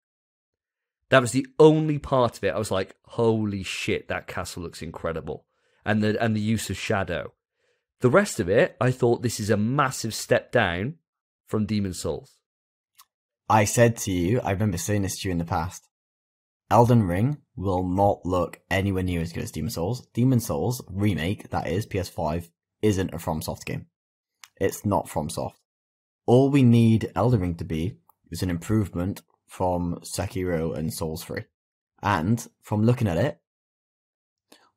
That was the only part of it. I was like, "Holy shit, that castle looks incredible!" And the and the use of shadow. The rest of it, I thought this is a massive step down from Demon Souls. I said to you, I remember saying this to you in the past. Elden Ring will not look anywhere near as good as Demon Souls. Demon Souls remake, that is PS5, isn't a FromSoft game. It's not FromSoft. All we need Elden Ring to be is an improvement from Sekiro and Souls 3. And from looking at it,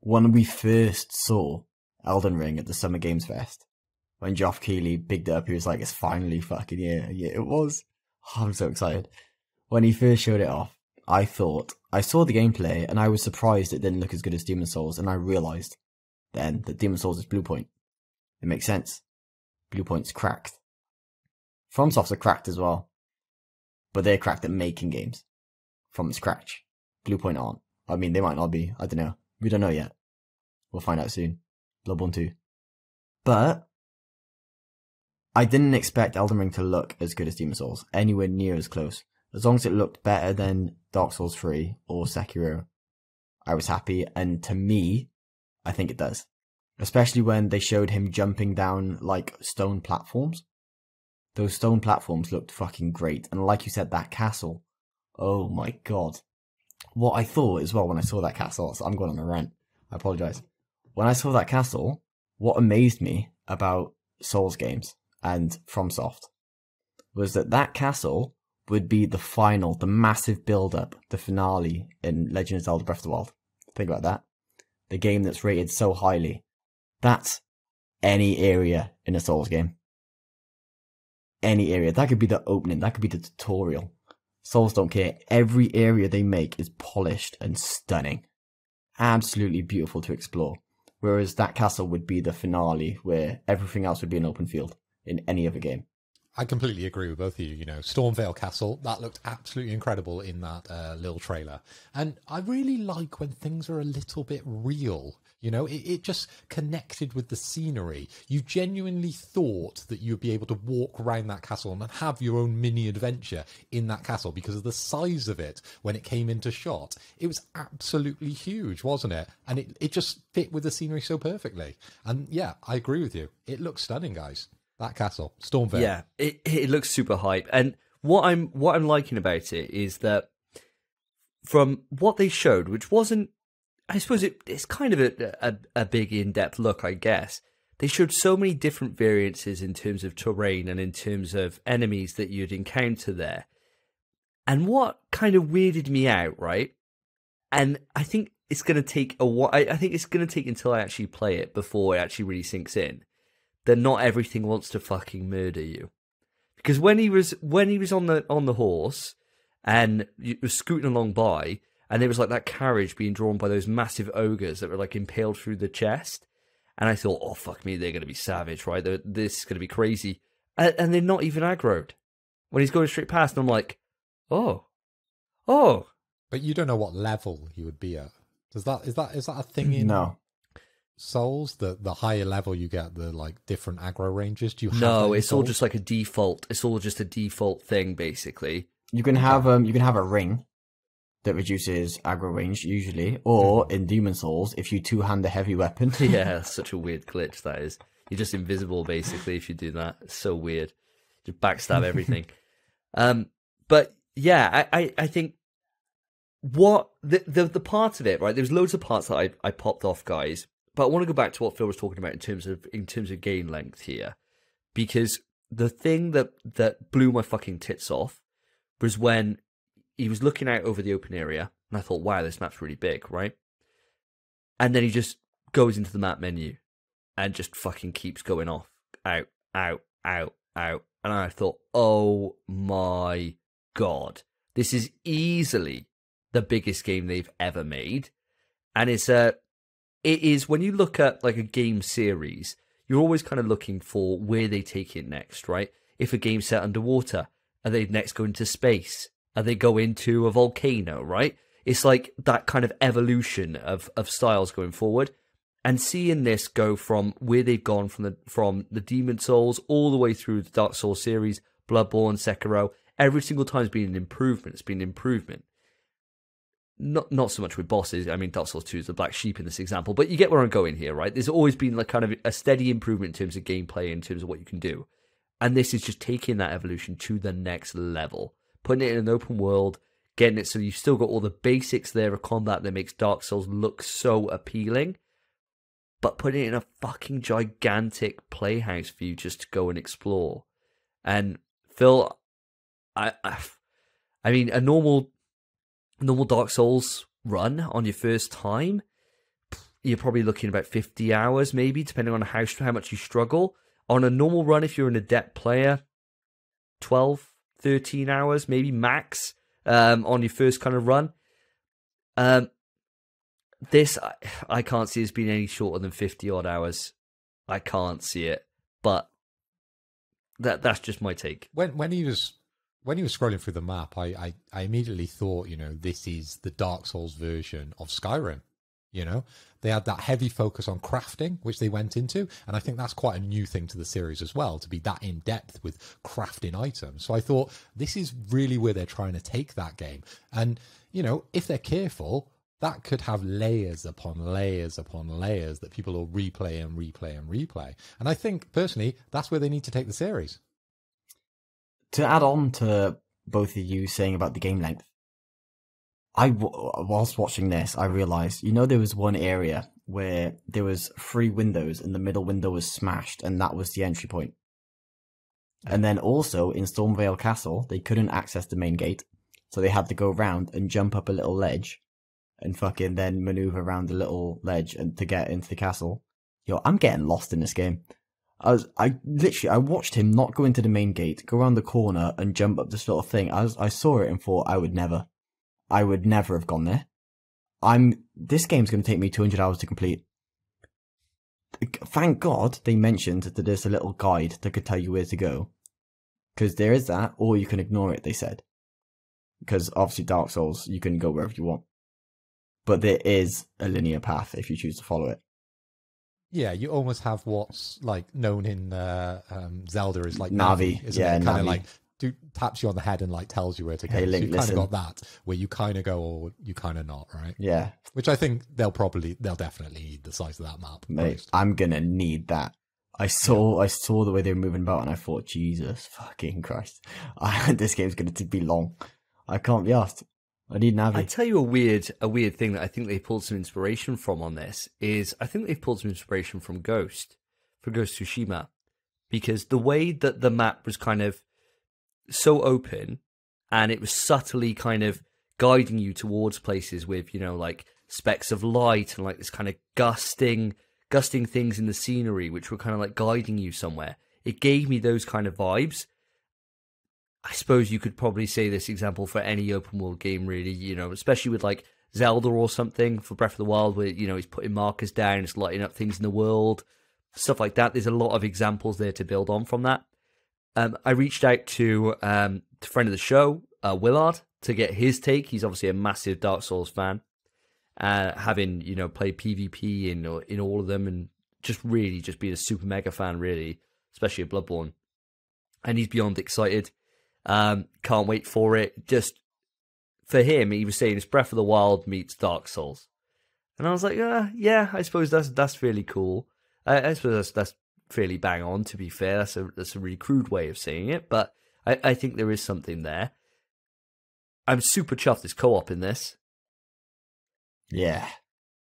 when we first saw Elden Ring at the Summer Games Fest, when Geoff Keighley bigged it up, he was like, "It's finally fucking here." Yeah, it was. Oh, <laughs> I'm so excited. When he first showed it off, I thought I saw the gameplay and I was surprised it didn't look as good as Demon Souls, and I realized then that Demon Souls is Bluepoint. It makes sense. Bluepoint's cracked. FromSoft's are cracked as well, but they're cracked at making games from scratch. Bluepoint aren't. I mean, they might not be. I don't know. We don't know yet. We'll find out soon. Bloodborne 2. But I didn't expect Elden Ring to look as good as Demon Souls, anywhere near as close. As long as it looked better than Dark Souls 3 or Sekiro, I was happy. And to me, I think it does. Especially when they showed him jumping down like stone platforms. Those stone platforms looked fucking great. And like you said, that castle. Oh my god. What I thought as well when I saw that castle, so I'm going on a rant. I apologize. When I saw that castle, what amazed me about Souls games and FromSoft was that that castle would be the final, the massive build up, the finale in Legend of Zelda Breath of the Wild. Think about that. The game that's rated so highly. That's any area in a Souls game. Any area. That could be the opening. That could be the tutorial. Souls don't care. Every area they make is polished and stunning. Absolutely beautiful to explore. Whereas that castle would be the finale where everything else would be an open field in any other game. I completely agree with both of you. You know, Stormveil Castle, that looked absolutely incredible in that uh, little trailer. And I really like when things are a little bit real. You know, it, it just connected with the scenery. You genuinely thought that you'd be able to walk around that castle and have your own mini adventure in that castle because of the size of it when it came into shot. It was absolutely huge, wasn't it? And it, it just fit with the scenery so perfectly. And yeah, I agree with you. It looks stunning, guys. That castle, Stormveil. Yeah, it it looks super hype. And what I'm what I'm liking about it is that from what they showed, which wasn't, I suppose it, it's kind of a, a a big in depth look, I guess. They showed so many different variances in terms of terrain and in terms of enemies that you'd encounter there. And what kind of weirded me out, right? And I think it's going to take a while. I, think it's going to take until I actually play it before it actually really sinks in that not everything wants to fucking murder you. because when he was when he was on the on the horse and you was scooting along by, and there was like that carriage being drawn by those massive ogres that were like impaled through the chest, and I thought, oh fuck me, they're gonna be savage, right? They're, this is gonna be crazy, and, and they're not even aggroed when he's going straight past. And I'm like, oh, oh, But you don't know what level he would be at. Does that is that is that a thing in No. Souls? The the higher level you get, the like different aggro ranges. Do you have no, in it's all just like a default. It's all just a default thing, basically. You can have um you can have a ring that reduces aggro range usually, or in Demon Souls, if you two hand a heavy weapon. <laughs> <laughs> yeah, such a weird glitch that is. You're just invisible basically if you do that. It's so weird. Just backstab everything. <laughs> um but yeah, I, I, I think what the, the the part of it, right? There's loads of parts that I, I popped off, guys. But I want to go back to what Phil was talking about in terms of in terms of game length here. Because the thing that that blew my fucking tits off was when he was looking out over the open area and I thought, wow, this map's really big, right? And then he just goes into the map menu and just fucking keeps going off. Out, out, out, out. And I thought, oh my god. This is easily the biggest game they've ever made. And it's a it is when you look at like a game series, you're always kind of looking for where they take it next, right? If a game's set underwater, are they next go into space? Are they go into a volcano, right? It's like that kind of evolution of, of styles going forward. And seeing this go from where they've gone from the from the Demon Souls all the way through the Dark Souls series, Bloodborne, Sekiro, every single time has been an improvement. It's been an improvement not not so much with bosses. I mean, Dark Souls Two is the black sheep in this example, but you get where I'm going here, right? There's always been like kind of a steady improvement in terms of gameplay, in terms of what you can do, and this is just taking that evolution to the next level, putting it in an open world, getting it so you've still got all the basics there of combat that makes Dark Souls look so appealing, but putting it in a fucking gigantic playhouse for you just to go and explore. And Phil, I, I, I mean, a normal normal Dark Souls run on your first time, you're probably looking about 50 hours, maybe, depending on how how much you struggle. On a normal run, if you're an adept player, 12, 13 hours, maybe max, um, on your first kind of run. Um, this I, I can't see as being any shorter than 50 odd hours. I can't see it, but that that's just my take. when when he was when he was scrolling through the map, I, I I immediately thought, you know, this is the Dark Souls version of Skyrim. You know, they had that heavy focus on crafting, which they went into, and I think that's quite a new thing to the series as well, to be that in depth with crafting items. So I thought this is really where they're trying to take that game, and you know, if they're careful, that could have layers upon layers upon layers that people will replay and replay and replay. And I think personally, that's where they need to take the series. to add on to both of you saying about the game length, I whilst watching this, I realized you know there was one area where there was three windows and the middle window was smashed, and that was the entry point. And then also in Stormveil Castle, they couldn't access the main gate, so they had to go around and jump up a little ledge, and fucking then maneuver around the little ledge and to get into the castle. Yo, I'm getting lost in this game. I was, I literally, I watched him not go into the main gate, go around the corner and jump up this little thing. I was, I saw it and thought I would never, I would never have gone there. I'm, this game's going to take me 200 hours to complete. Thank God they mentioned that there's a little guide that could tell you where to go. Cause there is that, or you can ignore it, they said. Because obviously Dark Souls, you can go wherever you want. But there is a linear path if you choose to follow it. Yeah, you almost have what's like known in uh, um, Zelda as like Navi, Navi, yeah? Kind of like do, taps you on the head and like tells you where to go. Hey, so Link, you kind of got that where you kind of go or you kind of not, right? Yeah, Which I think they'll probably they'll definitely need the size of that map. mate. I'm gonna need that. I saw, I saw the way they were moving about, and I thought, Jesus fucking Christ, <laughs> I, this game's gonna be long. I can't be asked. I need Navi. I tell you a weird a weird thing that I think they pulled some inspiration from on this is I think they've pulled some inspiration from Ghost, from Ghost Tsushima, because the way that the map was kind of so open and it was subtly kind of guiding you towards places with you know like specks of light and like this kind of gusting gusting things in the scenery which were kind of like guiding you somewhere it gave me those kind of vibes I suppose you could probably say this example for any open world game, really. You know, especially with like Zelda or something for Breath of the Wild, where you know he's putting markers down, it's lighting up things in the world, stuff like that. There's a lot of examples there to build on from that. Um, I reached out to um, to friend of the show, uh, Willard, to get his take. He's obviously a massive Dark Souls fan, uh, having you know played PvP in in all of them, and just really just being a super mega fan, really, especially of Bloodborne. And he's beyond excited. Um, can't wait for it. Just for him, he was saying it's Breath of the Wild meets Dark Souls, and I was like, uh, yeah, I suppose that's that's really cool. I, I suppose that's, that's fairly bang on. To be fair, that's a that's a really crude way of saying it, but I, I think there is something there. I'm super chuffed there's co-op in this. Yeah,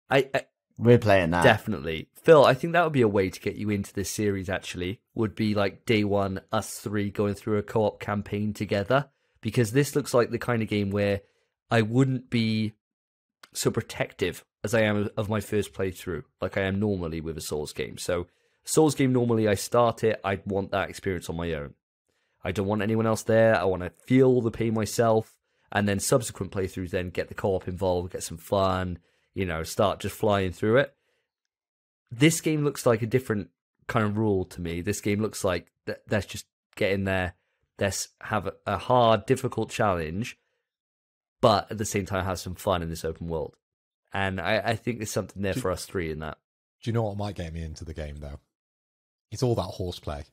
I, I we're playing that. definitely, Phil. I think that would be a way to get you into this series. Actually, would be like day one, us three going through a co-op campaign together. Because this looks like the kind of game where I wouldn't be so protective as I am of my first playthrough, like I am normally with a Souls game. So, Souls game normally I start it, I'd want that experience on my own. I don't want anyone else there. I want to feel the pain myself, and then subsequent playthroughs then get the co-op involved, get some fun, you know, start just flying through it. This game looks like a different kind of rule to me. This game looks like th- let's just get in there, let's have a, a hard, difficult challenge, but at the same time have some fun in this open world. And I, I think there's something there Do- for us three in that. Do you know what might get me into the game though? It's all that horseplay.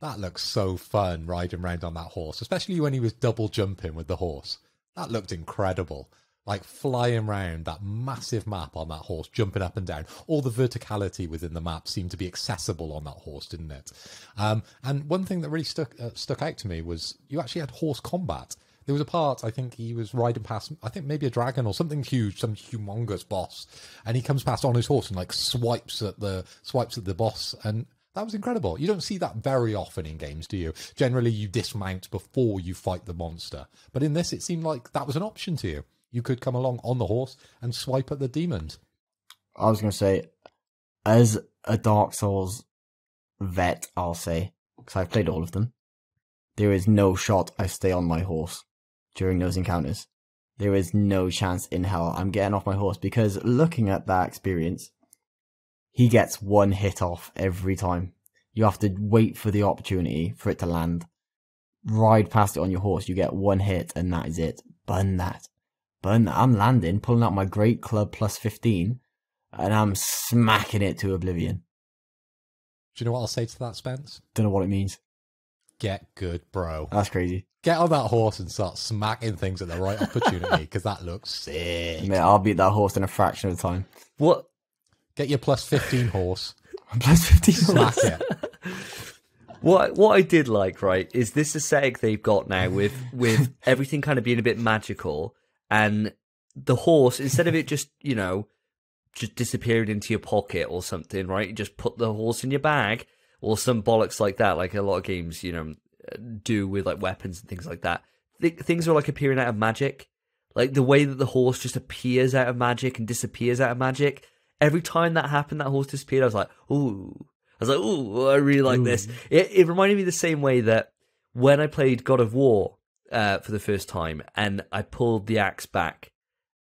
That looks so fun riding around on that horse, especially when he was double jumping with the horse. That looked incredible. Like flying around that massive map on that horse, jumping up and down. All the verticality within the map seemed to be accessible on that horse, didn't it? Um, and one thing that really stuck uh, stuck out to me was you actually had horse combat. There was a part I think he was riding past, I think maybe a dragon or something huge, some humongous boss, and he comes past on his horse and like swipes at the swipes at the boss, and that was incredible. You don't see that very often in games, do you? Generally, you dismount before you fight the monster, but in this, it seemed like that was an option to you. You could come along on the horse and swipe at the demons. I was going to say, as a Dark Souls vet, I'll say, because I've played all of them, there is no shot I stay on my horse during those encounters. There is no chance in hell I'm getting off my horse because looking at that experience, he gets one hit off every time. You have to wait for the opportunity for it to land. Ride past it on your horse, you get one hit and that is it. Burn that. Burn that. I'm landing, pulling out my great club plus 15 and I'm smacking it to oblivion. Do you know what I'll say to that, Spence? Don't know what it means. Get good, bro. That's crazy. Get on that horse and start smacking things at the right opportunity because that looks sick. <laughs> Mate, I'll beat that horse in a fraction of the time. What Get your plus 15 horse, <laughs> Plus 15 smack it. What what I did like, right, is this aesthetic they've got now with with <laughs> everything kind of being a bit magical and the horse instead of it just, you know, just disappearing into your pocket or something, right? You just put the horse in your bag or some bollocks like that, like a lot of games, you know, do with like weapons and things like that. Th- things are like appearing out of magic. Like the way that the horse just appears out of magic and disappears out of magic. Every time that happened, that horse disappeared. I was like, ooh. I was like, ooh, I really like this. It, it reminded me the same way that when I played God of War uh, for the first time and I pulled the axe back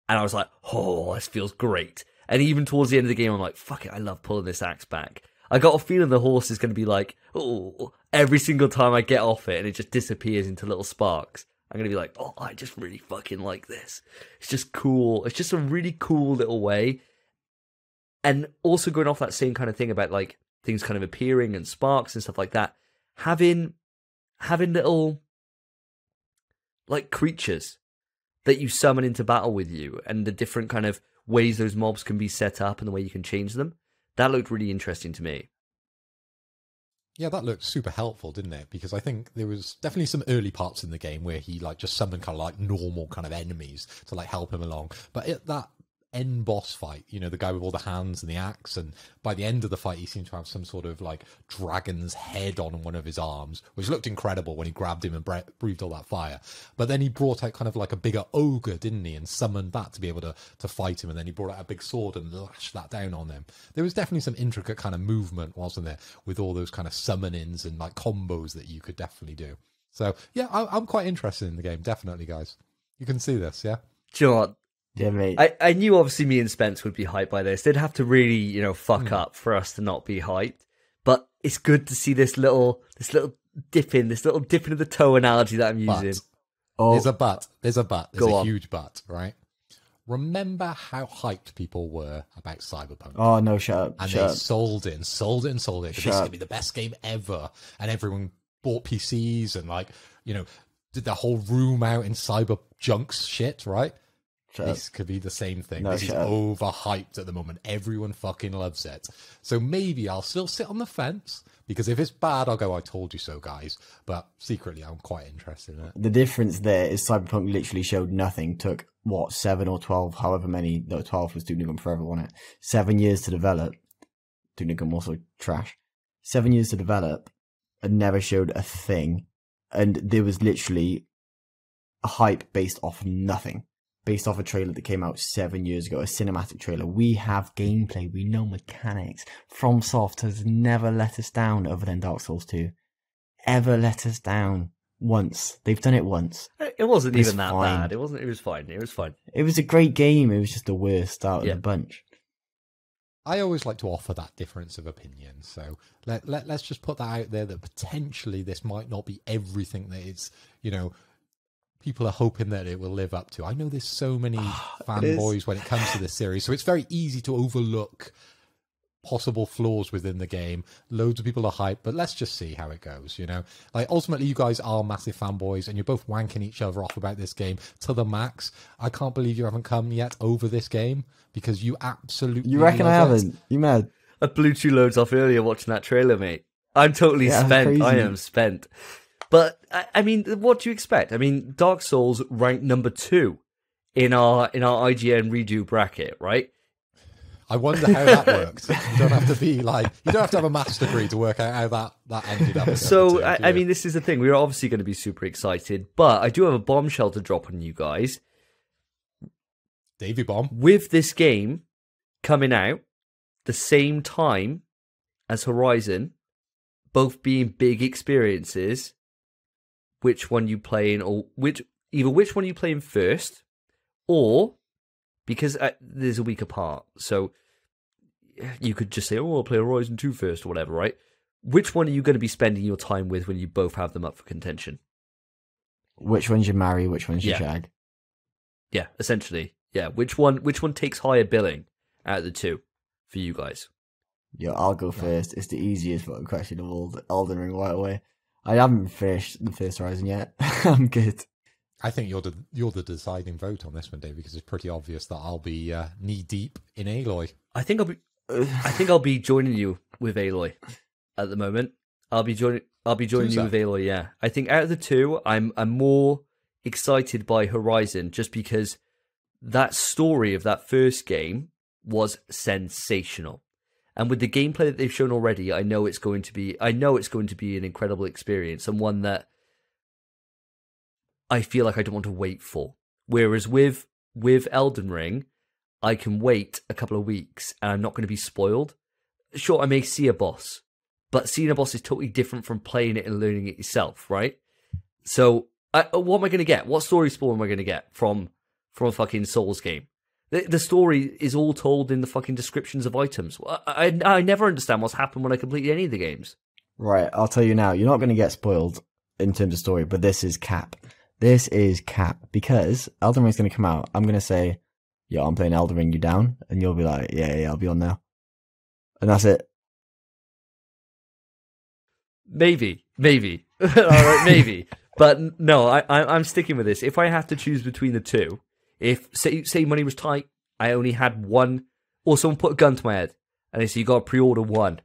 and I was like, oh, this feels great. And even towards the end of the game, I'm like, fuck it, I love pulling this axe back. I got a feeling the horse is going to be like, oh, every single time I get off it and it just disappears into little sparks. I'm going to be like, oh, I just really fucking like this. It's just cool. It's just a really cool little way. And also going off that same kind of thing about like things kind of appearing and sparks and stuff like that, having having little like creatures that you summon into battle with you and the different kind of ways those mobs can be set up and the way you can change them. That looked really interesting to me. Yeah, that looked super helpful, didn't it? Because I think there was definitely some early parts in the game where he like just summoned kind of like normal kind of enemies to like help him along. But at that end boss fight, you know, the guy with all the hands and the axe, and by the end of the fight, he seemed to have some sort of like dragon's head on one of his arms, which looked incredible when he grabbed him and bre- breathed all that fire. But then he brought out kind of like a bigger ogre, didn't he, and summoned that to be able to to fight him. And then he brought out a big sword and lashed that down on him. There was definitely some intricate kind of movement, wasn't there, with all those kind of summonings and like combos that you could definitely do. So yeah, I, I'm quite interested in the game. Definitely, guys. You can see this, yeah. What? Yeah, mate. I, I knew obviously me and Spence would be hyped by this. They'd have to really, you know, fuck hmm. up for us to not be hyped. But it's good to see this little this little dip in, this little dip into the toe analogy that I'm But using. oh, there's a but. There's a but. There's a on. huge but, right? Remember how hyped people were about Cyberpunk. oh no, shut up. and shut they up. sold it and sold it and sold it. This is gonna be the best game ever, and everyone bought PCs and like you know did the whole room out in cyber junks shit, right? This could be the same thing. No, this is up. overhyped at the moment. Everyone fucking loves it. So maybe I'll still sit on the fence because if it's bad, I'll go. I told you so, guys. But secretly, I'm quite interested in it. The difference there is Cyberpunk literally showed nothing. Took what seven or twelve, however many. No, twelve was Duke Nukem Forever, wasn't it? Seven years to develop. Duke Nukem also trash. Seven years to develop, and never showed a thing. And there was literally a hype based off nothing, based off a trailer that came out seven years ago, a cinematic trailer. We have gameplay, we know mechanics. FromSoft has never let us down, other than Dark Souls Two. Ever let us down once? They've done it once. It wasn't It's even that fine. bad. It wasn't. It was fine. It was fine. It was a great game. It was just the worst out of Yeah. the bunch. I always like to offer that difference of opinion. So let, let let's just put that out there that potentially this might not be everything that it's you know people are hoping that it will live up to. I know there's so many ah, fanboys when it comes to this series, so it's very easy to overlook possible flaws within the game. Loads of people are hyped, but let's just see how it goes, you know? Like ultimately you guys are massive fanboys and you're both wanking each other off about this game to the max. I can't believe you haven't come yet over this game because you absolutely You reckon I haven't? You mad? I blew two loads off earlier watching that trailer, mate. I'm totally Yeah, spent. I am spent. But I, I mean, what do you expect? I mean, Dark Souls ranked number two in our in our IGN redo bracket, right? I wonder how that <laughs> worked. You don't have to be like you don't have to have a maths degree to work out how that that ended up. So two, I, I mean, this is the thing. We're obviously going to be super excited, but I do have a bombshell to drop on you guys. Davey Bomb. With this game coming out the same time as Horizon, both being big experiences, which one you play in, or which either which one you play in first, or because uh, there's a week apart, so you could just say, "Oh, I'll play Horizon 2 first or whatever," right? Which one are you going to be spending your time with when you both have them up for contention? Which one's you marry? Which one's you Yeah. shag? Yeah, essentially, yeah. Which one? Which one takes higher billing out of the two for you guys? Yeah, I'll go first. It's the easiest fucking question of all. the Elden Ring right away. I haven't finished the first Horizon yet. <laughs> I'm good. I think you're the you're the deciding vote on this one, Dave, because it's pretty obvious that I'll be uh, knee deep in Aloy. I think I'll be. I think I'll be joining you with Aloy at the moment. I'll be joining. I'll be joining you with Aloy. Yeah, I think out of the two, I'm I'm more excited by Horizon just because that story of that first game was sensational, and with the gameplay that they've shown already, I know it's going to be. I know it's going to be an incredible experience and one that I feel like I don't want to wait for. Whereas with with Elden Ring, I can wait a couple of weeks and I'm not going to be spoiled. Sure, I may see a boss, but seeing a boss is totally different from playing it and learning it yourself, right? So, I, what am I going to get? What story spoil am I going to get from from a fucking Souls game? The, the story is all told in the fucking descriptions of items. I, I, I never understand what's happened when I complete any of the games. Right, I'll tell you now. You're not going to get spoiled in terms of story, but this is cap. This is cap because Elden Ring's going to come out. I'm going to say, "Yeah, I'm playing Elden Ring. You down?" And you'll be like, "Yeah, yeah, I'll be on now." And that's it. Maybe, maybe, <laughs> all right, maybe. But no, I, I, I'm sticking with this. If I have to choose between the two, if say say money was tight, I only had one, or someone put a gun to my head and they say you got to pre-order one,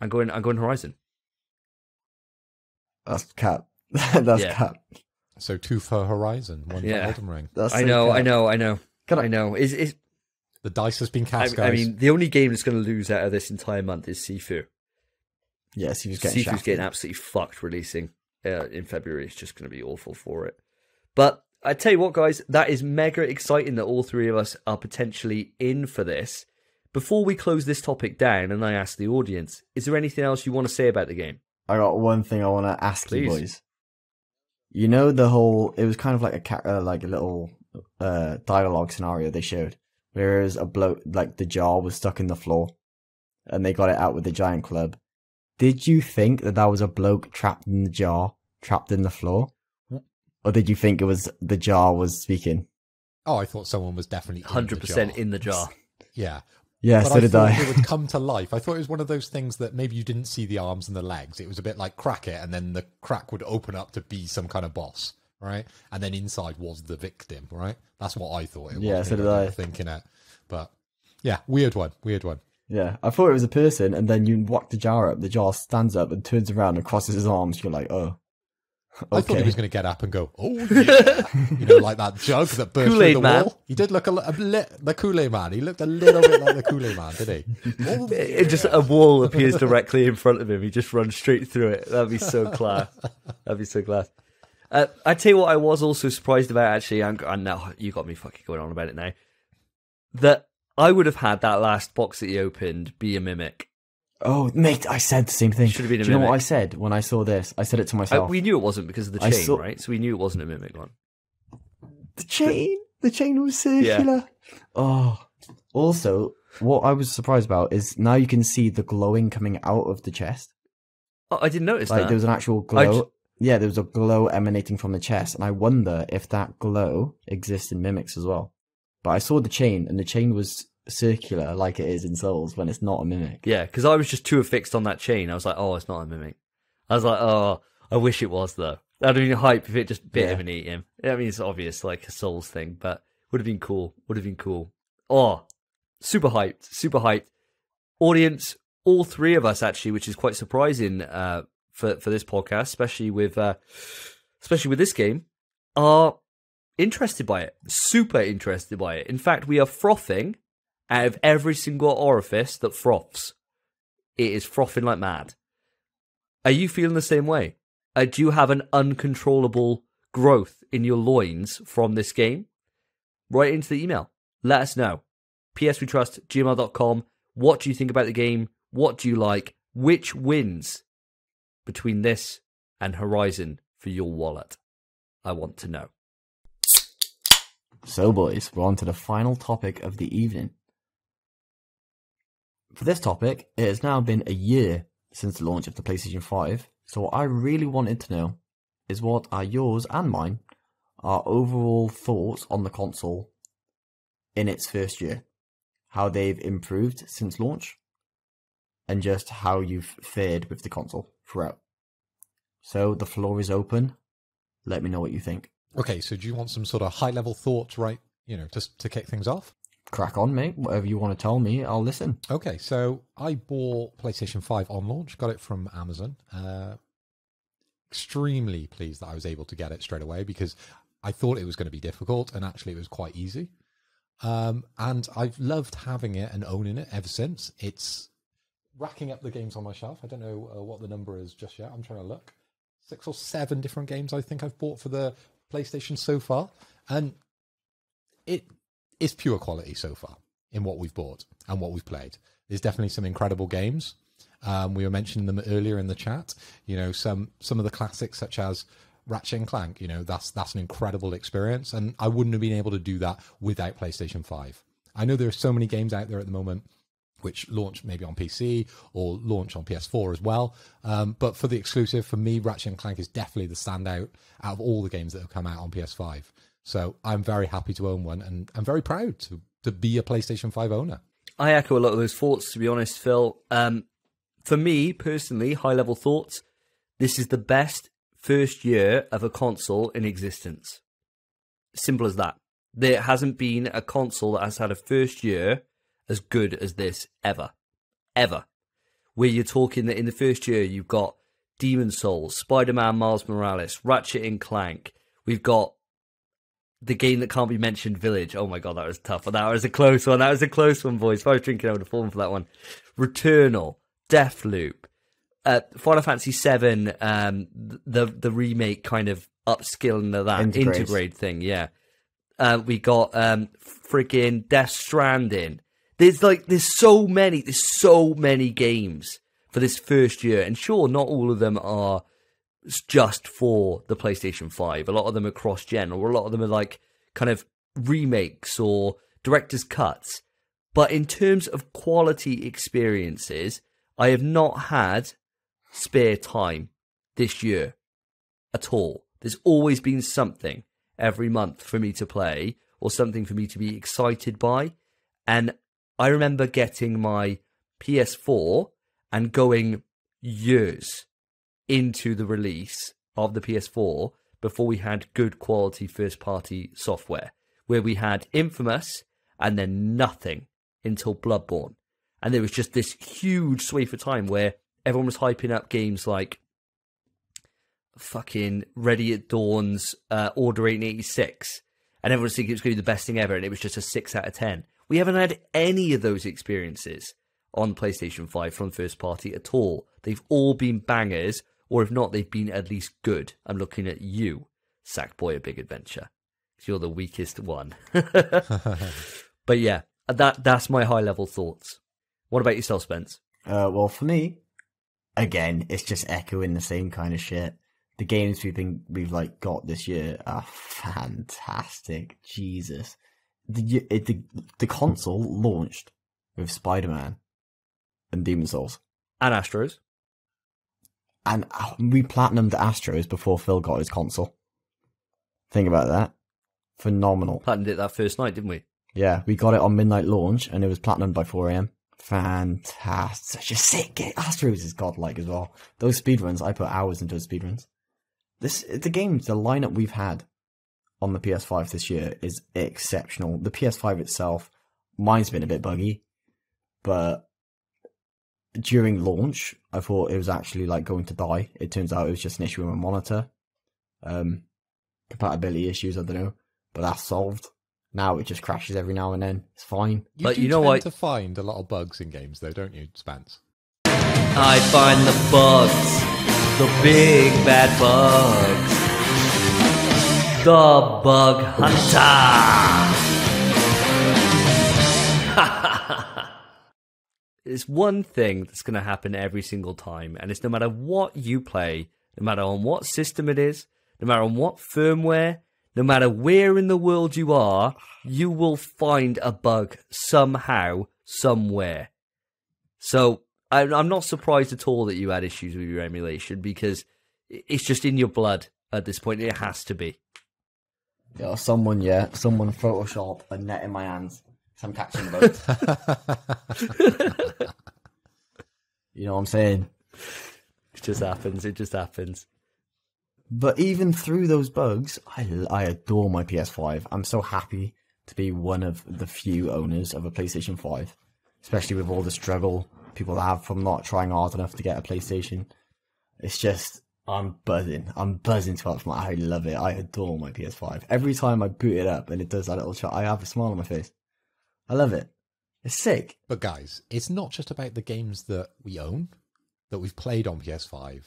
I'm going. I'm going Horizon. That's cap. <laughs> that's Yeah. cap. So two for Horizon, one Yeah. for Elden Ring. That's I so know, I know, I know, Can I- I know. Is is The dice has been I, cast, guys. I mean the only game that's going to lose out of this entire month is Sifu. Yes, he was getting Sifu's shafted. getting absolutely fucked releasing uh, in February. It's just going to be awful for it. But I tell you what, guys, that is mega exciting that all three of us are potentially in for this. Before we close this topic down and I ask the audience, is there anything else you want to say about the game? I got one thing I want to ask you boys. You know the whole. It was kind of like a uh, like a little uh, dialogue scenario they showed. where Whereas a bloke like the jar was stuck in the floor, and they got it out with the giant club. Did you think that that was a bloke trapped in the jar, trapped in the floor, or did you think it was the jar was speaking? Oh, I thought someone was definitely Hundred percent in the jar. <laughs> Yeah, Yeah, but so I did I. it would <laughs> come to life. I thought it was one of those things that maybe you didn't see the arms and the legs. It was a bit like crack it, and then the crack would open up to be some kind of boss, right? And then inside was the victim, right? That's what I thought it was. Yeah, so did I'm I. Thinking it, but yeah, weird one, weird one. Yeah, I thought it was a person, and then you whack the jar up. The jar stands up and turns around and crosses his arms. You're like, oh, I thought he was going to get up and go, oh yeah, <laughs> you know, like that jug that burst Kool-Aid through the man. wall. He did look a, a li- the Kool Aid man. He looked a little bit like the Kool Aid man, did he? <laughs> Oh, It just a wall appears directly in front of him. He just runs straight through it. That'd be so class. That'd be so class. Uh, I tell you what, I was also surprised about. Actually, I'm, I know you got me fucking going on about it now. That I would have had that last box that he opened be a mimic. Oh, mate, I said the same thing. Should have been a Do you know what I said when I saw this? I said it to Uh, myself. we knew it wasn't because of the I chain, saw- right? So we knew it wasn't a mimic one. the chain, the chain was circular. Oh, also, what I was surprised about is now you can see the glowing coming out of the chest. Oh, I didn't notice Like that. there was an actual glow. ju- Yeah, there was a glow emanating from the chest, and I wonder if that glow exists in mimics as well. But I saw the chain, and the chain was circular like it is in Souls when it's not a mimic. Yeah, because I was just too affixed on that chain. I was like, oh, it's not a mimic. I was like, oh, I wish it was though. That'd have been hype if it just bit Yeah. him and eat him. I mean, it's obvious, like a Souls thing, but would have been cool. Would have been cool. Oh, super hyped, super hyped. Audience, all three of us actually, which is quite surprising uh, for for this podcast, especially with uh, especially with this game, are interested by it. Super interested by it. In fact, we are frothing out of every single orifice that froths. It is frothing like mad. Are you feeling the same way? Uh, do you have an uncontrollable growth in your loins from this game? Write into the email. Let us know. pswetrust gmail.com. What do you think about the game? What do you like? Which wins between this and Horizon for your wallet? I want to know. So, boys, we're on to the final topic of the evening. For this topic, it has now been a year since the launch of the PlayStation 5, so what I really wanted to know is what are yours and mine, our overall thoughts on the console in its first year, how they've improved since launch, and just how you've fared with the console throughout. So, the floor is open. Let me know what you think. Okay, so do you want some sort of high level thoughts, right? You know, just to kick things off. Crack on, mate. Whatever you want to tell me, I'll listen. Okay, so I bought PlayStation 5 on launch, got it from Amazon. Uh, extremely pleased that I was able to get it straight away because I thought it was going to be difficult and actually it was quite easy. Um, and I've loved having it and owning it ever since. It's racking up the games on my shelf. I don't know uh, what the number is just yet. I'm trying to look. Six or seven different games I think I've bought for the PlayStation so far. And it is pure quality so far in what we've bought and what we've played. There's definitely some incredible games. Um, we were mentioning them earlier in the chat. You know, some some of the classics such as Ratchet and Clank. You know, that's that's an incredible experience, and I wouldn't have been able to do that without PlayStation Five. I know there are so many games out there at the moment which launch maybe on PC or launch on PS4 as well. Um, but for the exclusive, for me, Ratchet and Clank is definitely the standout out of all the games that have come out on PS5. So I'm very happy to own one, and I'm very proud to to be a PlayStation 5 owner. I echo a lot of those thoughts, to be honest, Phil. Um, for me personally, high level thoughts. This is the best first year of a console in existence. Simple as that. There hasn't been a console that has had a first year as good as this ever, ever. Where you're talking that in the first year you've got Demon Souls, Spider-Man, Miles Morales, Ratchet and Clank. We've got the game that can't be mentioned, Village. Oh my god, that was tough. That was a close one. That was a close one, boys. If I was drinking, I would have fallen for that one. Returnal, Deathloop, uh, Final Fantasy VII, um, the the remake kind of upskilling of that Intergrade. intergrade thing. Yeah, uh, we got um, freaking Death Stranding. There's like there's so many, there's so many games for this first year. And sure, not all of them are just for the PlayStation 5. A lot of them are cross gen, or a lot of them are like kind of remakes or director's cuts. But in terms of quality experiences, I have not had spare time this year at all. There's always been something every month for me to play or something for me to be excited by. And I remember getting my PS4 and going years into the release of the PS4 before we had good quality first party software, where we had Infamous and then nothing until Bloodborne. And there was just this huge swath of time where everyone was hyping up games like fucking Ready at Dawn's uh, Order 886. And everyone was thinking it was going to be the best thing ever, and it was just a 6 out of 10. We haven't had any of those experiences on PlayStation 5 from first party at all. They've all been bangers, or if not, they've been at least good. I'm looking at you, Sackboy A Big Adventure. You're the weakest one. <laughs> but yeah, that that's my high level thoughts. What about yourself, Spence? Uh, well, for me, again, it's just echoing the same kind of shit. The games we've been we've like got this year are fantastic. Jesus, the it, the the console launched with Spider Man and Demon Souls, And Astros. And uh, we platinumed the Astros before Phil got his console. Think about that, phenomenal. Planned it that first night, didn't we? Yeah, we got it on midnight launch, and it was platinum by 4 a.m. Fantastic. Such a sick game. Astros is godlike as well. Those speedruns, I put hours into those speedruns. This, the games, the lineup we've had on the PS5 this year is exceptional. The PS5 itself, mine's been a bit buggy, but during launch, I thought it was actually like going to die. It turns out it was just an issue with my monitor. Um, compatibility issues, I don't know, but that's solved. Now it just crashes every now and then. It's fine. You But do you know tend what- to find a lot of bugs in games, though, don't you, Spence? I find the bugs, the big bad bugs, the bug hunter. <laughs> There's one thing that's going to happen every single time, and it's no matter what you play, no matter on what system it is, no matter on what firmware, no matter where in the world you are, you will find a bug somehow, somewhere. So I'm not surprised at all that you had issues with your emulation because it's just in your blood at this point. It has to be. Yeah, someone, yeah, someone Photoshop a net in my hands. I'm catching the boat. you know what I'm saying? It just happens. It just happens. But even through those bugs, I, I adore my PS5. I'm so happy to be one of the few owners of a PlayStation 5, especially with all the struggle people have from not trying hard enough to get a PlayStation. It's just, I'm buzzing. I'm buzzing to it. I love it. I adore my PS5. Every time I boot it up and it does that little shot, I have a smile on my face. I love it. It's sick. But guys, it's not just about the games that we own, that we've played on PS5.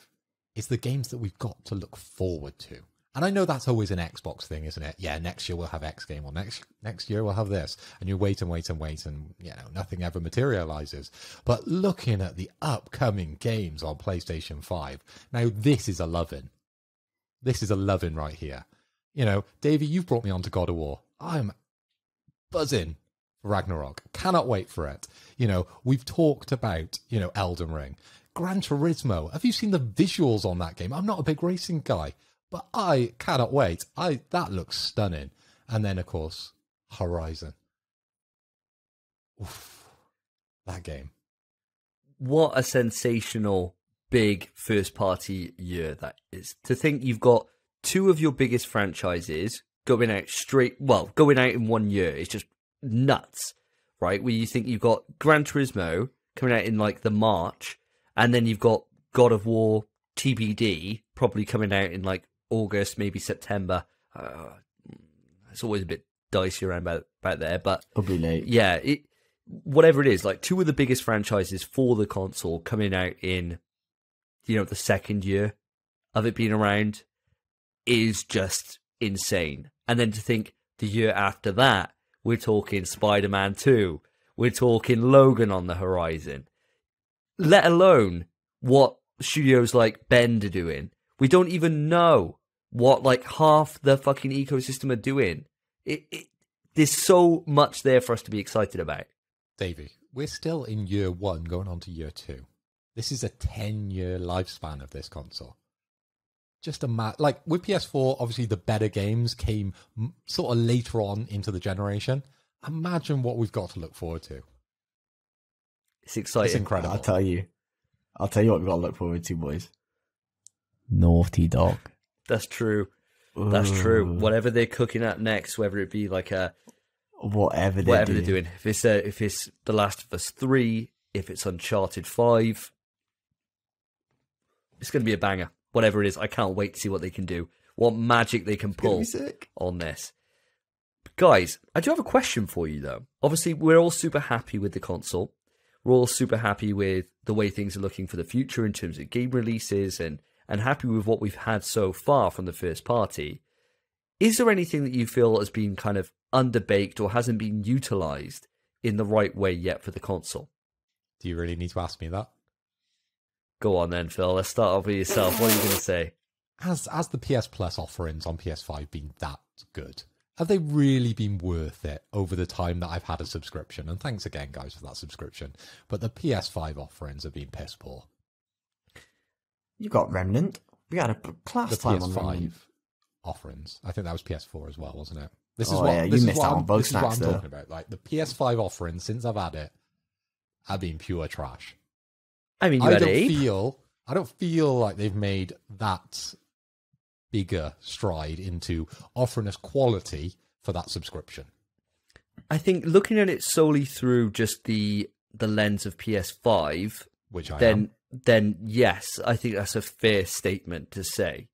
It's the games that we've got to look forward to. And I know that's always an Xbox thing, isn't it? Yeah, next year we'll have X game, or next next year we'll have this, and you wait and wait and wait, and you know nothing ever materializes. But looking at the upcoming games on PlayStation Five, now this is a loving. This is a loving right here. You know, Davey, you've brought me on to God of War. I'm buzzing Ragnarok. Cannot wait for it. You know, we've talked about, you know, Elden Ring. Gran Turismo. Have you seen the visuals on that game? I'm not a big racing guy, but I cannot wait. I that looks stunning. And then of course, Horizon. Oof, that game. What a sensational big first party year that is. To think you've got two of your biggest franchises going out straight, well, going out in one year is just nuts, right? Where you think you've got Gran Turismo coming out in like the March, and then you've got God of War TBD probably coming out in like August, maybe September. Uh, it's always a bit dicey around about, about there, but Probably late. yeah, it whatever it is, like two of the biggest franchises for the console coming out in you know the second year of it being around is just insane. And then to think the year after that, we're talking Spider-Man 2, we're talking Logan on the horizon. Let alone what studios like Bend are doing. We don't even know what like half the fucking ecosystem are doing. It, it there's so much there for us to be excited about. Davey, we're still in year one, going on to year two. This is a 10 year lifespan of this console. Just a ma- like with PS4, obviously the better games came m- sort of later on into the generation. Imagine what we've got to look forward to. It's It's exciting. incredible. I'll tell you. I'll tell you what we've got to look forward to, boys. Naughty Dog. That's true. That's true. Whatever they're cooking at next, whether it be like a Whatever they whatever do. they're doing, if it's uh, if it's The Last of Us three, if it's Uncharted five, it's going to be a banger. Whatever it is, I can't wait to see what they can do. What magic they can pull sick. on this. Guys, I do have a question for you though. Obviously, we're all super happy with the console. We're all super happy with the way things are looking for the future in terms of game releases and and happy with what we've had so far from the first party. Is there anything that you feel has been kind of underbaked or hasn't been utilized in the right way yet for the console? Do you really need to ask me that? Go on then, Phil. Let's start off with yourself. What are you going <sighs> to say? Has has the PS Plus offerings on PS5 been that good? Have they really been worth it over the time that I've had a subscription? And thanks again, guys, for that subscription. But the PS5 offerings have been piss poor. You got Remnant. We had a class The time on PS5 Remnant. offerings. I think that was PS4 as well, wasn't it? This oh, is Oh, what yeah, you is missed what out on I'm- Bug this is what I'm though. talking about. Like the PS5 offerings since I've had it have been pure trash. I mean, you I had don't Abe. feel I don't feel like they've made that bigger stride into offering us quality for that subscription. I think looking at it solely through just the the lens of PS5, Which I then am. then yes, I think that's a fair statement to say.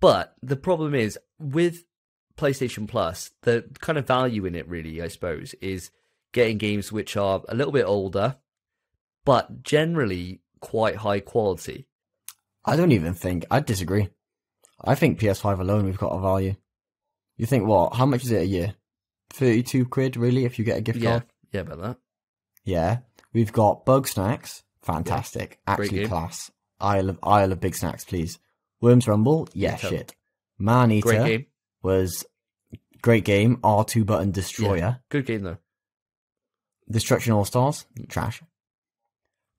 But the problem is with PlayStation Plus, the kind of value in it really, I suppose, is getting games which are a little bit older, but generally quite high quality. I don't even think. I disagree. I think PS5 alone we've got a value. You think what? How much is it a year? 32 quid, really, if you get a gift Yeah, card? yeah, about that. Yeah. We've got Bugsnax. Fantastic. Actually class. Isle of, Isle of Bigsnax, please. Worms Rumble? Yeah, shit. Maneater Great game. was great game. R2 button destroyer. Yeah, good game though. Destruction All Stars? Mm. Trash.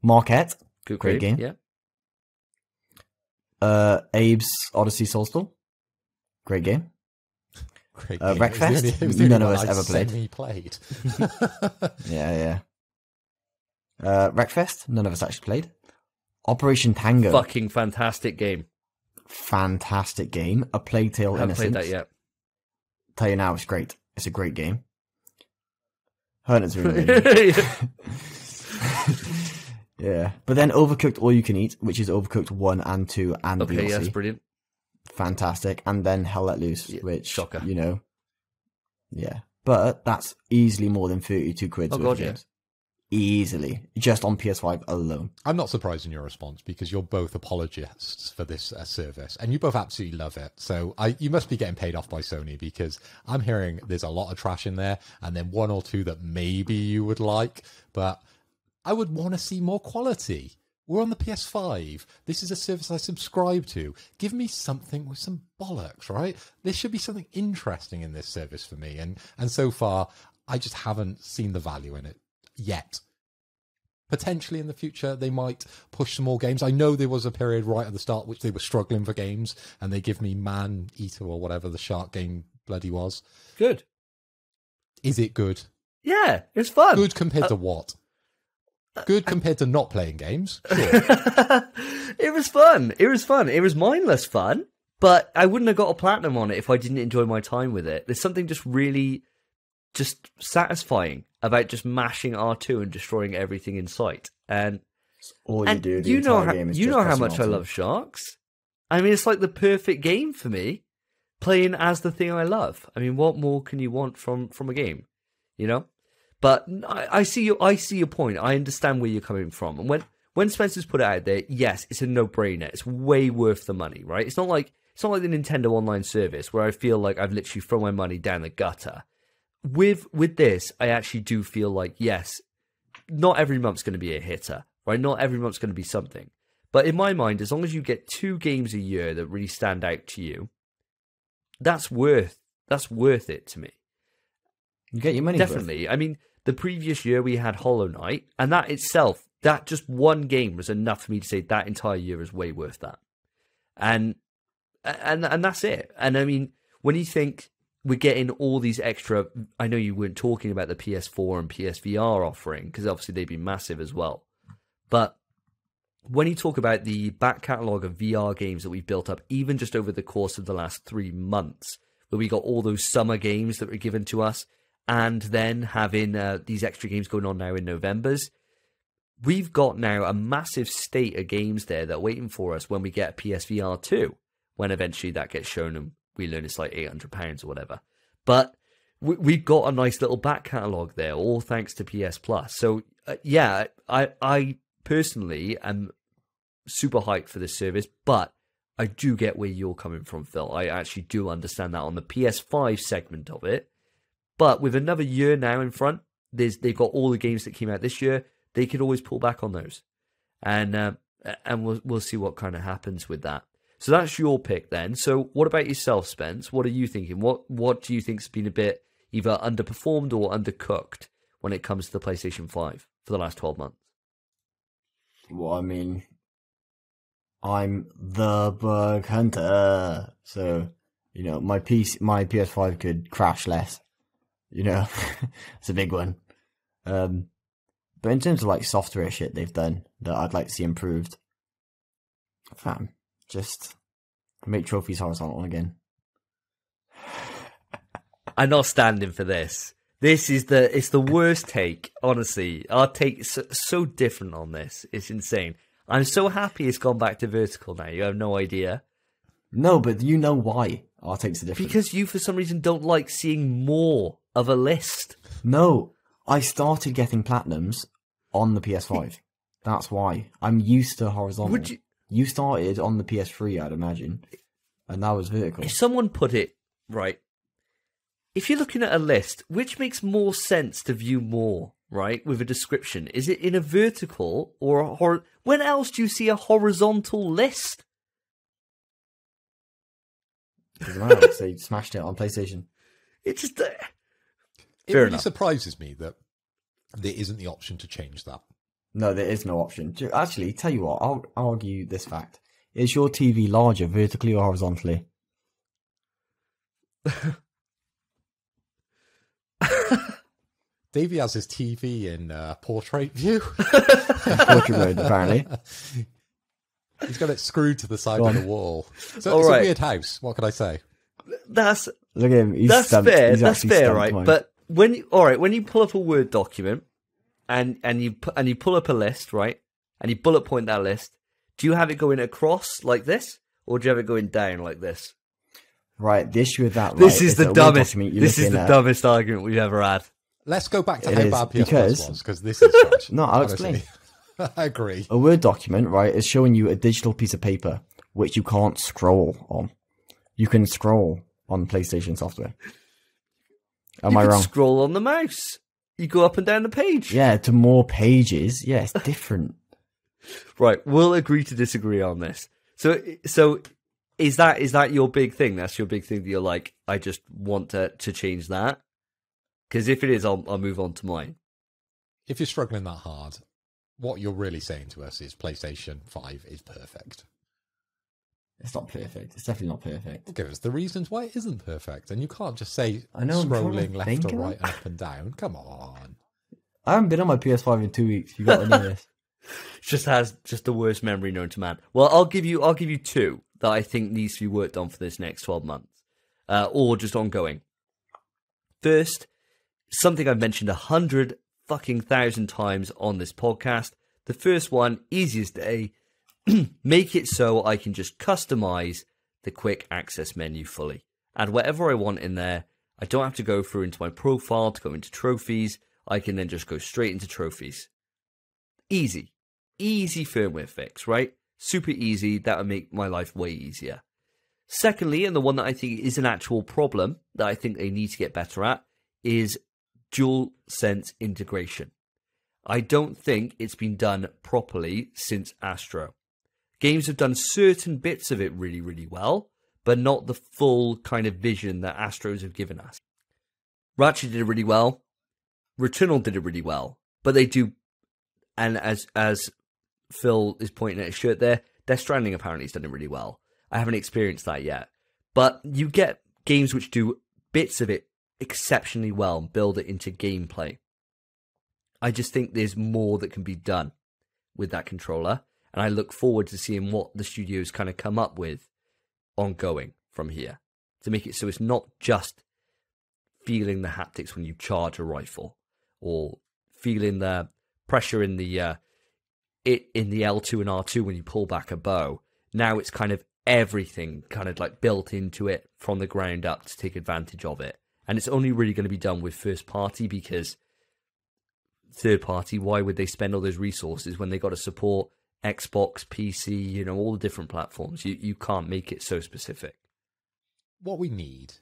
Maquette? Good Great game. Yeah, Uh, Abe's Odyssey Soulstorm? Great game. <laughs> Great Uh, game. It was the Wreckfest? only- the None of us ever played. semi-played. <laughs> <laughs> Yeah, yeah. Uh, Wreckfest? None of us actually played. Operation Tango? fucking fantastic game. Fantastic game. A Plague Tale I haven't Innocence. played that yet. Tell you now, it's great. It's a great game. Hernett's really, really good. Yeah. But then Overcooked All You Can Eat, which is Overcooked 1 and 2 and okay, DLC. yeah, that's brilliant. Fantastic. And then Hell Let Loose, Yeah, which, shocker. you know, yeah. But that's easily more than 32 quid. Oh, God, of yeah. Easily. Just on PS5 alone. I'm not surprised in your response because you're both apologists for this uh, service and you both absolutely love it. So I, you must be getting paid off by Sony because I'm hearing there's a lot of trash in there and then one or two that maybe you would like, but I would want to see more quality. We're on the PS5. This is a service I subscribe to. Give me something with some bollocks, right? There should be something interesting in this service for me. And and so far, I just haven't seen the value in it yet potentially in the future they might push some more games. I know there was a period right at the start which they were struggling for games, and they give me Maneater or whatever the shark game bloody was. Good. Is it good? Yeah, it's fun. Good compared uh, to what? Good compared to not playing games. Sure. <laughs> it was fun. It was fun. It was mindless fun. But I wouldn't have got a platinum on it if I didn't enjoy my time with it. There's something just really just satisfying about just mashing R2 and destroying everything in sight. And All you and do the you know how, game is you just know how much I love sharks. I mean, it's like the perfect game for me, playing as the thing I love. I mean, what more can you want from from a game, you know? But I, I see your I see your point. I understand where you're coming from. And when when Spencer's put it out there, yes, it's a no brainer. It's way worth the money, right? It's not like it's not like the Nintendo Online service where I feel like I've literally thrown my money down the gutter. With with this, I actually do feel like yes, not every month's going to be a hitter, right? Not every month's going to be something. But in my mind, as long as you get two games a year that really stand out to you, that's worth that's worth it to me. You get your money. Definitely. I mean, the previous year we had Hollow Knight, and that itself, that just one game was enough for me to say that entire year is way worth that. And and and that's it. And I mean, when you think we're getting all these extra, I know you weren't talking about the PS4 and PSVR offering because obviously they've been massive as well. But when you talk about the back catalogue of VR games that we've built up, even just over the course of the last three months, where we got all those summer games that were given to us, and then having uh, these extra games going on now in November's, we've got now a massive state of games there that are waiting for us when we get a PSVR 2, when eventually that gets shown and we learn it's like £800 or whatever. But we, we've got a nice little back catalogue there, all thanks to PS Plus. So, uh, yeah, I, I personally am super hyped for this service, but I do get where you're coming from, Phil. I actually do understand that on the PS5 segment of it. But with another year now in front, there's they've got all the games that came out this year. They could always pull back on those, and uh, and we'll we'll see what kind of happens with that. So that's your pick then. So what about yourself, Spence? What are you thinking? What what do you think's been a bit either underperformed or undercooked when it comes to the PlayStation Five for the last twelve months? Well, I mean, I'm the bug hunter, so you know my PC, my PS5 could crash less. You know, <laughs> it's a big one. Um, but in terms of like software shit they've done that I'd like to see improved, fam, just make trophies horizontal again. <sighs> I'm not standing for this. This is the it's the worst take. Honestly, our take is so, so different on this. It's insane. I'm so happy it's gone back to vertical now. You have no idea No, but you know why our takes are different. because you, for some reason, don't like seeing more of a list. No, I started getting platinums on the PS5. That's why I'm used to horizontal. Would you? You started on the PS3, I'd imagine, and that was vertical. If someone put it right, if you're looking at a list, which makes more sense to view more, right, with a description? Is it in a vertical or a hor? When else do you see a horizontal list? Doesn't matter, they smashed it on PlayStation. <laughs> It just. uh, It Fair really enough. surprises me that there isn't the option to change that. No, there is no option. Actually, tell you what, I'll argue this fact: is your TV larger vertically or horizontally? <laughs> Davey has his TV in uh, portrait view. <laughs> Portrait mode, apparently. <laughs> He's got it screwed to the side Go of the wall. So All it's right. a weird house. What can I say? That's Look at him. He's that's stumped. fair. He's That's fair, right? mine. But when you, all right, when you pull up a Word document and and you and you pull up a list, right, and you bullet point that list, do you have it going across like this, or do you have it going down like this? right, the issue with that, right, this is that the dumbest. This is the at- dumbest argument we've ever had. Let's go back to It how is, bad PS because- Plus was because this is <laughs> trash. No, I'll honestly. <laughs> I agree. A Word document, right, is showing you a digital piece of paper which you can't scroll on. You can scroll on PlayStation software. Am you I wrong? scroll on the mouse. You go up and down the page. yeah, to more pages. Yeah, it's <laughs> different. Right, we'll agree to disagree on this. So, so is that is that your big thing? That's your big thing that you're like, I just want to to change that. Because if it is, I'll I'll move on to mine. If you're struggling that hard, what you're really saying to us is PlayStation 5 is perfect. It's not perfect. It's definitely not perfect. Give us the reasons why it isn't perfect. And you can't just say I know, I'm scrolling left think or right and up <laughs> and down. Come on. I haven't been on my PS5 in two weeks. You got to know this. <laughs> just has just the worst memory known to man. Well, I'll give you I'll give you two that I think needs to be worked on for this next twelve months, uh, or just ongoing. First, something I've mentioned a hundred fucking thousand times on this podcast. The first one, easiest day, <clears throat> make it so I can just customize the quick access menu fully. Add whatever I want in there. I don't have to go through into my profile to go into trophies. I can then just go straight into trophies. Easy. Easy firmware fix, right? Super easy. That would make my life way easier. Secondly, and the one that I think is an actual problem that I think they need to get better at, is dual sense integration. I don't think it's been done properly since Astro. Games have done certain bits of it really, really well, but not the full kind of vision that Astros have given us. Ratchet did it really well. Returnal did it really well, but they do, and as as Phil is pointing at his shirt there, Death Stranding apparently has done it really well. I haven't experienced that yet, but you get games which do bits of it exceptionally well and build it into gameplay. I just think there's more that can be done with that controller, and I look forward to seeing what the studios kind of come up with ongoing from here to make it so it's not just feeling the haptics when you charge a rifle or feeling the pressure in the uh, it in the L2 and R2 when you pull back a bow. Now it's kind of everything kind of like built into it from the ground up to take advantage of it. And it's only really going to be done with first party because third party, why would they spend all those resources when they got to support Xbox, PC, you know, all the different platforms? You you can't make it so specific. What we need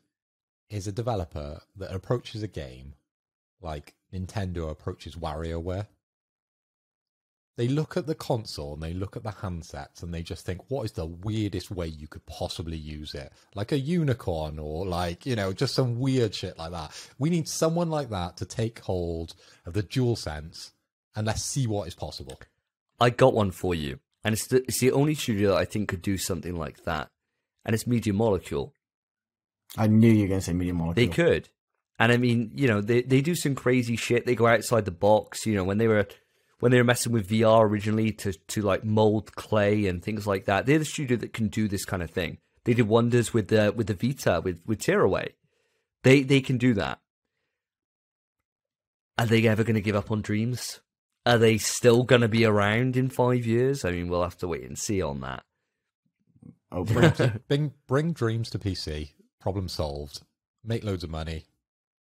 is a developer that approaches a game like Nintendo approaches WarioWare. They look at the console and they look at the handsets and they just think, what is the weirdest way you could possibly use it? Like a unicorn or like, you know, just some weird shit like that. We need someone like that to take hold of the DualSense and let's see what is possible. I got one for you, and it's the, it's the only studio that I think could do something like that, and it's Media Molecule. I knew you were going to say Media Molecule. They could. And I mean, you know, they they do some crazy shit. They go outside the box. You know, when they were when they were messing with VR originally to to like mold clay and things like that. They're the studio that can do this kind of thing. They did wonders with the with the Vita with with Tearaway. They they can do that. Are they ever going to give up on dreams? Are they still going to be around in five years? I mean, we'll have to wait and see on that. Oh, bring, <laughs> bring dreams to PC, problem solved, make loads of money,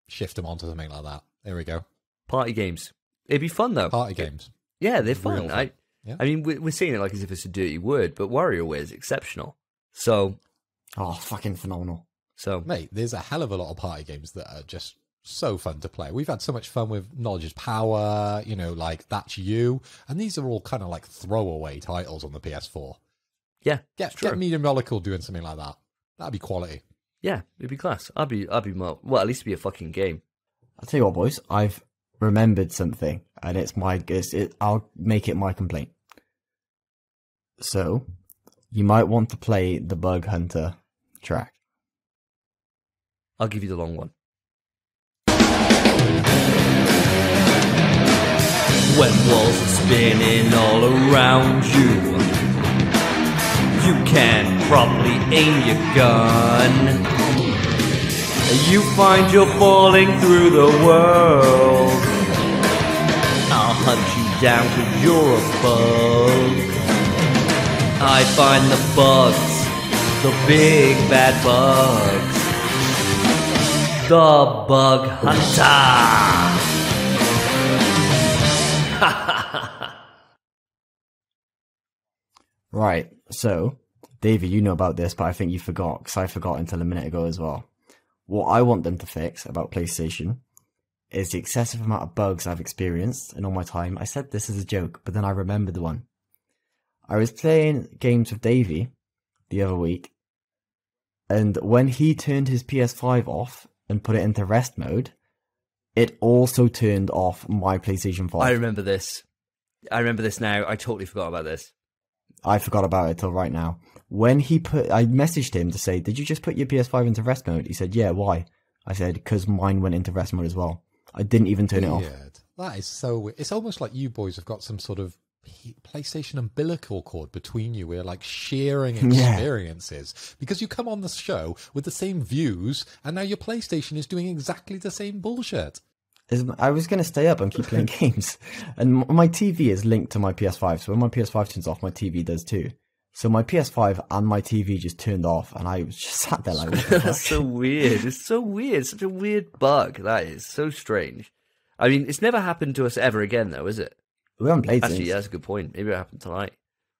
shift them onto something like that. There we go. Party games. It'd be fun though. Party games. Yeah, they're fun. Fun. I, Yeah. I mean, we're, we're it like as if it's a dirty word, but WarioWare is exceptional. So, oh, fucking phenomenal. so Mate, there's a hell of a lot of party games that are just so fun to play. We've had so much fun with Knowledge is Power, you know, like That's You. And these are all kind of like throwaway titles on the PS4. yeah, Get, it's true. get Media Molecule doing something like that. That'd be quality. yeah, it'd be class. I'd be, I'd be more. Well, at least it'd be a fucking game. I'll tell you what, boys. I've remembered something, and it's my. It's, it, I'll make it my complaint. So, you might want to play the Bug Hunter track. I'll give you the long one. When walls are spinning all around you, you can't properly aim your gun. You find you're falling through the world. I'll hunt you down cause you're a bug. I find the bugs, the big bad bugs. The Bug Hunter. <laughs> Right. So, Davey, you know about this, but I think you forgot because I forgot until a minute ago as well. What I want them to fix about PlayStation is the excessive amount of bugs I've experienced in all my time. I said this as a joke, but then I remembered the one. I was playing games with Davey the other week, and when he turned his PS5 off and put it into rest mode, it also turned off my PlayStation 5. I remember this. I remember this now. I totally forgot about this. I forgot about it till right now. When he put, I messaged him to say, "Did you just put your PS5 into rest mode?" He said, "Yeah, why?" I said, "Because mine went into rest mode as well. I didn't even turn it off." Weird. That is so weird. It's almost like you boys have got some sort of P- PlayStation umbilical cord between you. We're like sharing Yeah. experiences because you come on the show with the same views, and now your PlayStation is doing exactly the same bullshit. I was going to stay up and keep playing <laughs> games, and my TV is linked to my PS5. So when my PS5 turns off, my TV does too. So my PS5 and my TV just turned off, and I was just <laughs> sat there like, <laughs> That's so weird. It's so weird. Such a weird bug. That is so strange. I mean, it's never happened to us ever again, though, is it? We haven't played Actually, since. yeah, that's a good point. Maybe it happened tonight.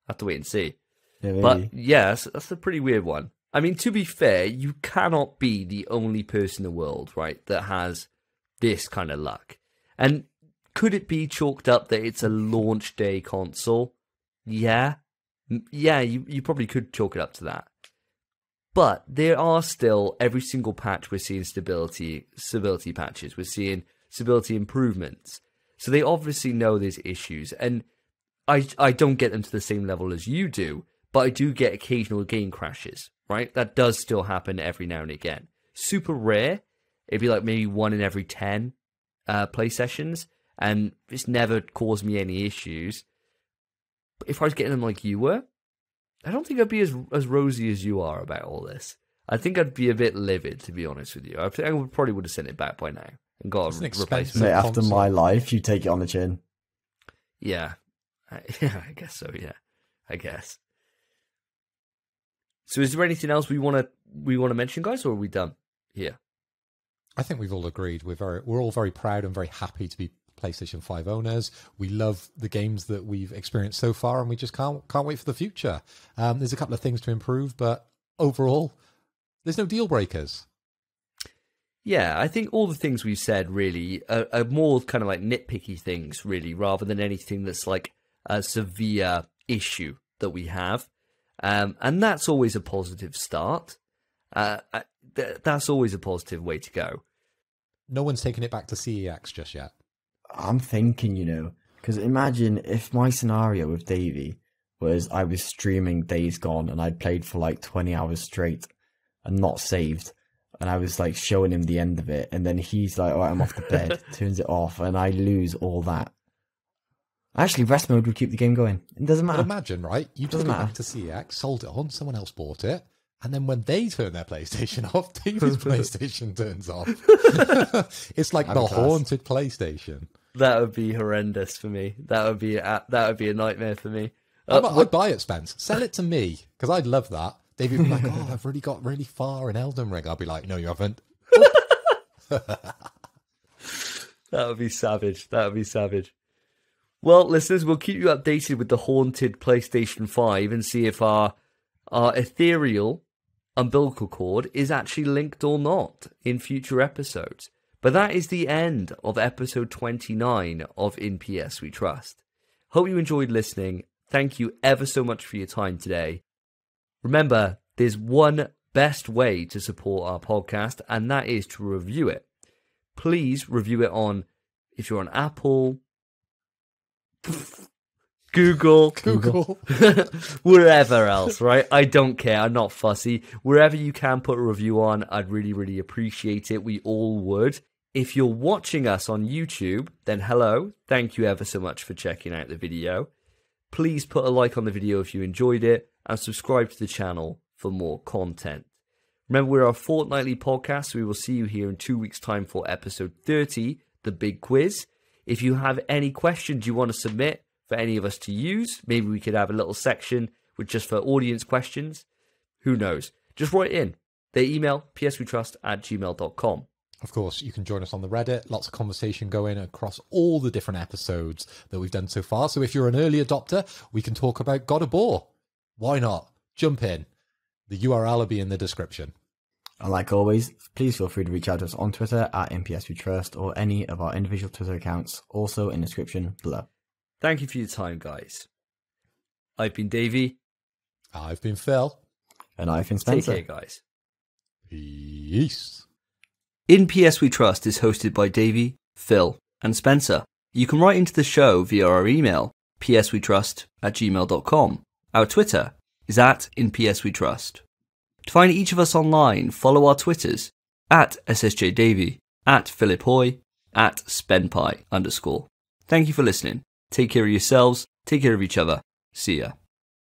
I have to wait and see. Yeah. But yeah, that's, that's a pretty weird one. I mean, to be fair, you cannot be the only person in the world, right, that has this kind of luck. And could it be chalked up that it's a launch day console? Yeah. Yeah, you, you probably could chalk it up to that. But there are still every single patch we're seeing stability stability patches. We're seeing stability improvements. So they obviously know there's issues and I I don't get them to the same level as you do, but I do get occasional game crashes, right? That does still happen every now and again. Super rare. It'd be like maybe one in every 10 uh, play sessions, and it's never caused me any issues. But if I was getting them like you were, I don't think I'd be as as rosy as you are about all this. I think I'd be a bit livid, to be honest with you. I think I would, probably would have sent it back by now and got It's a an replacement. expensive- Mate, after console. my life, you take it on the chin. Yeah, <laughs> I, yeah, I guess so. Yeah, I guess. So, is there anything else we want to we want to mention, guys, or are we done here? I think we've all agreed we're very we're all very proud and very happy to be PlayStation 5 owners. We love the games that we've experienced so far and we just can't can't wait for the future. Um, there's a couple of things to improve, but overall there's no deal breakers. Yeah, I think all the things we've said really are, are more kind of like nitpicky things, really, rather than anything that's like a severe issue that we have. Um, and that's always a positive start. Uh, th- that's always a positive way to go. No one's taken it back to CEX just yet. I'm thinking, you know, because imagine if my scenario with Davey was I was streaming Days Gone and I'd played for like 20 hours straight and not saved. And I was like showing him the end of it. And then he's like, all right, I'm off the bed, <laughs> turns it off, and I lose all that. Actually, rest mode would keep the game going. It doesn't matter. But matter. imagine, right? You took Doesn't back matter. to CEX, sold it on, someone else bought it, and then when they turn their PlayStation <laughs> off, David's <laughs> PlayStation turns off. it's like That'd the class. haunted PlayStation. That would be horrendous for me. That would be a, that would be a nightmare for me. I'd, Uh, I'd buy it, Spence. Sell it to me because I'd love that. David would be like, <laughs> "Oh, I've really got really far in Elden Ring." I'll be like, "No, you haven't." <laughs> That would be savage. That would be savage. Well, listeners, we'll keep you updated with the haunted PlayStation 5 and see if our our ethereal umbilical cord is actually linked or not in future episodes. But that is the end of episode 29 of In PS We Trust. Hope you enjoyed listening. Thank you ever so much for your time today. Remember, there's one best way to support our podcast, and that is to review it please review it on if you're on Apple, Google, Google. <laughs> wherever else, right? I don't care. I'm not fussy. Wherever you can put a review on, I'd really, really appreciate it. We all would. If you're watching us on YouTube, then hello. Thank you ever so much for checking out the video. Please put a like on the video if you enjoyed it and subscribe to the channel for more content. Remember, we're a fortnightly podcast. So we will see you here in two weeks' time for episode 30, the big quiz. If you have any questions you want to submit for any of us to use, maybe we could have a little section with just for audience questions. Who knows? Just write in. The email, pswetrust at gmail.com. Of course, you can join us on the Reddit. Lots of conversation going across all the different episodes that we've done so far. So if you're an early adopter, we can talk about God of War. Why not? Jump in. The URL will be in the description. And like always, please feel free to reach out to us on Twitter at NPS Trust or any of our individual Twitter accounts, also in the description below. Thank you for your time, guys. I've been Davey. I've been Phil. And I've been Spencer. Take Spencer. care, guys. Peace. In PS We Trust is hosted by Davey, Phil, and Spencer. You can write into the show via our email, pswetrust at gmail.com. Our Twitter is at In PS We Trust. To find each of us online, follow our Twitters at SSJ Davey, at Philip Hoy, at Spenpai underscore. Thank you for listening. Take care of yourselves, take care of each other. See ya.